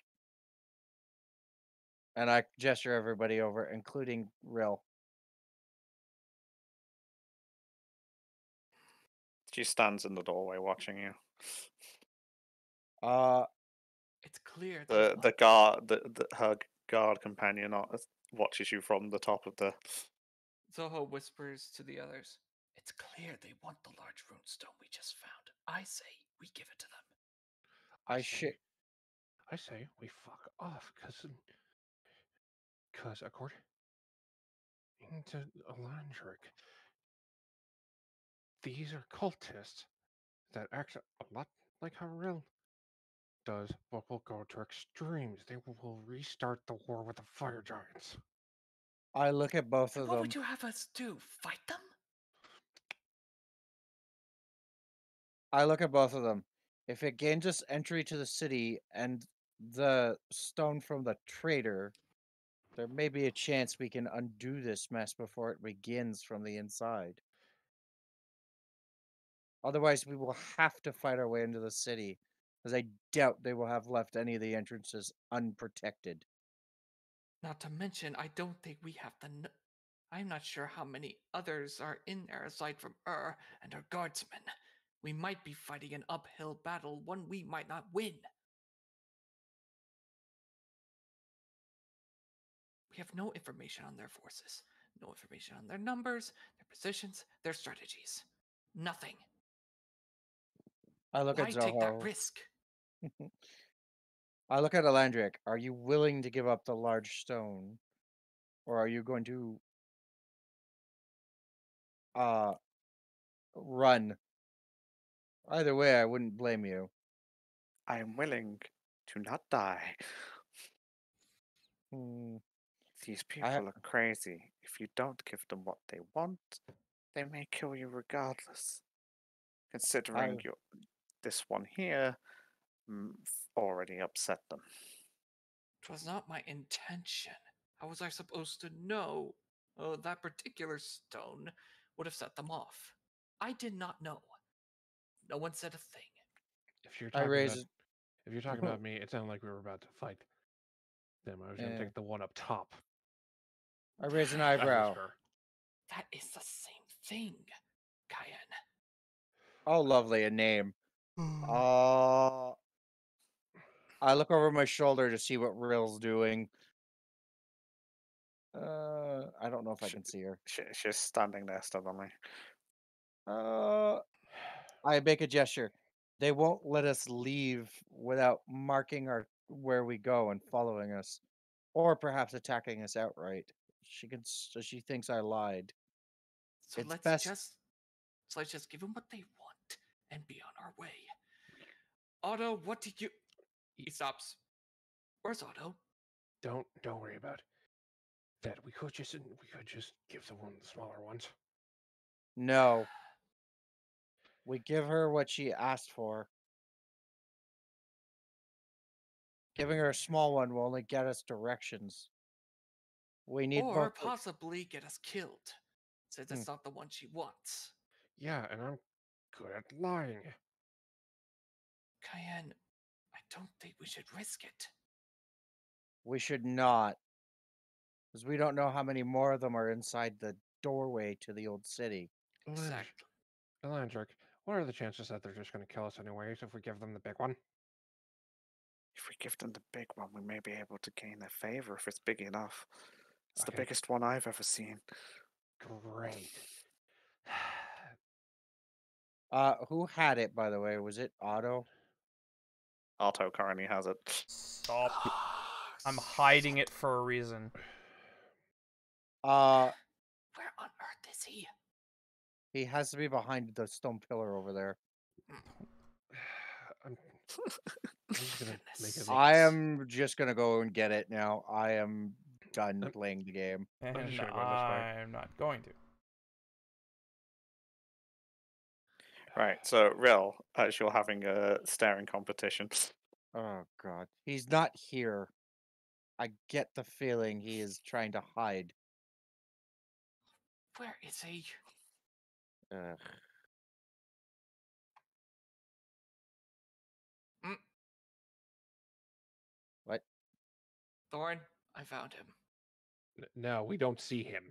and I gesture everybody over, including Rill. She stands in the doorway watching you. Uh, It's clear. they The the guard, the, the her guard companion uh, watches you from the top of the. Zoho whispers to the others. It's clear they want the large runestone we just found. I say we give it to them. I say- shit. I say we fuck off, cause, cause according to Eulandric, these are cultists that act a lot like how Rill does, but will go to extremes. They will- restart the war with the fire giants. I look at both of what them. What would you have us do? Fight them? I look at both of them. If it gains us entry to the city and the stone from the traitor, there may be a chance we can undo this mess before it begins from the inside. Otherwise, we will have to fight our way into the city, as I doubt they will have left any of the entrances unprotected. Not to mention, I don't think we have the. N- I'm not sure how many others are in there aside from Ur and her guardsmen. We might be fighting an uphill battle, one we might not win. We have no information on their forces, no information on their numbers, their positions, their strategies. Nothing. I look Why at take that risk? I look at Eulandric. Are you willing to give up the large stone? Or are you going to uh run? Either way, I wouldn't blame you. I am willing to not die. Hmm, These people ha- are crazy. If you don't give them what they want, they may kill you regardless. Considering I- you, this one here mm, already upset them. It was not my intention. How was I supposed to know uh, that particular stone would have set them off? I did not know. No one said a thing. If you're I talking raise about, it- if you're talking about me, it sounded like we were about to fight them. I was gonna take the one up top. I raise an eyebrow. her. That is the same thing, Cayenne. Oh, lovely, a name. Uh, I look over my shoulder to see what Rill's doing. Uh, I don't know if I can see her. She, she's standing there stubbornly. Uh, I make a gesture. They won't let us leave without marking our where we go and following us, or perhaps attacking us outright. She can. s- She thinks I lied. So It's let's best- just so let's just give them what they want and be on our way. Otto, what did you? He stops. Where's Otto? Don't don't worry about that. We could just we could just give the one the smaller ones. No. We give her what she asked for. Giving her a small one will only get us directions. We need or possibly get us killed, since Hmm. it's not the one she wants. Yeah, and I'm good at lying. Cayenne, I don't think we should risk it. We should not. Because we don't know how many more of them are inside the doorway to the old city. Elandr- Exactly. Eulandric, what are the chances that they're just gonna kill us anyways if we give them the big one? If we give them the big one, we may be able to gain their favor if it's big enough. It's the biggest one I've ever seen. Great. Uh, who had it, by the way? Was it Otto? Otto currently has it. Stop. I'm hiding it for a reason. Uh, Where on earth is he? he has to be behind the stone pillar over there. I'm, I'm just gonna make Goodness a I sakes. am just gonna go and get it now. I am done playing the game. And just gonna go this way. I'm not going to. Right, so Rill, uh, as you're having a staring competition, Oh god. He's not here. I get the feeling he is trying to hide. Where is he? Ugh. Mm. What? Thorn, I found him. n- no, we don't see him.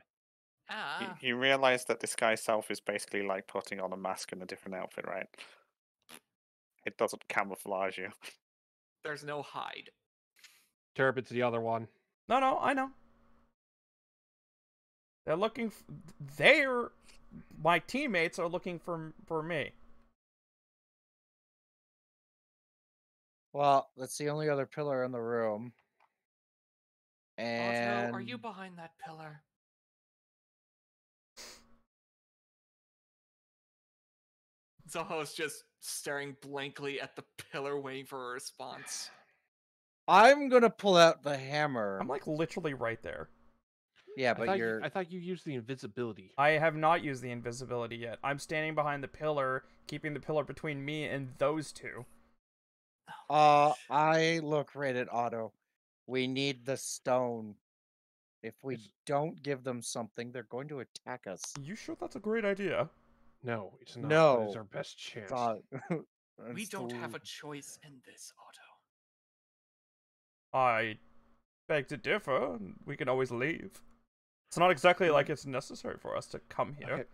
You, Ah, you realize that this guy's self is basically like putting on a mask and a different outfit, right? It doesn't camouflage you. there's no hide. Turbid's the other one. No, no, I know. They're looking. F- they're my teammates are looking for for me. Well, that's the only other pillar in the room. And Otto, are you behind that pillar? Zoho's just staring blankly at the pillar, waiting for a response. I'm gonna pull out the hammer. I'm like literally right there. yeah, but thought you- you're I thought you used the invisibility. I have not used the invisibility yet. I'm standing behind the pillar, keeping the pillar between me and those two. uh I look right at Otto. We need the stone. If we don't give them something, they're going to attack us. You sure that's a great idea? No, it's not. No. It's our best chance. Uh, We don't have a choice in this, Otto. I beg to differ. We can always leave. It's not exactly like it's necessary for us to come here. Okay.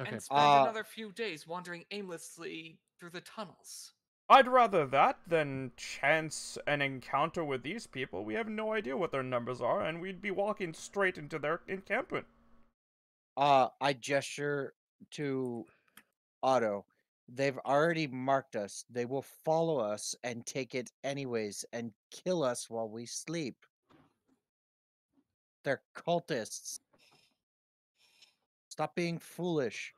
Okay. And spend Uh, another few days wandering aimlessly through the tunnels. I'd rather that than chance an encounter with these people. We have no idea what their numbers are, and we'd be walking straight into their encampment. Uh, I gesture to Otto. They've already marked us. They will follow us and take it anyways and kill us while we sleep. They're cultists. Stop being foolish.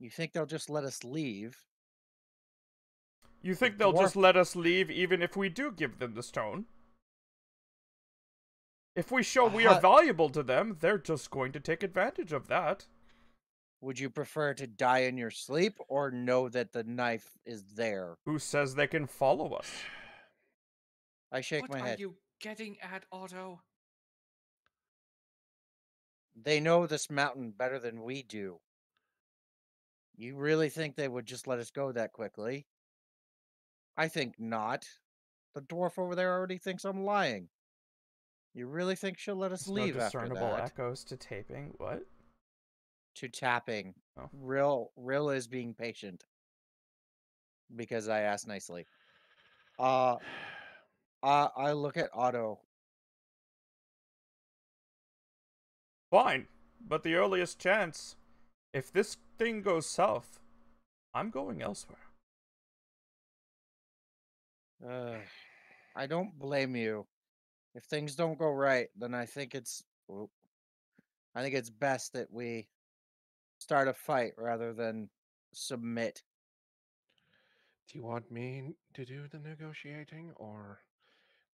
You think they'll just let us leave? You think they'll dwarf- just let us leave even if we do give them the stone? If we show we are Uh, valuable to them, they're just going to take advantage of that. Would you prefer to die in your sleep or know that the knife is there? Who says they can follow us? I shake what my head. What are you getting at, Otto? They know this mountain better than we do. You really think they would just let us go that quickly? I think not. The dwarf over there already thinks I'm lying. You really think she'll let us no leave after discernible that? echoes to taping. What? To tapping. Oh. Rill, Rill is being patient. Because I asked nicely. Uh, uh, I look at Otto. Fine, but the earliest chance, if this thing goes south, I'm going elsewhere. Uh, I don't blame you. If things don't go right, then I think it's I think it's best that we start a fight rather than submit. Do you want me to do the negotiating or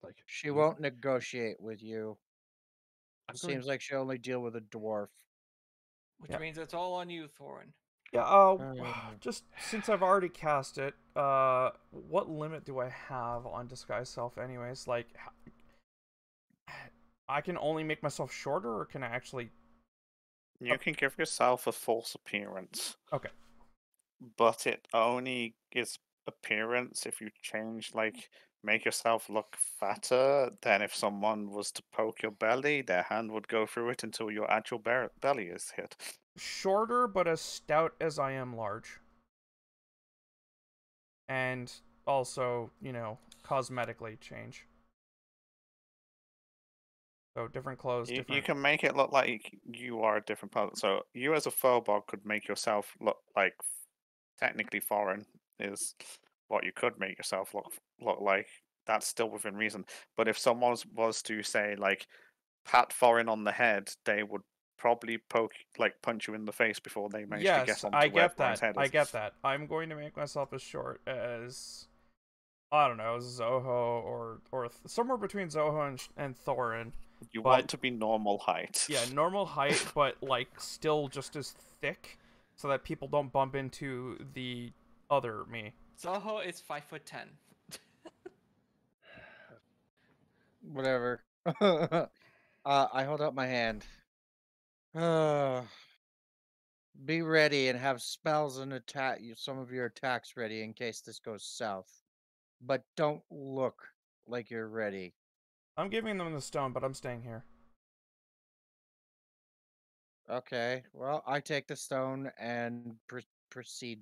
like She you- won't negotiate with you. I'm going- Seems like she only deal with a dwarf. Which Yeah. means it's all on you, Thorin. Yeah, uh, Um, just since I've already cast it, uh, what limit do I have on disguise self, anyways? Like, I can only make myself shorter, or can I actually? You oh. can give yourself a false appearance. Okay. But it only gives appearance if you change, like, make yourself look fatter. Then, if someone was to poke your belly, their hand would go through it until your actual be- belly is hit. Shorter, but as stout as I am large. And also, you know, cosmetically change. So different clothes, You, different. you can make it look like you are a different person. So, you as a firbolg could make yourself look like technically Farin, is what you could make yourself look look like. That's still within reason. But if someone was, was to say like pat Farin on the head, they would probably poke like punch you in the face before they manage to get yes, onto I get that. head I get that. I'm going to make myself as short as I don't know, Zoho or or somewhere between Zoho and, and Thorin. You but- want to be normal height. Yeah, normal height, but like still just as thick, so that people don't bump into the other me. Zoho is five foot ten. Whatever. uh, I hold up my hand. Uh, be ready and have spells and attack some of your attacks ready in case this goes south. But don't look like you're ready. I'm giving them the stone, but I'm staying here. Okay. Well, I take the stone and pr- proceed.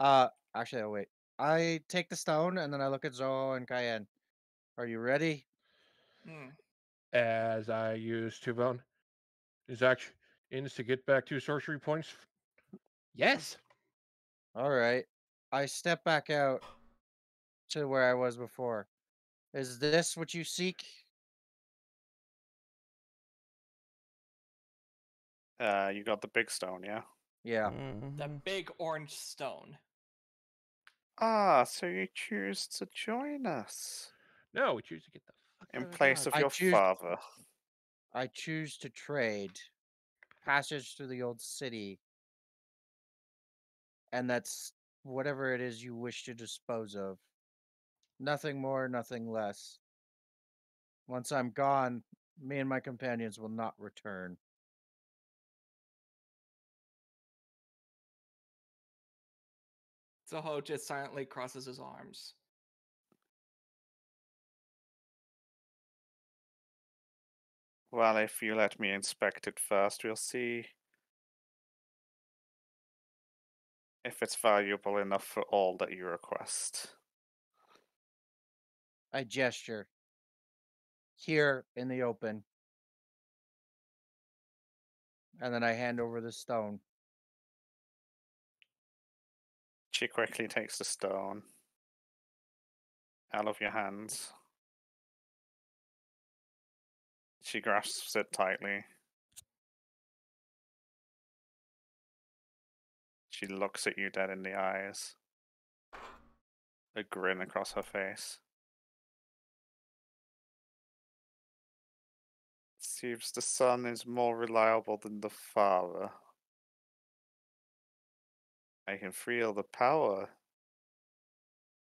Uh, actually, oh wait. I take the stone and then I look at Zoho and Cayenne. Are you ready? Hmm. as I use two bone is action ends to get back two sorcery points. Yes. All right. I step back out to where I was before. Is this what you seek? Uh, you got the big stone, yeah. Yeah. The Mhm. big orange stone. Ah, so you choose to join us No, we choose to get the fuck in out place Dodge. of I your choose- father. I choose to trade passage through the old city. And that's whatever it is you wish to dispose of. Nothing more, nothing less. Once I'm gone, me and my companions will not return. Zoho just silently crosses his arms. Well, if you let me inspect it first, we'll see if it's valuable enough for all that you request. I gesture. Here in the open. And then I hand over the stone. She quickly takes the stone out of your hands. She grasps it tightly. She looks at you dead in the eyes. A grin across her face. Seems the son is more reliable than the father. I can feel the power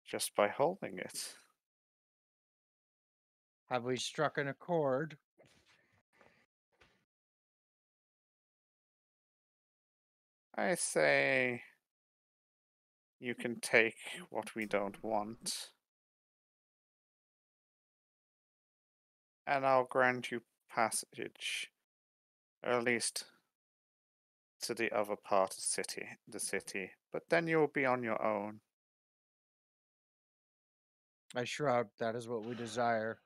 just by holding it. Have we struck an accord? I say you can take what we don't want. And I'll grant you passage, or at least to the other part of city, the city. But then you'll be on your own. I shrug. That is what we desire.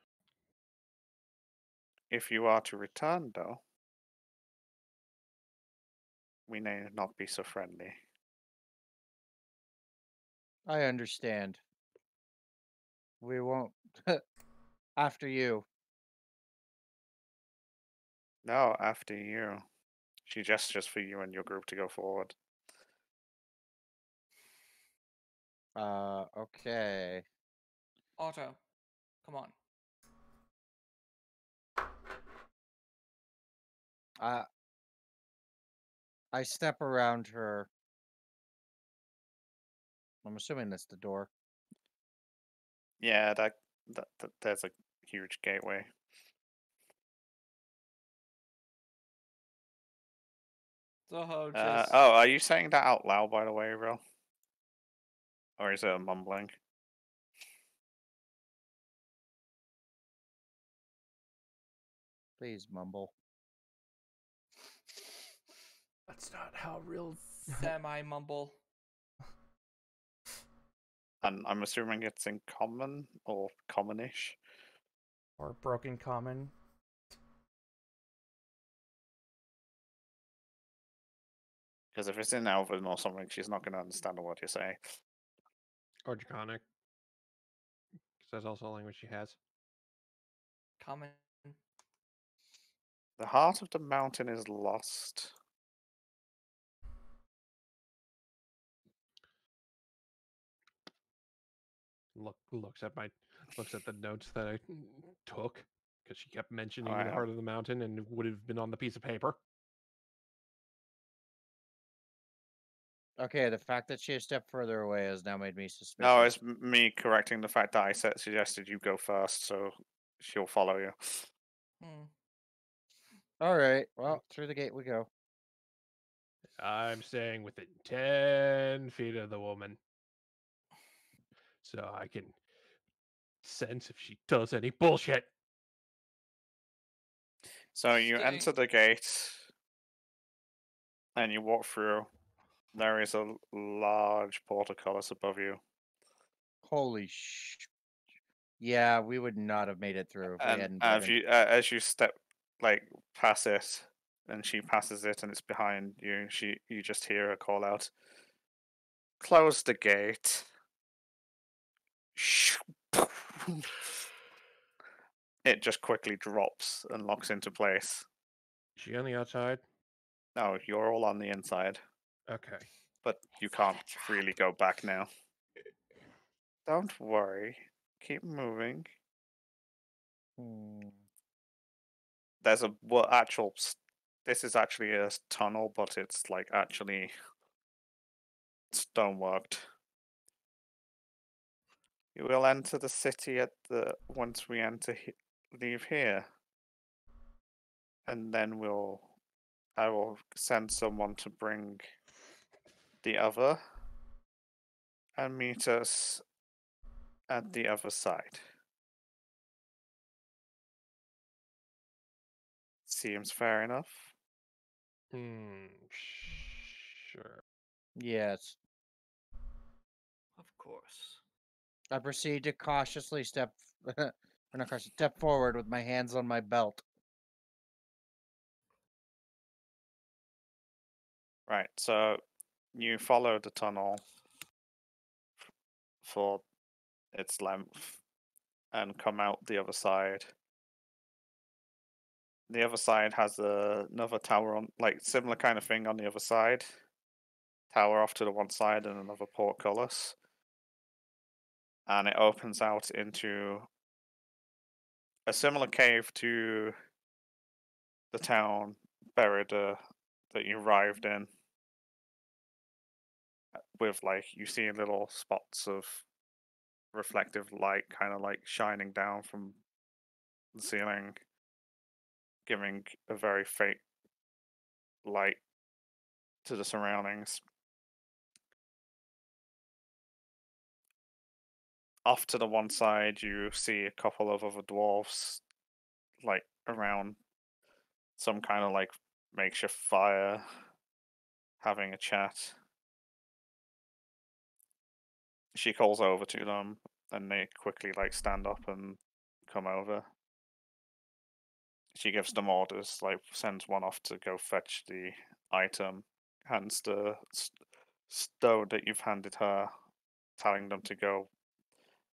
If you are to return, though, we may not be so friendly. I understand. We won't. After you. No, after you. She gestures for you and your group to go forward. Uh, okay. Otto, come on. Uh, I step around her. I'm assuming that's the door. Yeah, that, that, that there's a huge gateway. Zoho Uh, oh, are you saying that out loud, by the way, Rill? Or is it a mumbling? Please mumble. That's not how real. semi mumble. And I'm assuming it's in common or commonish. or broken common. Because if it's in Elven or something, she's not going to understand what you say. Or Draconic. Because that's also a language she has. Common. The heart of the mountain is lost. Look looks at my looks at the notes that I took because she kept mentioning I the heart of the mountain and it would have been on the piece of paper. Okay, the fact that she a step further away has now made me suspicious. No, it's me correcting the fact that I said, suggested you go first, so she'll follow you. Hmm. All right. Well, through the gate we go. I'm staying within ten feet of the woman, so I can sense if she does any bullshit. So you Stay- enter the gate and you walk through. There is a l- large portcullis above you. Holy sh! Yeah, we would not have made it through if we And hadn't. as you uh, as you step like pass it, and she passes it, and it's behind you. She you just hear her call out, "Close the gate." It just quickly drops and locks into place. Is she on the outside? No, you're all on the inside, Okay. but you can't trap. really go back now. Don't worry. Keep moving. Hmm. There's a well, actual. This is actually a tunnel, but it's like actually stoneworked. You will enter the city at the once we enter he- leave here, and then we'll. I will send someone to bring the other. and meet us at the other side. Seems fair enough. Hmm. Sure. Yes. Of course. I proceed to cautiously step, or not cautiously, step forward with my hands on my belt. Right, so you follow the tunnel for its length and come out the other side. The other side has a, another tower on, like similar kind of thing on the other side. Tower off to the one side and another portcullis. And it opens out into a similar cave to the town Berida that you arrived in with like you see little spots of reflective light kind of like shining down from the ceiling giving a very faint light to the surroundings. Off to the one side you see a couple of other dwarves like around some kind of like makeshift fire having a chat she calls over to them and they quickly like stand up and come over. She gives them orders like sends one off to go fetch the item hands the s- stone that you've handed her telling them to go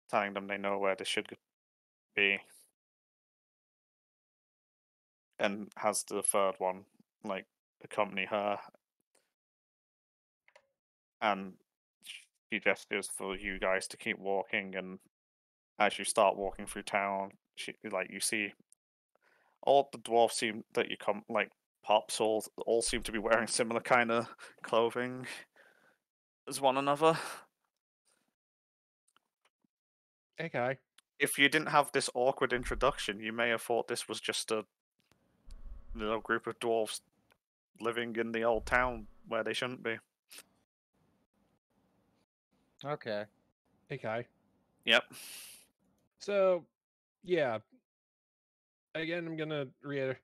telling them they know where they should be. And has the third one like accompany her. And she gestures for you guys to keep walking and as you start walking through town she like you see all the dwarfs seem that you come like pops all all seem to be wearing similar kind of clothing as one another Okay. if you didn't have this awkward introduction you may have thought this was just a little group of dwarfs living in the old town where they shouldn't be Okay. Hey, guy. yep So, yeah. Again, I'm gonna reiterate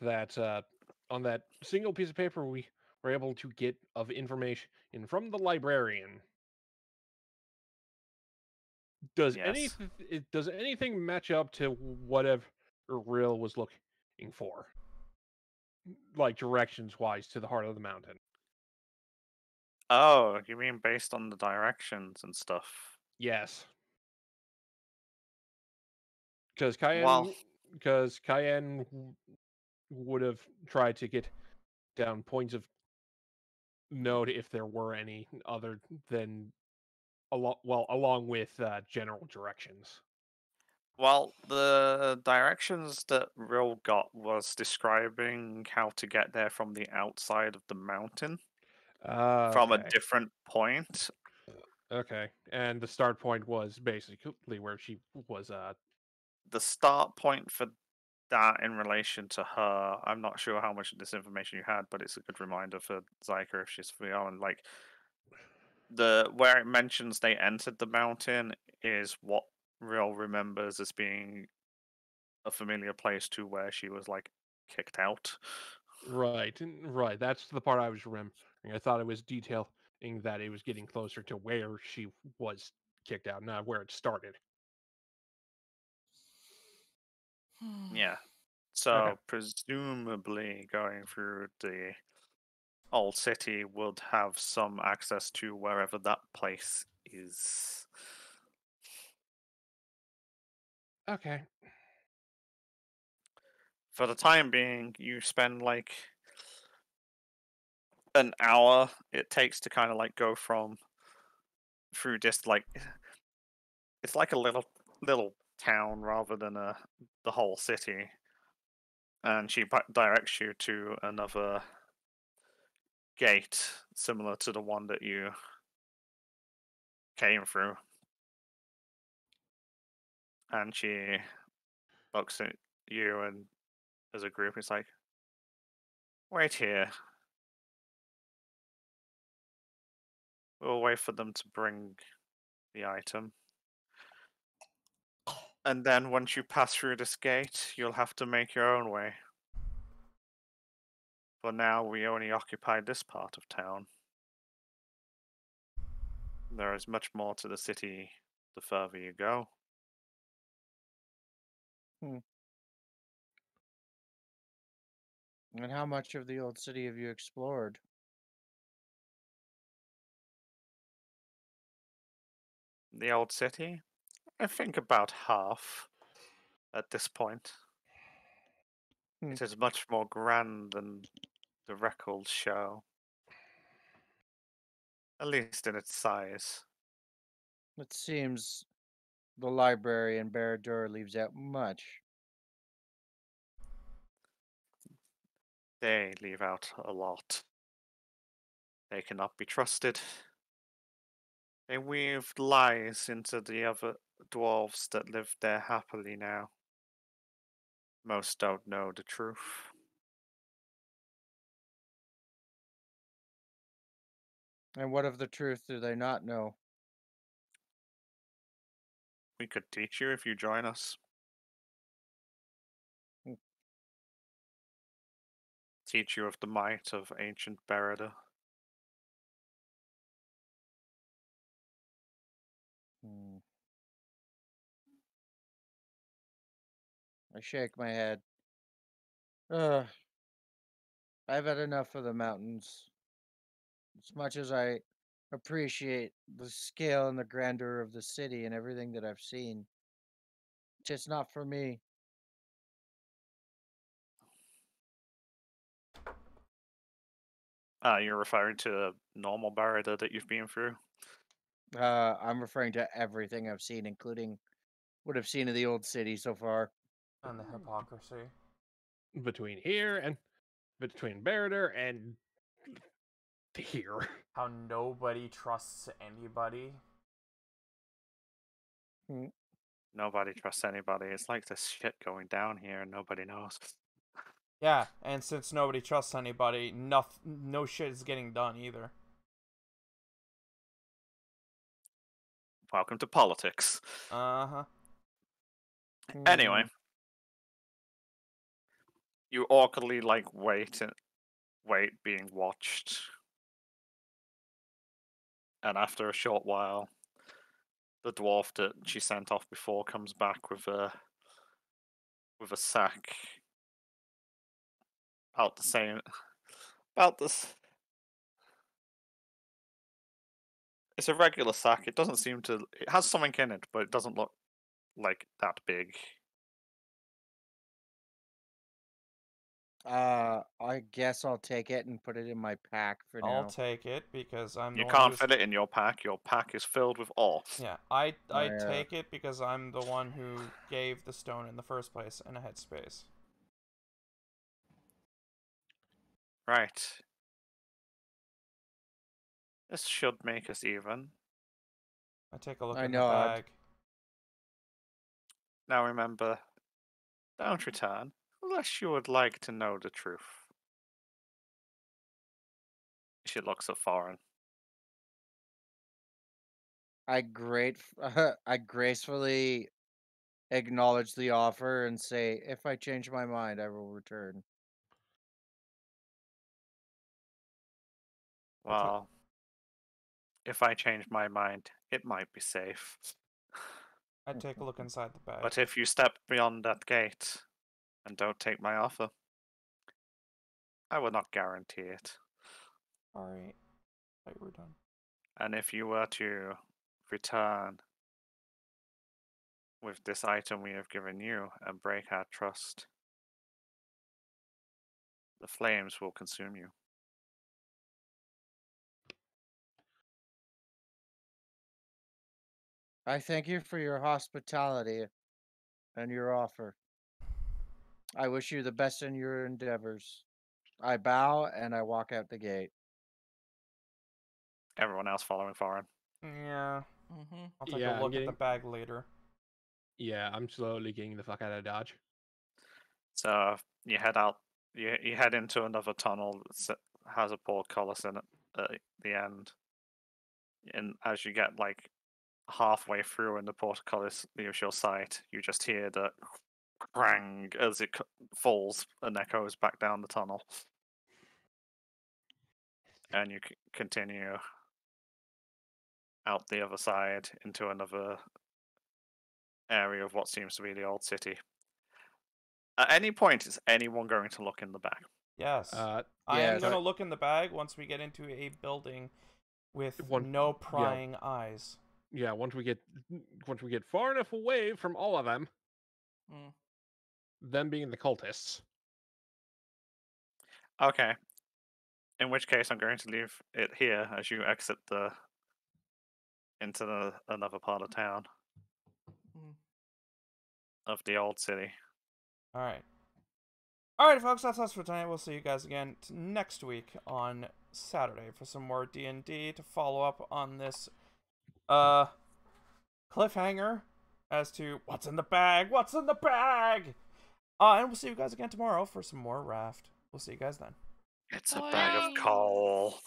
that uh, on that single piece of paper we were able to get of information from the librarian. Does any Yes. it- does anything match up to whatever Rill was looking for, like directions wise, to the heart of the mountain? Oh you mean based on the directions and stuff Yes. Because Cayenne, Well- because Cayenne would have tried to get down points of note if there were any other than along well along with uh, general directions. Well, the directions that Rill got was describing how to get there from the outside of the mountain Uh, from a different point. okay, and the start point was basically where she was. Uh, The start point for that in relation to her, I'm not sure how much of this information you had, but it's a good reminder for Zyka if she's free on like the where it mentions they entered the mountain is what Rill remembers as being a familiar place to where she was like kicked out. right, right. That's the part I was remembering. I thought it was detailing that it was getting closer to where she was kicked out, not where it started. Hmm. Yeah. So presumably going through the old city would have some access to wherever that place is. Okay. For the time being, you spend like an hour it takes to kind of like go from through just like it's like a little little town rather than a the whole city. And she directs you to another gate similar to the one that you came through. And she looks at you and as a group it's like wait here We'll wait for them to bring the item. And then once you pass through this gate, you'll have to make your own way. For now, we only occupy this part of town. There is much more to the city the further you go. Hmm. And how much of the old city have you explored? The old city? I think about half at this point. Hmm. It is much more grand than the records show. At least in its size. It seems the library in Baradur leaves out much. They leave out a lot. They cannot be trusted. They weave lies into the other dwarves that live there happily now. Most don't know the truth. And what of the truth do they not know? We could teach you if you join us. Hmm. Teach you of the might of ancient Berida. I shake my head. Ugh. I've had enough of the mountains. As much as I appreciate the scale and the grandeur of the city and everything that I've seen, it's just not for me. Ah, you're referring to the normal Berida that you've been through? Uh, I'm referring to everything I've seen, including what I've seen of the old city so far. And the hypocrisy. between here and between Baradur and here. How nobody trusts anybody. Nobody trusts anybody. It's like this shit going down here and nobody knows. Yeah, and since nobody trusts anybody, no, no shit is getting done either. Welcome to politics. Uh huh. Anyway, Mm, you awkwardly like wait and wait being watched. And after a short while, the dwarf that she sent off before comes back with a with a sack. About the same about this it's a regular sack. It doesn't seem to it has something in it but it doesn't look like that big Uh, I guess I'll take it and put it in my pack for now. I'll take it because I'm. you the can't who's- fit it in your pack your pack is filled with ore Yeah, I I Yeah. take it because I'm the one who gave the stone in the first place, and I had space. Right. This should make us even. I take a look I in the nod. bag. Now remember, don't return unless you would like to know the truth. She looks at Farin. I great I gracefully acknowledge the offer and say, if I change my mind, I will return. Well, if I change my mind, it might be safe. I take a look inside the bag. But if you step beyond that gate and don't take my offer, I will not guarantee it. All right, thought you were done. And if you were to return with this item we have given you and break our trust, the flames will consume you. I thank you for your hospitality and your offer. I wish you the best in your endeavors. I bow and I walk out the gate. Everyone else following foreign. Yeah, Mm-hmm. I'll take Yeah, a I'm look at the bag later. Yeah, I'm slowly getting the fuck out of Dodge. So you head out. You you head into another tunnel that has a portcullis in it at the end. And as you get like halfway through and the portcullis leaves your sight, you just hear the crang as it falls and echoes back down the tunnel. And you c- continue out the other side into another area of what seems to be the old city. At any point, is anyone going to look in the bag? Yes. Uh, I am gonna look in the bag once we get into a building with One- no prying eyes. yeah, once we get once we get far enough away from all of them, Mm. Them being the cultists. Okay. In which case, I'm going to leave it here as you exit the into the, another part of town Mm. of the old city. All right. All right, folks. That's us for tonight. We'll see you guys again t- next week on Saturday for some more D and D to follow up on this uh cliffhanger as to what's in the bag. What's in the bag? Uh, and we'll see you guys again tomorrow for some more raft. We'll see you guys then. It's a bag of coal.